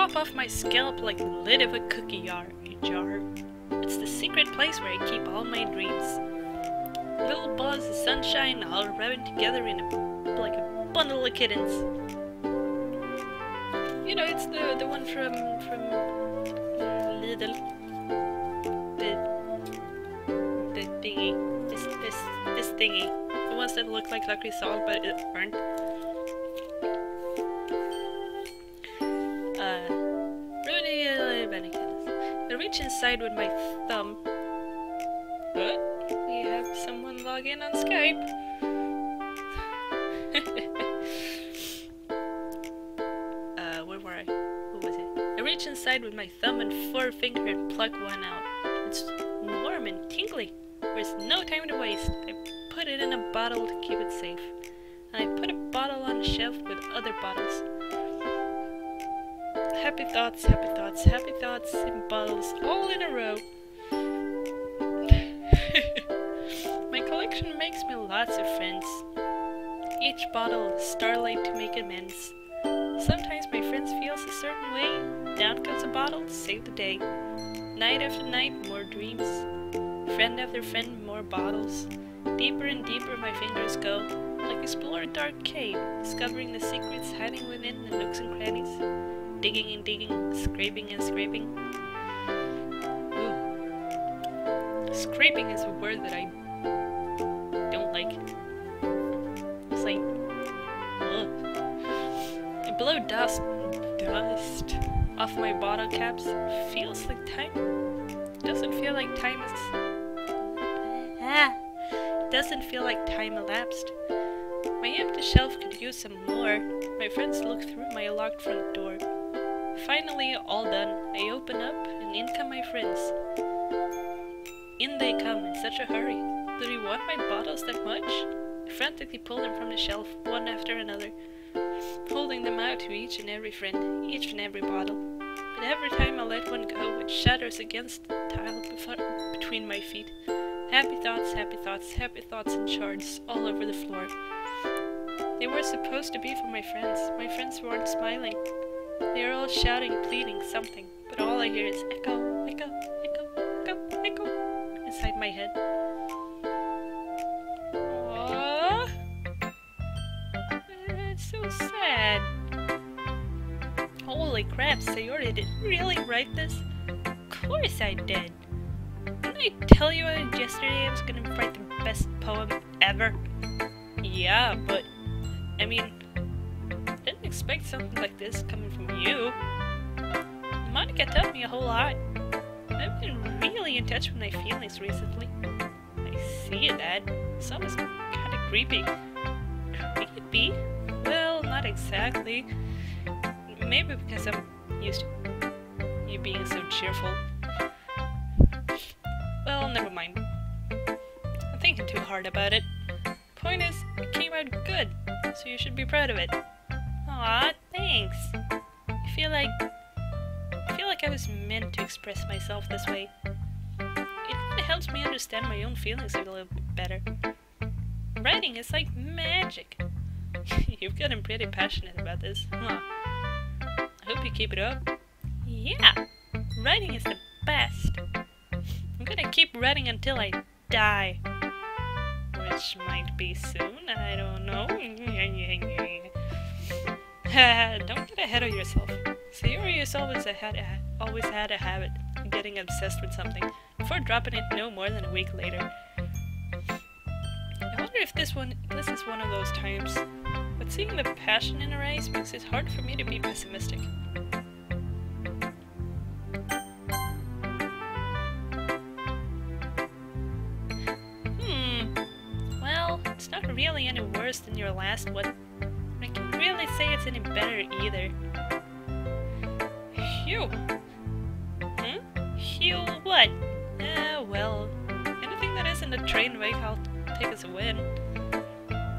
off my scalp like the lid of a cookie jar. jar. It's the secret place where I keep all my dreams. Little balls of sunshine all rubbing together in a, like a bundle of kittens. You know, it's the the one from from Lidl. The the thingy. This this this thingy. The ones that look like lucky salt but it aren't. Inside with my thumb. But we have someone log in on Skype. uh, where were I? Who was it? I reach inside with my thumb and forefinger and pluck one out. It's warm and tingly. There's no time to waste. I put it in a bottle to keep it safe. And I put a bottle on a shelf with other bottles. Happy thoughts, happy thoughts, happy thoughts in bottles all in a row. My collection makes me lots of friends. Each bottle starlight to make amends. Sometimes my friends feels a certain way. Down comes a bottle to save the day. Night after night, more dreams. Friend after friend, more bottles. Deeper and deeper my fingers go, like explore a dark cave, discovering the secrets hiding within the nooks and crannies. Digging and digging, scraping and scraping. Ooh. Scraping is a word that I don't like. It's like, ugh. I blow dust, dust off my bottle caps. Feels like time. Doesn't feel like time is. Ah doesn't feel like time elapsed. My empty shelf could use some more. My friends look through my locked front door. Finally, all done, I open up and in come my friends. In they come in such a hurry. Do you want my bottles that much? I frantically pull them from the shelf, one after another, holding them out to each and every friend, each and every bottle. But every time I let one go, it shatters against the tile between my feet. Happy thoughts, happy thoughts, happy thoughts in shards all over the floor. They were supposed to be for my friends. My friends weren't smiling. They are all shouting, pleading something, but all I hear is echo, echo, echo, echo, echo inside my head. Aww. It's so sad. Holy crap, Sayori did really write this? Of course I did. Didn't I tell you yesterday I was gonna write the best poem ever? Yeah, but I mean, expect something like this coming from you. Monika taught me a whole lot. I've been really in touch with my feelings recently. I see it, that. Some is kinda creepy. Creepy? Well, not exactly. Maybe because I'm used to you being so cheerful. Well, never mind. I'm thinking too hard about it. Point is, it came out good, so you should be proud of it. Aw, thanks. I feel like... I feel like I was meant to express myself this way. It helps me understand my own feelings a little bit better. writing is like magic. You've gotten pretty passionate about this, huh? I hope you keep it up. Yeah, writing is the best. I'm gonna keep writing until I die. Which might be soon, I don't know. don't get ahead of yourself. Sayori has always had, always had a habit of getting obsessed with something before dropping it no more than a week later. I wonder if this one this is one of those times. But seeing the passion in her eyes makes it hard for me to be pessimistic. Hmm. Well, it's not really any worse than your last one. It's any better either. Phew. Hmm? Phew what? Uh, well, anything that isn't a train wreck I'll take as a win.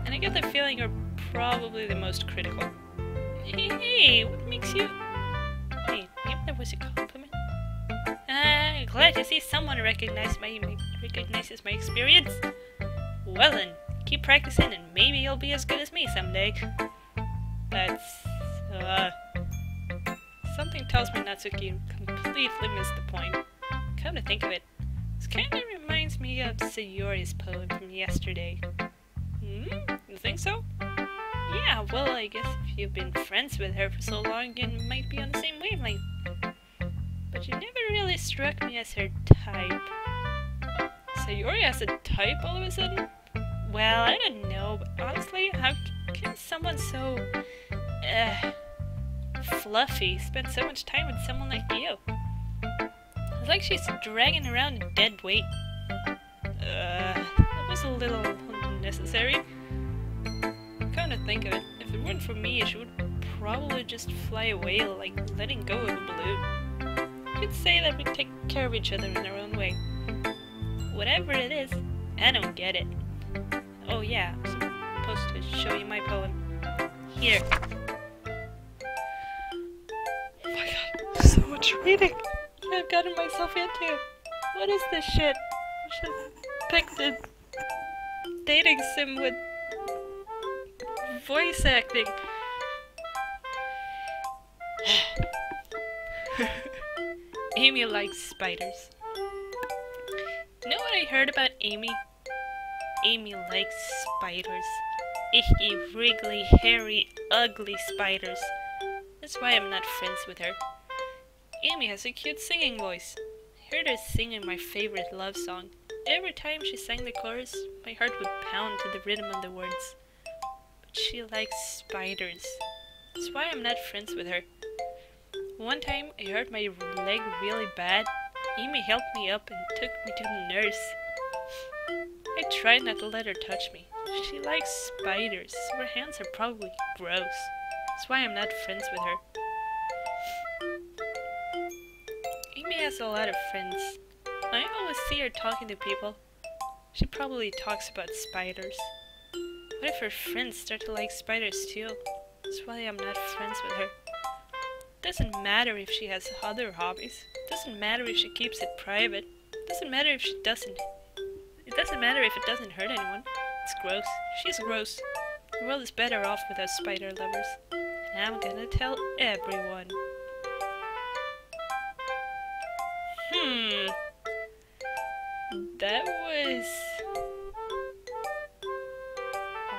And I get the feeling you're probably the most critical. Hey, what makes you... Hey, maybe that was a compliment? Ah, uh, glad to see someone recognize my, recognizes my experience. Well then, keep practicing and maybe you'll be as good as me someday. That's... uh... Something tells me Natsuki completely missed the point. Come to think of it, this kinda reminds me of Sayori's poem from yesterday. Hmm? You think so? Yeah, well, I guess if you've been friends with her for so long, you might be on the same wavelength. But you never really struck me as her type. Sayori has a type all of a sudden? Well, I don't know, but honestly, how can someone so... Uh, fluffy spent so much time with someone like you? It's like she's dragging around a dead weight. Uh, that was a little unnecessary. Come to think of it, if it weren't for me, she would probably just fly away like letting go of a balloon. You could say that we take care of each other in our own way. Whatever it is, I don't get it. Oh yeah, I'm supposed to show you my poem. Here. My god, so much reading! I've gotten myself into. What is this shit? I should pick the dating sim with voice acting. Amy likes spiders. You know what I heard about Amy? Amy likes spiders. Icky, wriggly, hairy, ugly spiders. That's why I'm not friends with her. Amy has a cute singing voice. I heard her singing my favorite love song. Every time she sang the chorus, my heart would pound to the rhythm of the words. But she likes spiders. That's why I'm not friends with her. One time, I hurt my leg really bad. Amy helped me up and took me to the nurse. I tried not to let her touch me. She likes spiders, her hands are probably gross. That's why I'm not friends with her. Amy has a lot of friends. I always see her talking to people. She probably talks about spiders. What if her friends start to like spiders too? That's why I'm not friends with her. Doesn't matter if she has other hobbies. Doesn't matter if she keeps it private. Doesn't matter if she doesn't. It doesn't matter if it doesn't hurt anyone. It's gross. She's gross. The world is better off without spider lovers. I'm gonna tell everyone. Hmm. That was...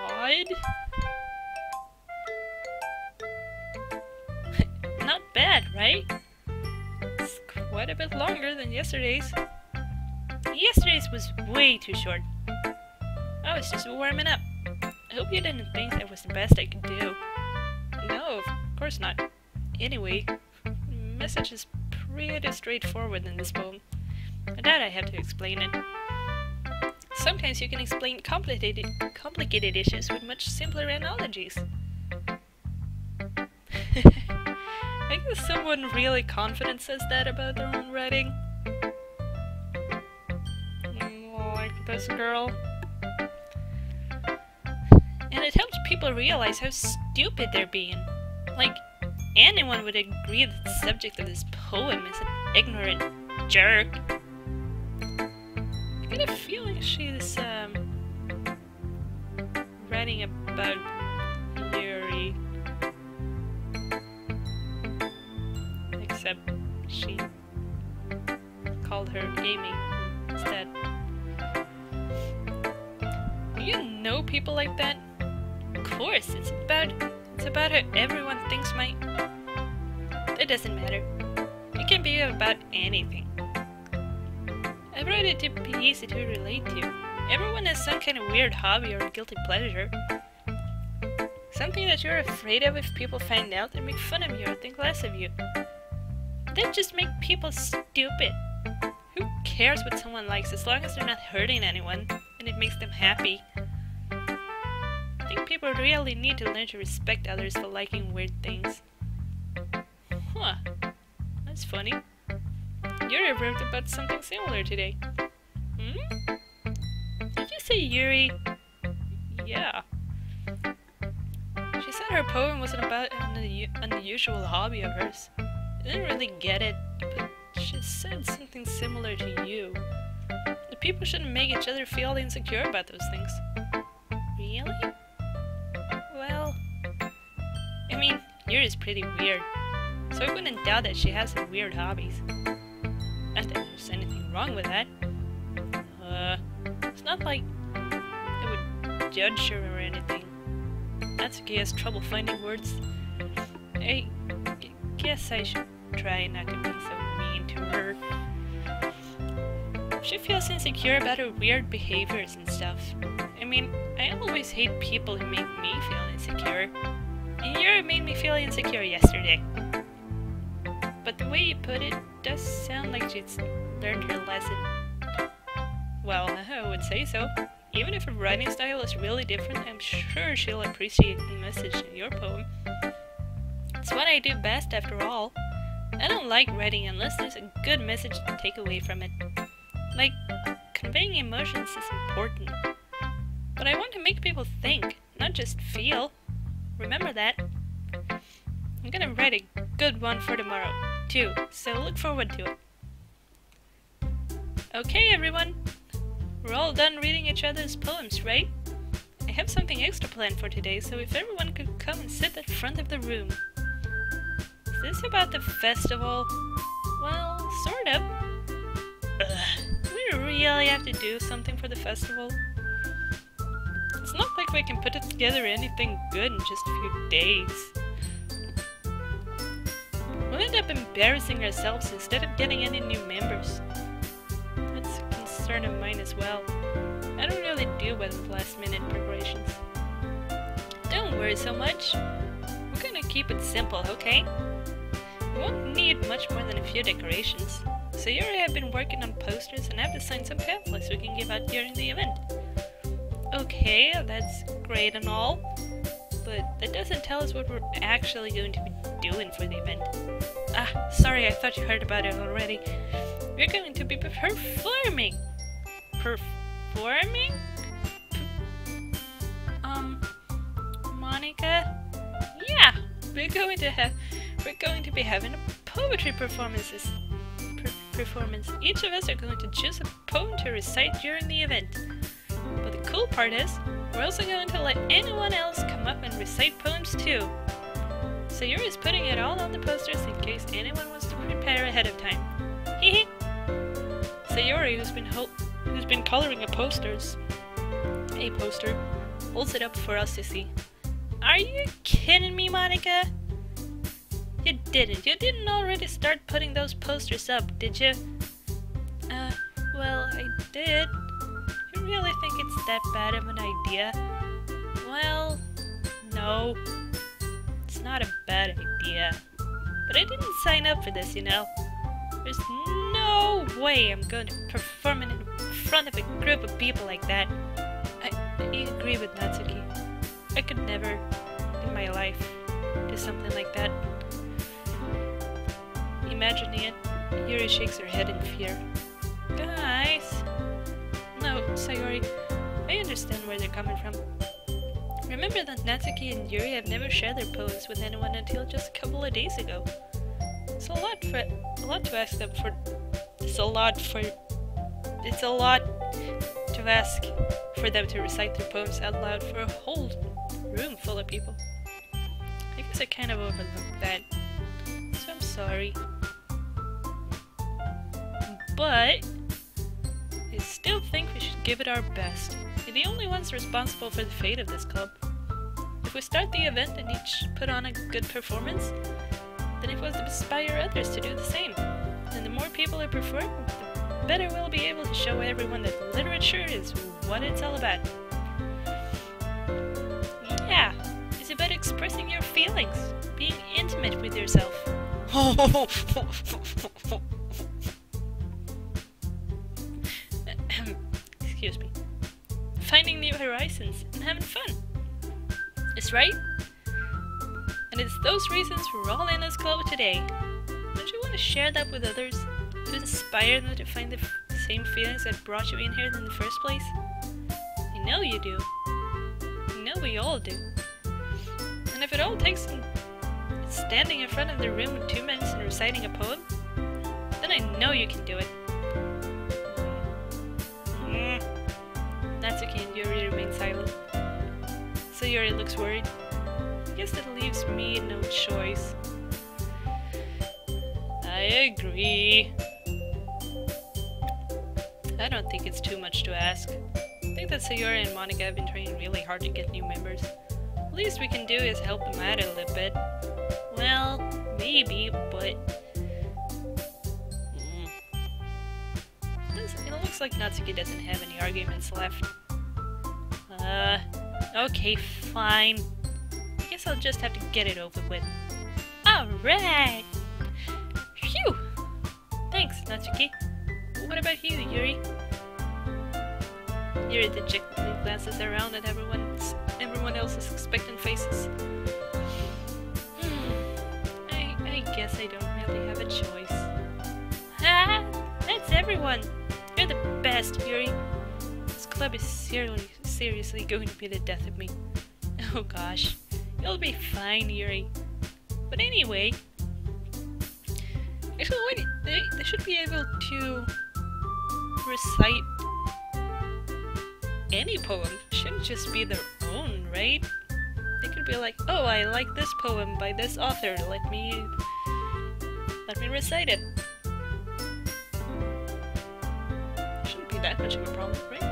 odd? Not bad, right? It's quite a bit longer than yesterday's. Yesterday's was way too short. I was just warming up. I hope you didn't think that was the best I could do. No, of course not. Anyway, message is pretty straightforward in this poem. I doubt I have to explain it. Sometimes you can explain complicated, complicated issues with much simpler analogies. I guess someone really confident says that about their own writing. Mm, like this girl. People realize how stupid they're being. Like, anyone would agree that the subject of this poem is an ignorant jerk. I get a feeling she's, um... writing about Yuri. Except she called her Amy instead. Do you know people like that? Course, it's about it's about how everyone thinks my It doesn't matter. It can be about anything. I wrote it to be easy to relate to. Everyone has some kind of weird hobby or guilty pleasure. Something that you're afraid of if people find out and make fun of you or think less of you. That just make people stupid. Who cares what someone likes as long as they're not hurting anyone and it makes them happy? Think people really need to learn to respect others for liking weird things. Huh. That's funny. Yuri wrote about something similar today. Hmm? Did you say Yuri? Yeah. She said her poem wasn't about an unusual hobby of hers. I didn't really get it, but she said something similar to you. The people shouldn't make each other feel insecure about those things. Really? I mean, Yuri's pretty weird, so I wouldn't doubt that she has some weird hobbies. Not that there's anything wrong with that. Uh, it's not like I would judge her or anything. Natsuki has trouble finding words. I guess I should try not to be so mean to her. She feels insecure about her weird behaviors and stuff. I mean, I always hate people who make me feel insecure. Yuri made me feel insecure yesterday. But the way you put it does sound like she's learned her lesson. Well, I would say so. Even if her writing style is really different, I'm sure she'll appreciate the message in your poem. It's what I do best after all. I don't like writing unless there's a good message to take away from it. Like, conveying emotions is important. But I want to make people think, not just feel. Remember that. I'm gonna write a good one for tomorrow, too, so look forward to it. Okay, everyone. We're all done reading each other's poems, right? I have something extra planned for today, so if everyone could come and sit at the front of the room. Is this about the festival? Well, sort of. Ugh, we really have to do something for the festival? Not like we can put it together anything good in just a few days. We'll end up embarrassing ourselves instead of getting any new members. That's a concern of mine as well. I don't really do well with last minute preparations. Don't worry so much. We're gonna keep it simple, okay? We won't need much more than a few decorations. So you already have been working on posters and I have designed some pamphlets we can give out during the event. Okay, that's great and all, but that doesn't tell us what we're actually going to be doing for the event. Ah, sorry, I thought you heard about it already. We're going to be performing! Performing? Um, Monika? Yeah, we're going to have, we're going to be having a poetry performances. Per performance. Each of us are going to choose a poem to recite during the event. But the cool part is, we're also going to let anyone else come up and recite poems too. Sayori's putting it all on the posters in case anyone wants to prepare ahead of time. Hehe. Sayori, who's been who's been coloring the posters, a poster, holds it up for us to see. Are you kidding me, Monika? You didn't. You didn't already start putting those posters up, did you? Uh, well, I did. Really think it's that bad of an idea? Well, no It's not a bad idea. But I didn't sign up for this, you know. There's no way I'm going to perform in front of a group of people like that. I, I agree with Natsuki. I could never, in my life, do something like that. Imagining it, Yuri shakes her head in fear. Guys! No, Sayori, I understand where they're coming from. Remember that Natsuki and Yuri have never shared their poems with anyone until just a couple of days ago. It's a lot for a lot to ask them for. It's a lot for. It's a lot to ask for them to recite their poems out loud for a whole room full of people. I guess I kind of overlooked that, so I'm sorry. But, I still think we should give it our best. We're the only ones responsible for the fate of this club. If we start the event and each put on a good performance, then it will inspire others to do the same. And the more people who perform, the better we'll be able to show everyone that literature is what it's all about. Yeah, it's about expressing your feelings, being intimate with yourself. Excuse me. Finding new horizons and having fun. Is right? And it's those reasons we're all in this club today. Don't you want to share that with others? To inspire them to find the same feelings that brought you in here in the first place? I know you do. I know we all do. And if it all takes standing in front of the room with two minutes and reciting a poem, then I know you can do it. Sayori looks worried. I guess that leaves me no choice. I agree. I don't think it's too much to ask. I think that Sayori and Monika have been trying really hard to get new members. The least we can do is help them out a little bit. Well, maybe, but... Mm. It looks like Natsuki doesn't have any arguments left. Okay, fine. I guess I'll just have to get it over with. Alright! Phew! Thanks, Natsuki. What about you, Yuri? Yuri dejectedly glances around at everyone's, everyone else's expectant faces. Hmm, I, I guess I don't really have a choice. Ah! That's everyone! You're the best, Yuri! This club is seriously, seriously going to be the death of me. Oh gosh. You'll be fine, Yuri. But anyway... Actually, they, they should be able to recite any poem. Shouldn't just be their own, right? They could be like, oh, I like this poem by this author. Let me... Let me recite it. Shouldn't be that much of a problem, right?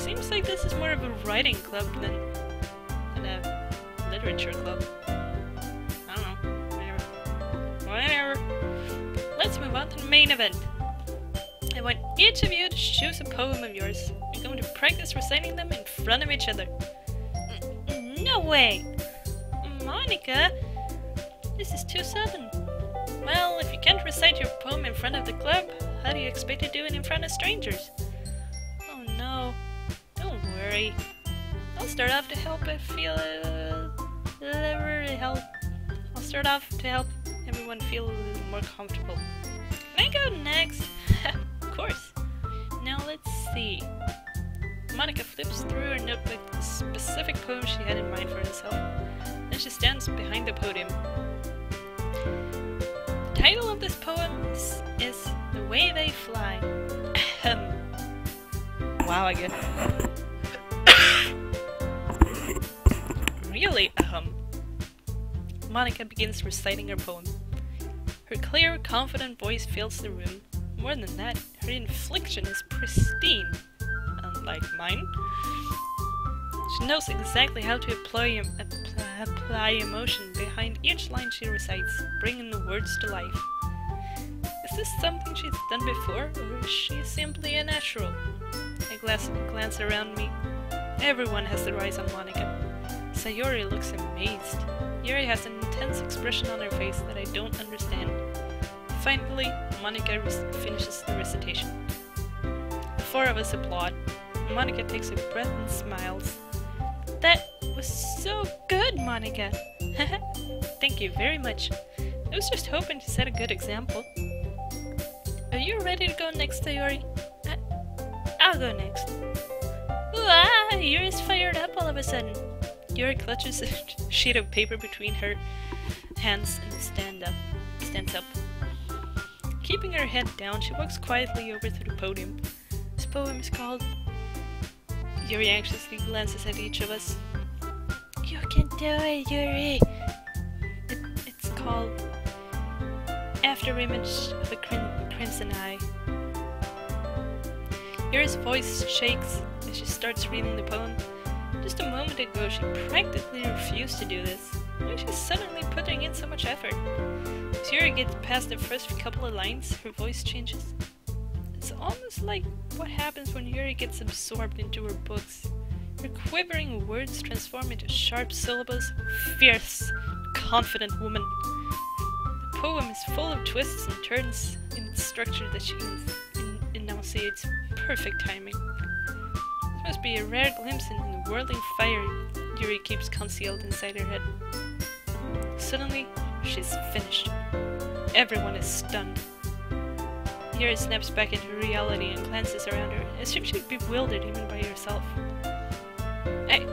Seems like this is more of a writing club than, than a literature club. I don't know. Whatever. Whatever. Let's move on to the main event. I want each of you to choose a poem of yours. We're going to practice reciting them in front of each other. Mm, no way! Monika, This is too sudden. Well, if you can't recite your poem in front of the club, how do you expect to do it in front of strangers? Oh no. Don't. I'll start off to help I feel uh, uh, help. I'll start off to help everyone feel a little more comfortable. Can I go next? of course. Now let's see. Monika flips through her notebook the specific poem she had in mind for herself. Then she stands behind the podium. The title of this poem is, is The Way They Fly. Wow, I get Really, ahem. Monika begins reciting her poem. Her clear, confident voice fills the room. More than that, her inflection is pristine, unlike mine. She knows exactly how to apply, apply, emotion behind each line she recites, bringing the words to life. Is this something she's done before, or is she simply a natural? I glance, around me. Everyone has their eyes on Monika. Sayori looks amazed. Yuri has an intense expression on her face that I don't understand. Finally, Monika finishes the recitation. The four of us applaud. Monika takes a breath and smiles. That was so good, Monika! Thank you very much. I was just hoping to set a good example. Are you ready to go next, Sayori? I I'll go next. Ooh, ah, Yuri's fired up all of a sudden. Yuri clutches a sheet of paper between her hands and stand up, stands up. Keeping her head down, she walks quietly over to the podium. This poem is called... Yuri anxiously glances at each of us. You can do it, Yuri! It, it's called... After Image of a Crim Crimson Eye. Yuri's voice shakes as she starts reading the poem. Just a moment ago, she practically refused to do this. Why is she suddenly putting in so much effort? As Yuri gets past the first couple of lines, her voice changes. It's almost like what happens when Yuri gets absorbed into her books. Her quivering words transform into sharp syllables fierce, confident woman. The poem is full of twists and turns in its structure that she enunciates perfect timing. Must be a rare glimpse into the whirling fire Yuri keeps concealed inside her head. Suddenly, she's finished. Everyone is stunned. Yuri snaps back into reality and glances around her, as if she'd bewildered even by herself. Hey,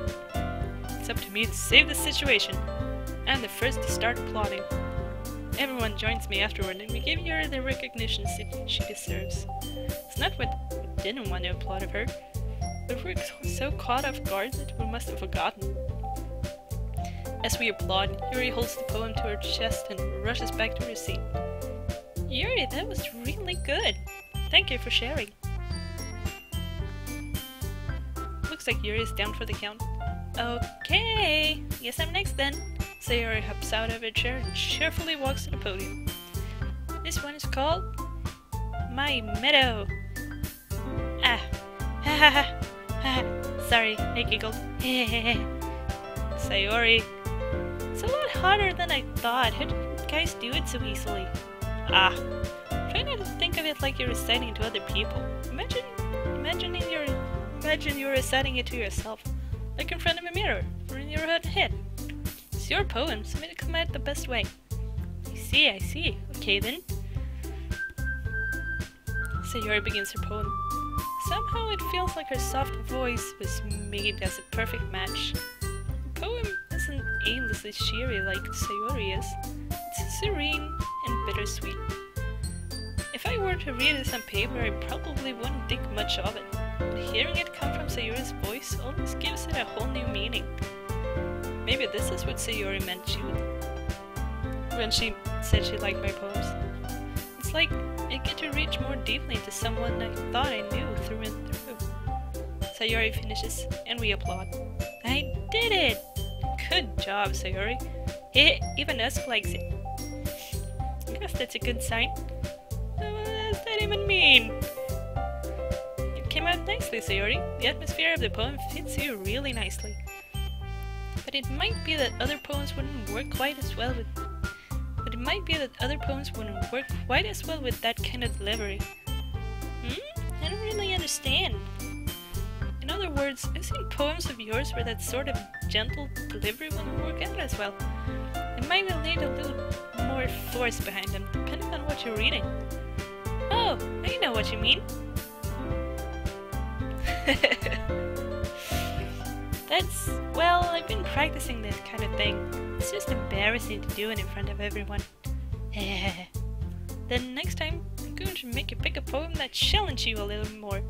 it's up to me to save the situation. I'm the first to start plotting. Everyone joins me afterward and we give Yuri the recognition she deserves. It's not what we didn't want to applaud of her, but we're so caught off guard that we must have forgotten. As we applaud, Yuri holds the poem to her chest and rushes back to her seat. Yuri, that was really good. Thank you for sharing. Looks like Yuri is down for the count. Okay, guess I'm next then. Sayori hops out of her chair and cheerfully walks to the podium. This one is called My Meadow. Ah, ha ha, ha. Sorry, I giggled. Sayori. It's a lot harder than I thought. How do guys do it so easily? Ah, try not to think of it like you're reciting to other people. Imagine, imagining you're, imagine you're reciting it to yourself, like in front of a mirror or in your own head. It's your poem, so make it come out the best way. I see, I see. Okay then. Sayori begins her poem. Somehow it feels like her soft voice was made as a perfect match. Poem isn't aimlessly cheery like Sayori is. It's serene and bittersweet. If I were to read this on paper, I probably wouldn't think much of it. But hearing it come from Sayori's voice almost gives it a whole new meaning. Maybe this is what Sayori meant she would when she said she liked my poems. Like I get to reach more deeply into someone I thought I knew through and through. Sayori finishes, and we applaud. I did it! Good job, Sayori. It, even Usk likes it. I guess that's a good sign. What does that even mean? It came out nicely, Sayori. The atmosphere of the poem fits you really nicely but it might be that other poems wouldn't work quite as well with but it might be that other poems wouldn't work quite as well with that kind of delivery. Hmm? I don't really understand. In other words, I've seen poems of yours where that sort of gentle delivery wouldn't work out as well. It might need a little more force behind them, depending on what you're reading. Oh, I know what you mean. That's, well, I've been practicing this kind of thing. It's just embarrassing to do it in front of everyone. then next time, I'm going to make you pick a poem that challenges you a little more.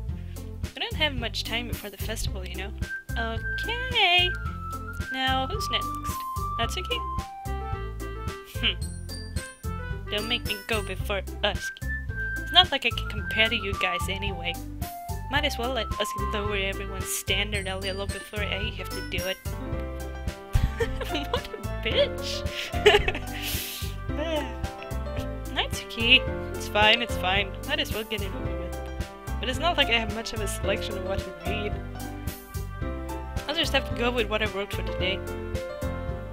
We don't have much time before the festival, you know. Okay. Now, who's next? Natsuki? Hmm. Don't make me go before Usk. It's not like I can compare to you guys anyway. Might as well let us lower everyone's standard a little before I have to do it. what a bitch! Natsuki! It's fine, it's fine. Might as well get it over with. But it's not like I have much of a selection of what to read. I'll just have to go with what I wrote for today.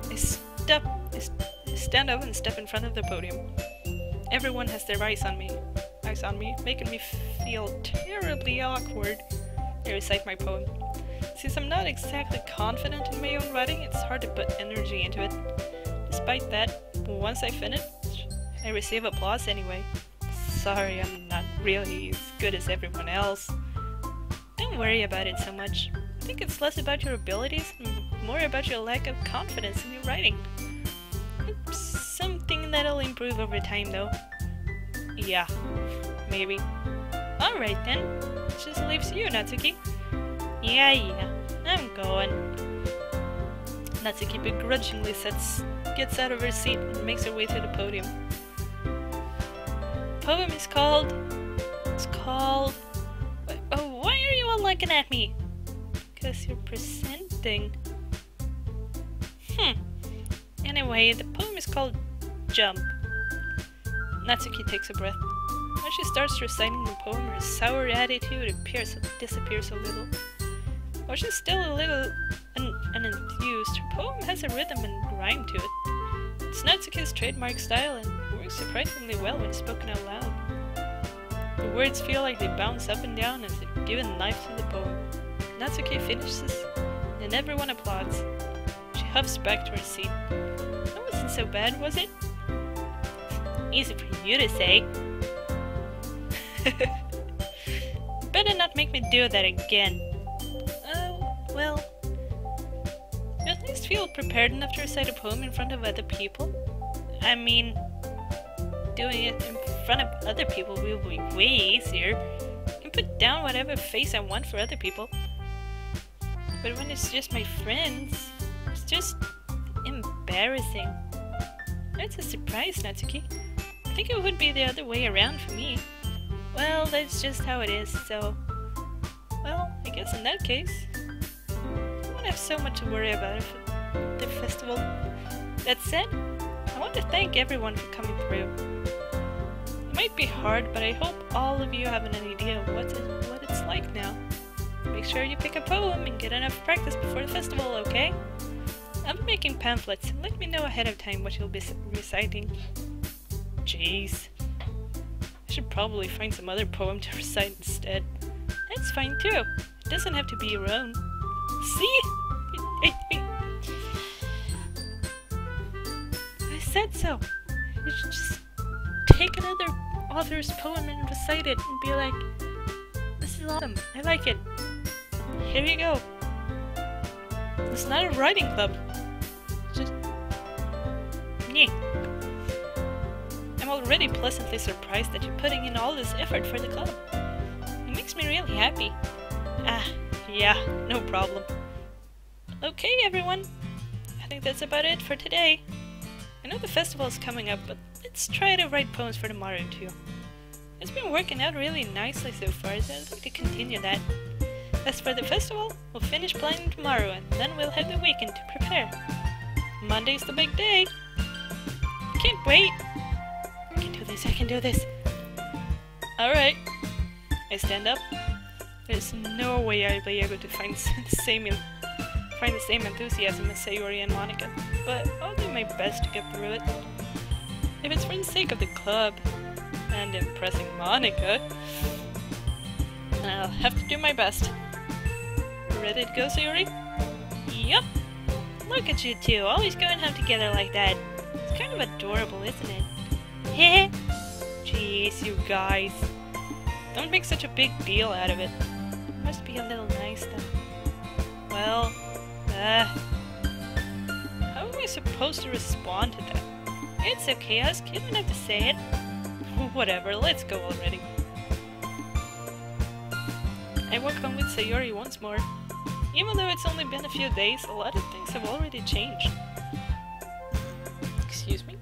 I step, I stand up and step in front of the podium. Everyone has their eyes on me eyes on me, making me feel terribly awkward. I recite my poem. Since I'm not exactly confident in my own writing, it's hard to put energy into it. Despite that, once I finish, I receive applause anyway. Sorry, I'm not really as good as everyone else. Don't worry about it so much. I think it's less about your abilities and more about your lack of confidence in your writing. It's something that'll improve over time though. Yeah, maybe. Alright then, just leaves you, Natsuki. Yeah, yeah, I'm going. Natsuki begrudgingly sets, gets out of her seat and makes her way to the podium. Poem is called... It's called... Oh, why are you all looking at me? Because you're presenting. Hmm. Anyway, the poem is called Jump. Natsuki takes a breath. When she starts reciting the poem, her sour attitude appears, disappears a little. While she's still a little un unenthused, her poem has a rhythm and rhyme to it. It's Natsuki's trademark style and works surprisingly well when spoken out loud. The words feel like they bounce up and down as if given life to the poem. Natsuki finishes, and everyone applauds. She huffs back to her seat. That wasn't so bad, was it? Easy for you to say. Better not make me do that again. Oh, well. You at least feel prepared enough to recite a poem in front of other people? I mean, doing it in front of other people will be way easier. I can put down whatever face I want for other people. But when it's just my friends, it's just embarrassing. That's a surprise, Natsuki. I think it would be the other way around for me. Well, that's just how it is, so... Well, I guess in that case, I won't have so much to worry about the festival. That said, I want to thank everyone for coming through. It might be hard, but I hope all of you have an idea of what, it, what it's like now. Make sure you pick a poem and get enough practice before the festival, okay? I'll be making pamphlets, let me know ahead of time what you'll be reciting. Jeez. I should probably find some other poem to recite instead. That's fine too. It doesn't have to be your own. See? I, said so. You should just take another author's poem and recite it and be like, this is awesome. I like it. Here you go. It's not a writing club. I'm already pleasantly surprised that you're putting in all this effort for the club. It makes me really happy. Ah, yeah, no problem. Okay, everyone. I think that's about it for today. I know the festival is coming up, but let's try to write poems for tomorrow too. It's been working out really nicely so far, so I'd like to continue that. As for the festival, we'll finish planning tomorrow and then we'll have the weekend to prepare. Monday's the big day. Can't wait. I can do this, I can do this. Alright. I stand up. There's no way I'll be able to find the same find the same enthusiasm as Sayori and Monika, but I'll do my best to get through it. If it's for the sake of the club and impressing Monika, I'll have to do my best. Ready to go, Sayori? Yup! Look at you two, always going home together like that. It's kind of adorable, isn't it? Heh! Jeez, you guys. Don't make such a big deal out of it. Must be a little nice, though. Well, uh... How am I supposed to respond to that? It's okay, I was kid enough to say it. Whatever, let's go already. I walk home with Sayori once more. Even though it's only been a few days, a lot of things have already changed. Excuse me?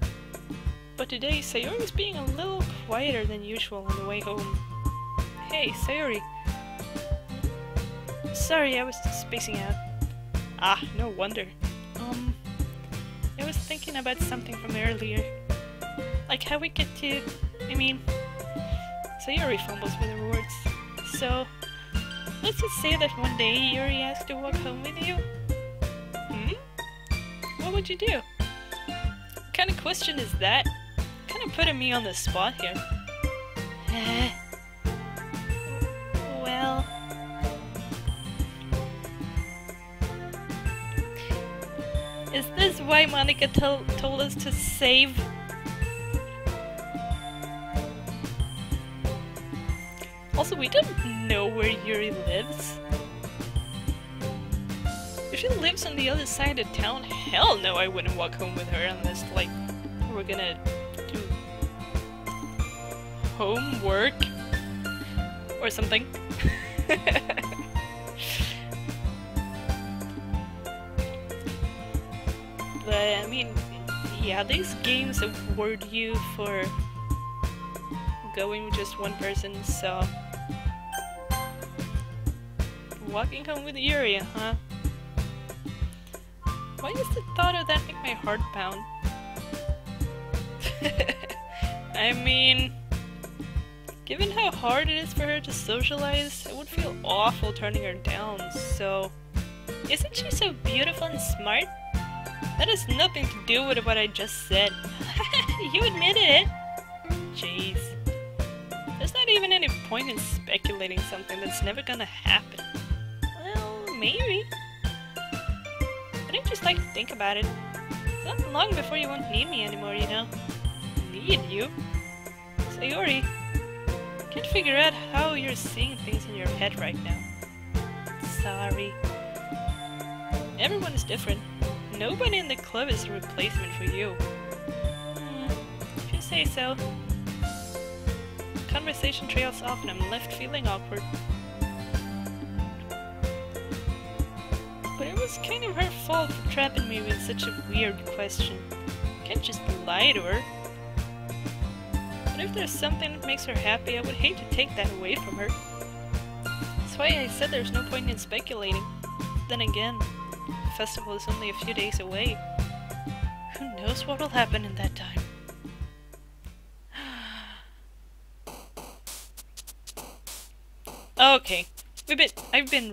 But today, Sayori's being a little quieter than usual on the way home. Hey, Sayori. Sorry, I was spacing out. Ah, no wonder. Um, I was thinking about something from earlier. Like how we get to... I mean... Sayori fumbles with her words. So, Let's just say that one day Yuri asked to walk home with you. Hmm? What would you do? What kind of question is that? Kind of putting me on the spot here. Eh. well... Is this why Monika told us to save Also, we don't know where Yuri lives. If she lives on the other side of town, hell no, I wouldn't walk home with her unless, like, we're gonna. Homework or something. but I mean, yeah, these games award you for going with just one person, so walking home with Yuri, huh? Why does the thought of that make my heart pound? I mean, given how hard it is for her to socialize, it would feel awful turning her down, so... Isn't she so beautiful and smart? That has nothing to do with what I just said. you admitted it! Jeez. There's not even any point in speculating something that's never gonna happen. Well, maybe. But I just like to think about it. It's Not long before you won't need me anymore, you know? Need you? Sayori, can't figure out how you're seeing things in your head right now. Sorry. Everyone is different. Nobody in the club is a replacement for you. Hmm, if you say so. Conversation trails off and I'm left feeling awkward. But it was kind of her fault for trapping me with such a weird question. Can't just lie to her. But if there's something that makes her happy, I would hate to take that away from her. That's why I said there's no point in speculating. Then again, the festival is only a few days away. Who knows what will happen in that time? okay, we've been, I've been